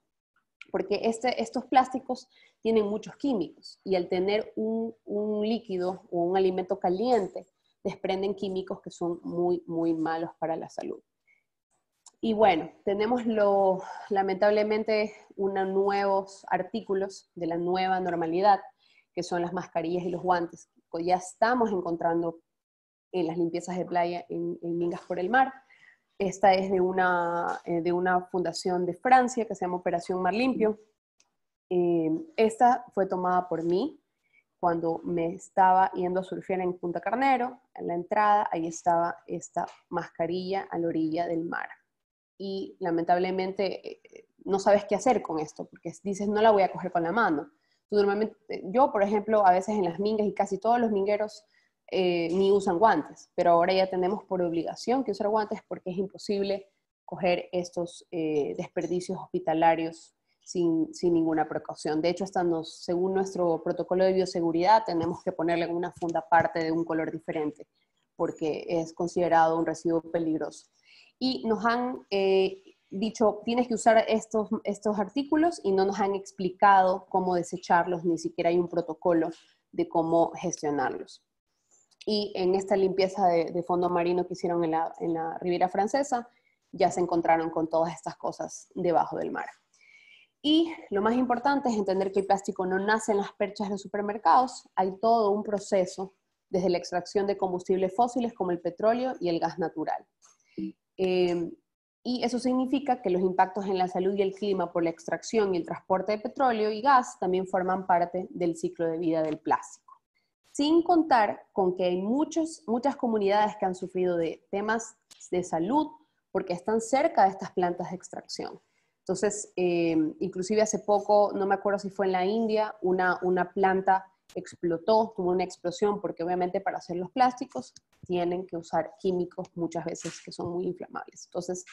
Porque este, estos plásticos tienen muchos químicos y al tener un, un líquido o un alimento caliente, desprenden químicos que son muy, muy malos para la salud. Y bueno, tenemos lo, lamentablemente unos nuevos artículos de la nueva normalidad, que son las mascarillas y los guantes. Ya estamos encontrando en las limpiezas de playa en, Mingas por el Mar. Esta es de una, eh, de una fundación de Francia que se llama Operación Mar Limpio. Eh, esta fue tomada por mí cuando me estaba yendo a surfear en Punta Carnero. En la entrada, ahí estaba esta mascarilla a la orilla del mar. Y lamentablemente eh, no sabes qué hacer con esto, porque dices, no la voy a coger con la mano. normalmente, yo, por ejemplo, a veces en las mingas y casi todos los mingueros eh, ni usan guantes, pero ahora ya tenemos por obligación que usar guantes porque es imposible coger estos eh, desperdicios hospitalarios sin, sin, ninguna precaución. De hecho, hasta según nuestro protocolo de bioseguridad, tenemos que ponerle una funda aparte de un color diferente porque es considerado un residuo peligroso. Y nos han eh, dicho, tienes que usar estos, estos artículos y no nos han explicado cómo desecharlos, ni siquiera hay un protocolo de cómo gestionarlos y en esta limpieza de, fondo marino que hicieron en la, en la Riviera Francesa, ya se encontraron con todas estas cosas debajo del mar. Y lo más importante es entender que el plástico no nace en las perchas de supermercados, hay todo un proceso desde la extracción de combustibles fósiles como el petróleo y el gas natural. Eh, y eso significa que los impactos en la salud y el clima por la extracción y el transporte de petróleo y gas también forman parte del ciclo de vida del plástico sin contar con que hay muchos, muchas comunidades que han sufrido de temas de salud porque están cerca de estas plantas de extracción. Entonces, eh, inclusive hace poco, no me acuerdo si fue en la India, una, una planta explotó, tuvo una explosión, porque obviamente para hacer los plásticos tienen que usar químicos muchas veces que son muy inflamables. Entonces,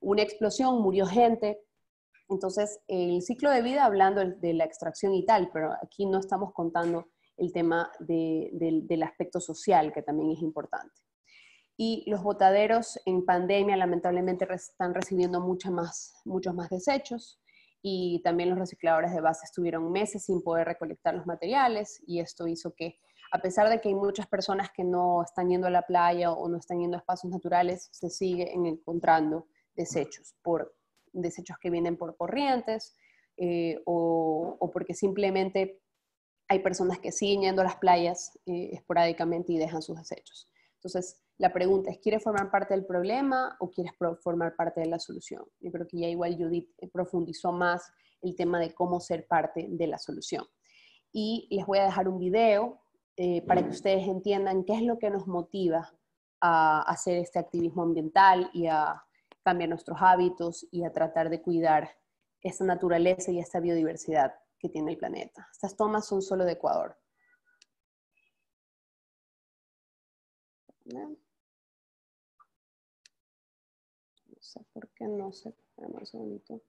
una explosión, murió gente. Entonces, el ciclo de vida, hablando de la extracción y tal, pero aquí no estamos contando el tema del aspecto social, que también es importante. Y los botaderos en pandemia lamentablemente están recibiendo más, muchos más desechos y también los recicladores de base estuvieron meses sin poder recolectar los materiales y esto hizo que, a pesar de que hay muchas personas que no están yendo a la playa o no están yendo a espacios naturales, se siguen encontrando desechos, por desechos que vienen por corrientes eh, o, o porque simplemente hay personas que siguen yendo a las playas eh, esporádicamente y dejan sus desechos. Entonces, la pregunta es, ¿quieres formar parte del problema o quieres formar parte de la solución? Yo creo que ya igual Judith eh, profundizó más el tema de cómo ser parte de la solución. Y les voy a dejar un video eh, para que ustedes entiendan qué es lo que nos motiva a hacer este activismo ambiental y a cambiar nuestros hábitos y a tratar de cuidar esta naturaleza y esta biodiversidad que tiene el planeta. Estas tomas son solo de Ecuador. Sé por qué no sé. un segundito.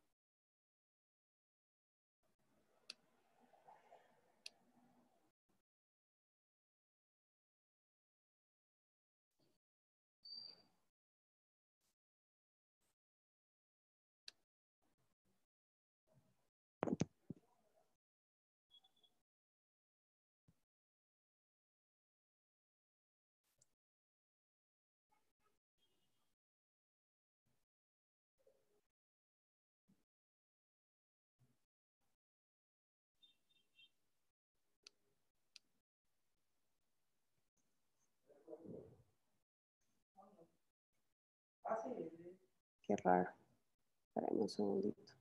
Qué raro. Un segundito.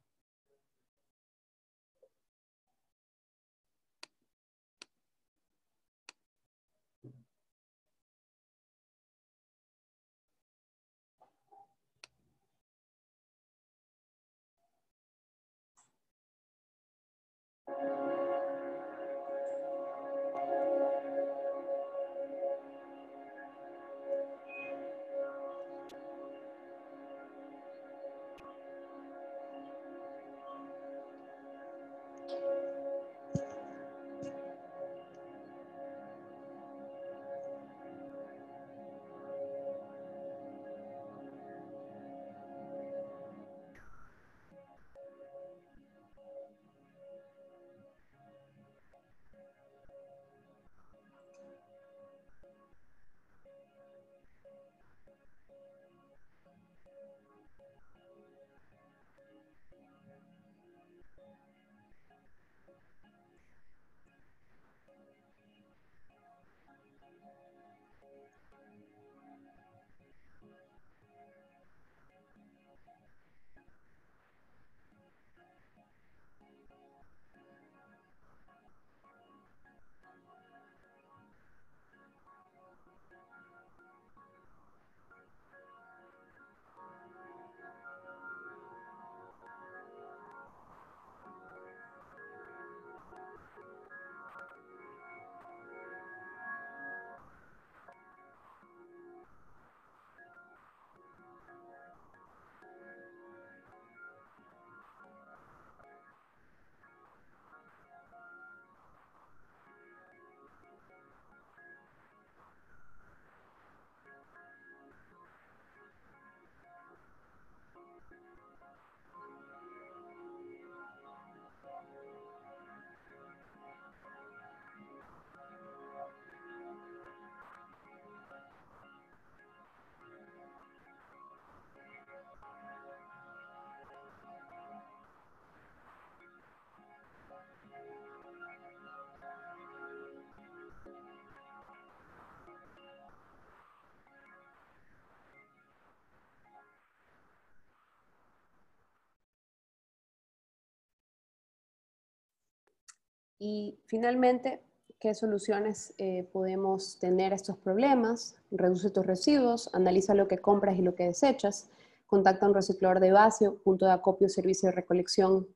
Y finalmente, ¿qué soluciones eh, podemos tener a estos problemas? Reduce tus residuos, analiza lo que compras y lo que desechas, contacta a un reciclador de vacío, punto de acopio, servicio de recolección,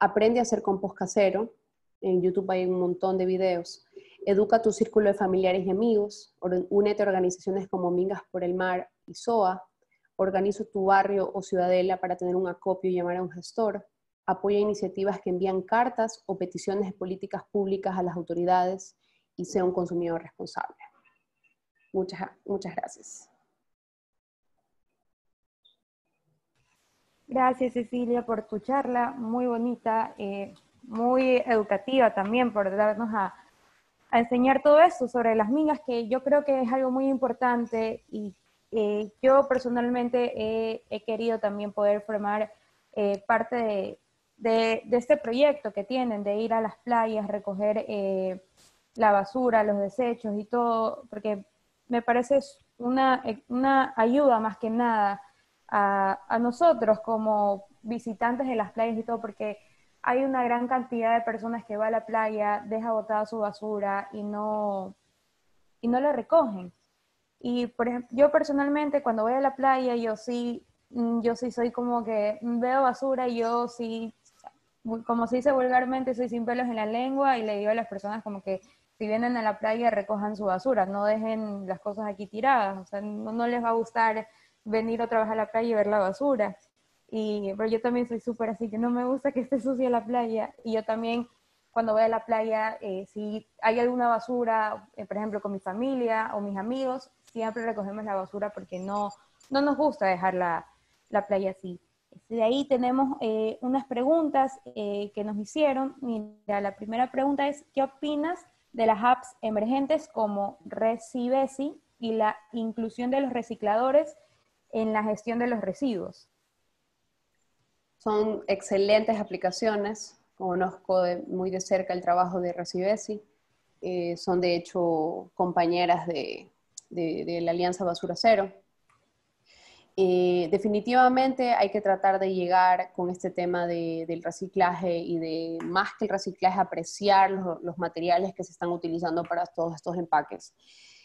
aprende a hacer compost casero, en YouTube hay un montón de videos, educa tu círculo de familiares y amigos, únete a organizaciones como Mingas por el Mar y SOA, organiza tu barrio o ciudadela para tener un acopio y llamar a un gestor, apoya iniciativas que envían cartas o peticiones de políticas públicas a las autoridades y sea un consumidor responsable. Muchas, muchas gracias. Gracias Cecilia por tu charla, muy bonita, eh, muy educativa también por darnos a, enseñar todo eso sobre las minas, que yo creo que es algo muy importante y eh, yo personalmente he, querido también poder formar eh, parte de, de, este proyecto que tienen, de ir a las playas, recoger eh, la basura, los desechos y todo, porque me parece una, una ayuda más que nada a, a, nosotros como visitantes de las playas y todo, porque hay una gran cantidad de personas que va a la playa, deja botada su basura y no, y no la recogen. Y por ejemplo, yo personalmente cuando voy a la playa, yo sí, mm, yo sí soy como que veo basura y yo sí como se dice vulgarmente, soy sin pelos en la lengua y le digo a las personas como que si vienen a la playa recojan su basura, no dejen las cosas aquí tiradas, o sea, no, les va a gustar venir otra vez a la playa y ver la basura. Y, pero yo también soy súper así, que no me gusta que esté sucia la playa. Y yo también, cuando voy a la playa, eh, si hay alguna basura, eh, por ejemplo, con mi familia o mis amigos, siempre recogemos la basura porque no, no nos gusta dejar la, la playa así. De ahí tenemos eh, unas preguntas eh, que nos hicieron. Mira, la primera pregunta es, ¿qué opinas de las apps emergentes como Recibesi y la inclusión de los recicladores en la gestión de los residuos? Son excelentes aplicaciones. Conozco muy de cerca el trabajo de Recibesi. Eh, son de hecho compañeras de, de la Alianza Basura Cero eh, definitivamente hay que tratar de llegar con este tema del reciclaje y de más que el reciclaje, apreciar los, materiales que se están utilizando para todos estos empaques.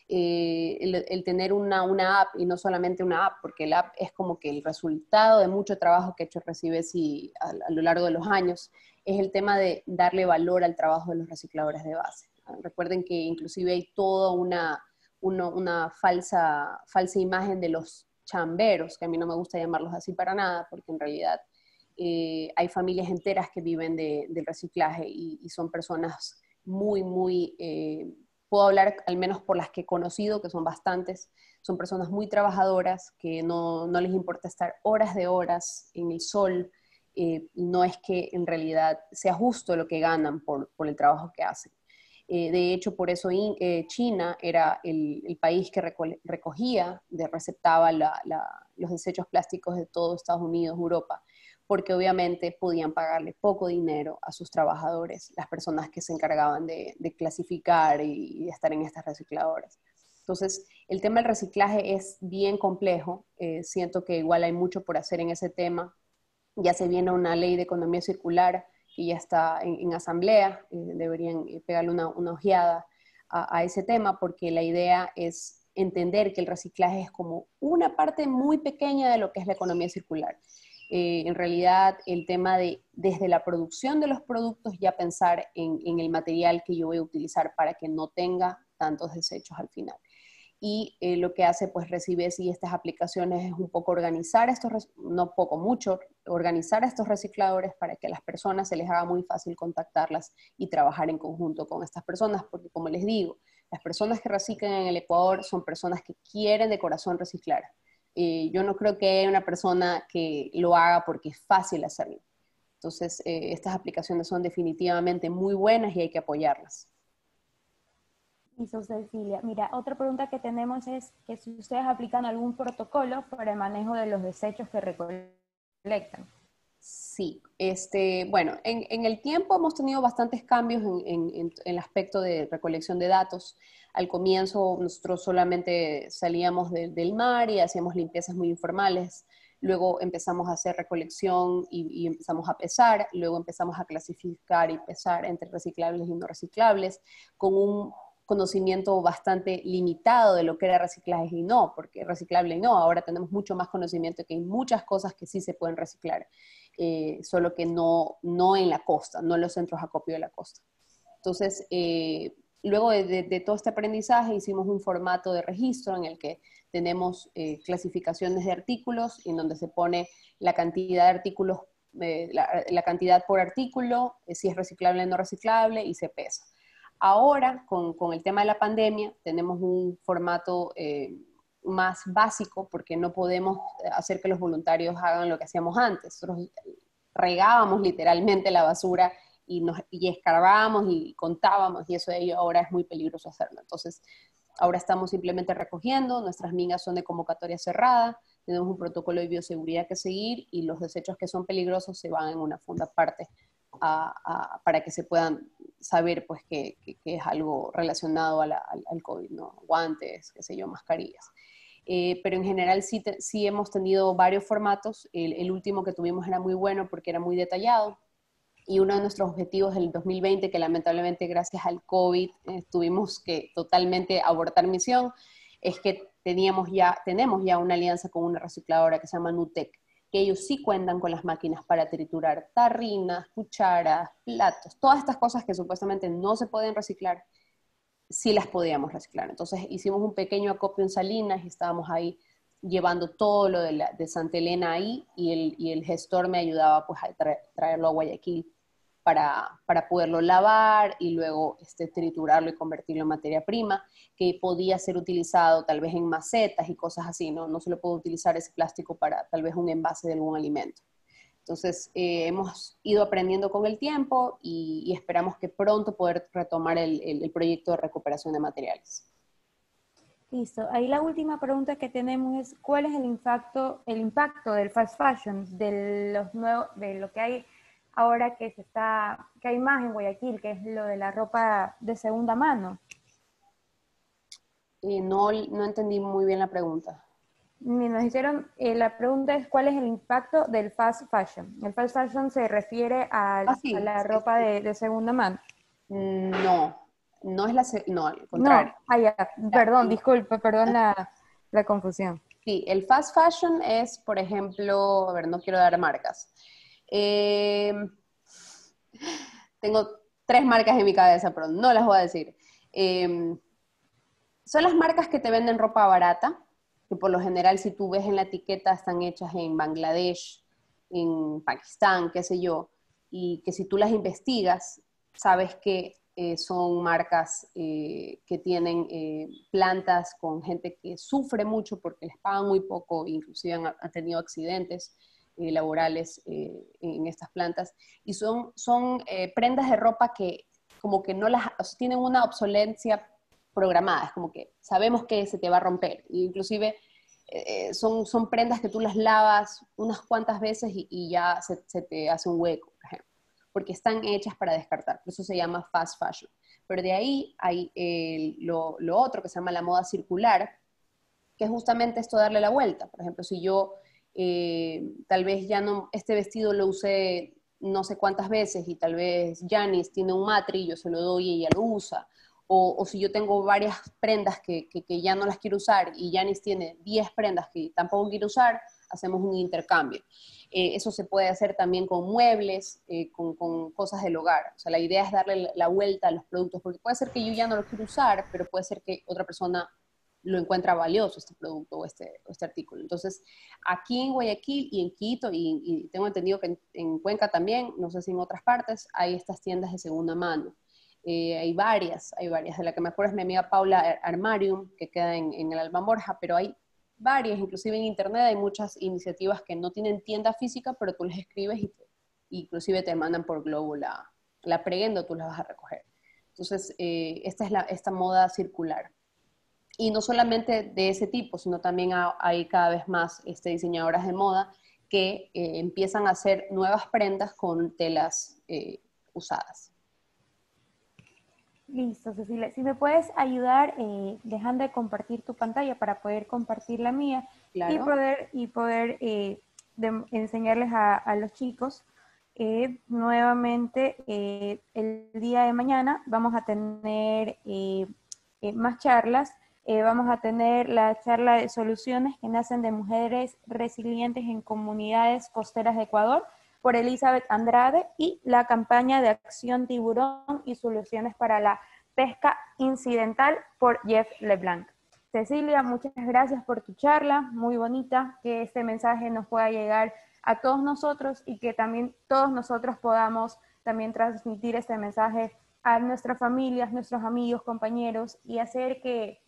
Eh, el, tener una, app y no solamente una app, porque la app es como que el resultado de mucho trabajo que hecho Recibes y a, lo largo de los años, es el tema de darle valor al trabajo de los recicladores de base. Recuerden que inclusive hay toda una, falsa imagen de los chamberos, que a mí no me gusta llamarlos así para nada, porque en realidad eh, hay familias enteras que viven del reciclaje y, son personas muy, muy, eh, puedo hablar al menos por las que he conocido, que son bastantes, son personas muy trabajadoras, que no, les importa estar horas de horas en el sol, eh, no es que en realidad sea justo lo que ganan por el trabajo que hacen. Eh, de hecho, por eso eh, China era el, país que recogía, de, receptaba los desechos plásticos de todo Estados Unidos, Europa, porque obviamente podían pagarle poco dinero a sus trabajadores, las personas que se encargaban de, clasificar y, de estar en estas recicladoras. Entonces, el tema del reciclaje es bien complejo. Eh, siento que igual hay mucho por hacer en ese tema. Ya se viene una ley de economía circular que ya está en, asamblea, eh, deberían eh, pegarle una, una ojeada a, ese tema, porque la idea es entender que el reciclaje es como una parte muy pequeña de lo que es la economía circular. Eh, en realidad, el tema de desde la producción de los productos ya pensar en, en, el material que yo voy a utilizar para que no tenga tantos desechos al final y lo que hace pues recibe y estas aplicaciones es un poco organizar estos, no poco, mucho, organizar estos recicladores para que a las personas se les haga muy fácil contactarlas y trabajar en conjunto con estas personas, porque como les digo, las personas que reciclan en el Ecuador son personas que quieren de corazón reciclar. Eh, yo no creo que una persona que lo haga porque es fácil hacerlo. Entonces, eh, estas aplicaciones son definitivamente muy buenas y hay que apoyarlas. Hizo Cecilia. Mira, otra pregunta que tenemos es que si ustedes aplican algún protocolo para el manejo de los desechos que recolectan. Sí, este, bueno, en, el tiempo hemos tenido bastantes cambios en, el aspecto de recolección de datos. Al comienzo nosotros solamente salíamos del mar y hacíamos limpiezas muy informales. luego empezamos a hacer recolección y, y, empezamos a pesar, luego empezamos a clasificar y pesar entre reciclables y no reciclables, con un conocimiento bastante limitado de lo que era reciclaje y no, porque reciclable y no, ahora tenemos mucho más conocimiento que hay muchas cosas que sí se pueden reciclar, eh, solo que no, no en la costa, no en los centros acopio de la costa. Entonces, eh, luego de, todo este aprendizaje hicimos un formato de registro en el que tenemos eh, clasificaciones de artículos en donde se pone la cantidad de artículos, la, la, cantidad por artículo, si es reciclable o no reciclable y se pesa. Ahora, con, el tema de la pandemia, tenemos un formato eh, más básico porque no podemos hacer que los voluntarios hagan lo que hacíamos antes. Nosotros regábamos literalmente la basura y, nos, y escarbábamos y contábamos y eso de ello ahora es muy peligroso hacerlo. Entonces, ahora estamos simplemente recogiendo, nuestras minas son de convocatoria cerrada, tenemos un protocolo de bioseguridad que seguir y los desechos que son peligrosos se van en una funda aparte para que se puedan saber pues que, es algo relacionado al, COVID, ¿no? Guantes, qué sé yo, mascarillas. Eh, pero en general sí, sí, hemos tenido varios formatos. El, último que tuvimos era muy bueno porque era muy detallado. Y uno de nuestros objetivos del 2020, que lamentablemente gracias al COVID eh, tuvimos que totalmente abortar misión, es que teníamos ya, tenemos ya una alianza con una recicladora que se llama Nutec que ellos sí cuentan con las máquinas para triturar tarrinas, cucharas, platos, todas estas cosas que supuestamente no se pueden reciclar, sí las podíamos reciclar. Entonces hicimos un pequeño acopio en Salinas y estábamos ahí llevando todo lo de, Santa Elena ahí y el, y el, gestor me ayudaba pues a traerlo a Guayaquil para, poderlo lavar y luego este, triturarlo y convertirlo en materia prima, que podía ser utilizado tal vez en macetas y cosas así, ¿no? No se lo puede utilizar ese plástico para tal vez un envase de algún alimento. Entonces, eh, hemos ido aprendiendo con el tiempo y, esperamos que pronto poder retomar el, el, proyecto de recuperación de materiales. Listo. Ahí la última pregunta que tenemos es, ¿cuál es el impacto, el impacto del fast fashion, de, los nuevos, de lo que hay ahora que se está, que hay más en Guayaquil, que es lo de la ropa de segunda mano. Y no, no entendí muy bien la pregunta. Nos hicieron, eh, la pregunta es cuál es el impacto del fast fashion. El fast fashion se refiere a, ah, la ropa de, segunda mano. No, no es la, no, al contrario. No, perdón, disculpe, perdón la, la confusión. Sí, el fast fashion es, por ejemplo, a ver, no quiero dar marcas, eh, tengo tres marcas en mi cabeza, pero no las voy a decir. Eh, son las marcas que te venden ropa barata, que por lo general si tú ves en la etiqueta están hechas en Bangladesh, en Pakistán, qué sé yo, y que si tú las investigas, sabes que eh, son marcas que tienen plantas con gente que sufre mucho porque les pagan muy poco, inclusive han tenido accidentes eh, laborales eh, en estas plantas. Y son, son eh, prendas de ropa que como que no las, tienen una obsolencia programada, es como que sabemos que se te va a romper. Inclusive son, son prendas que tú las lavas unas cuantas veces y, ya se, se, te hace un hueco, por ejemplo, porque están hechas para descartar, por eso se llama fast fashion. Pero de ahí hay lo, lo, otro que se llama la moda circular, que es justamente esto darle la vuelta. Por ejemplo, si yo eh, tal vez ya no, este vestido lo usé no sé cuántas veces y tal vez Janice tiene un matri yo se lo doy y ella lo usa. O, si yo tengo varias prendas que, que, ya no las quiero usar y Janice tiene 10 prendas que tampoco quiero usar, hacemos un intercambio. Eh, eso se puede hacer también con muebles, eh, con, con, cosas del hogar. O sea, la idea es darle la vuelta a los productos, porque puede ser que yo ya no lo quiero usar, pero puede ser que otra persona lo encuentra valioso este producto o este, este artículo. Entonces, aquí en Guayaquil y en Quito, y, tengo entendido que en, Cuenca también, no sé si en otras partes, hay estas tiendas de segunda mano. Eh, hay varias, hay varias. De la que me acuerdo es mi amiga Paula Armarium, que queda en, el Alba Borja, pero hay varias, inclusive en internet hay muchas iniciativas que no tienen tienda física, pero tú les escribes y inclusive te mandan por Globo la, la prenda, tú la vas a recoger. Entonces, eh, esta es la, esta moda circular. Y no solamente de ese tipo, sino también hay cada vez más este, diseñadoras de moda que eh, empiezan a hacer nuevas prendas con telas eh, usadas. Listo, Cecilia. Si me puedes ayudar eh, dejando de compartir tu pantalla para poder compartir la mía y poder, y poder de enseñarles a, los chicos, eh, nuevamente eh, el día de mañana vamos a tener más charlas. Vamos a tener la charla de soluciones que nacen de mujeres resilientes en comunidades costeras de Ecuador por Elizabeth Andrade y la campaña de acción tiburón y soluciones para la pesca incidental por Jeff LeBlanc. Cecilia, muchas gracias por tu charla, muy bonita, que este mensaje nos pueda llegar a todos nosotros y que también todos nosotros podamos también transmitir este mensaje a nuestras familias, nuestros amigos, compañeros y hacer que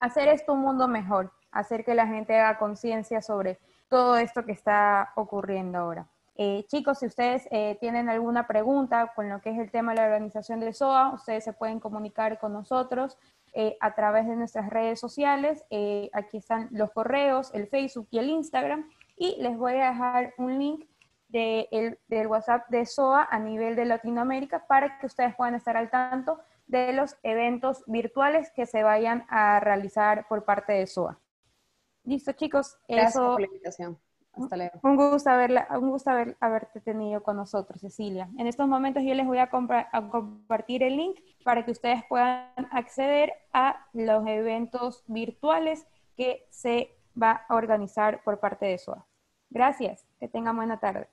hacer esto un mundo mejor, hacer que la gente haga conciencia sobre todo esto que está ocurriendo ahora. Eh, chicos, si ustedes eh, tienen alguna pregunta con lo que es el tema de la organización del SOA, ustedes se pueden comunicar con nosotros eh, a través de nuestras redes sociales. aquí están los correos, el Facebook y el Instagram. Y les voy a dejar un link del WhatsApp de SOA a nivel de Latinoamérica para que ustedes puedan estar al tanto de los eventos virtuales que se vayan a realizar por parte de SOA. Listo, chicos. Gracias por la invitación. Hasta luego. Un gusto, haberla, un gusto haber, haberte tenido con nosotros, Cecilia. En estos momentos yo les voy a, a, compartir el link para que ustedes puedan acceder a los eventos virtuales que se va a organizar por parte de SOA. Gracias, que tengan buena tarde.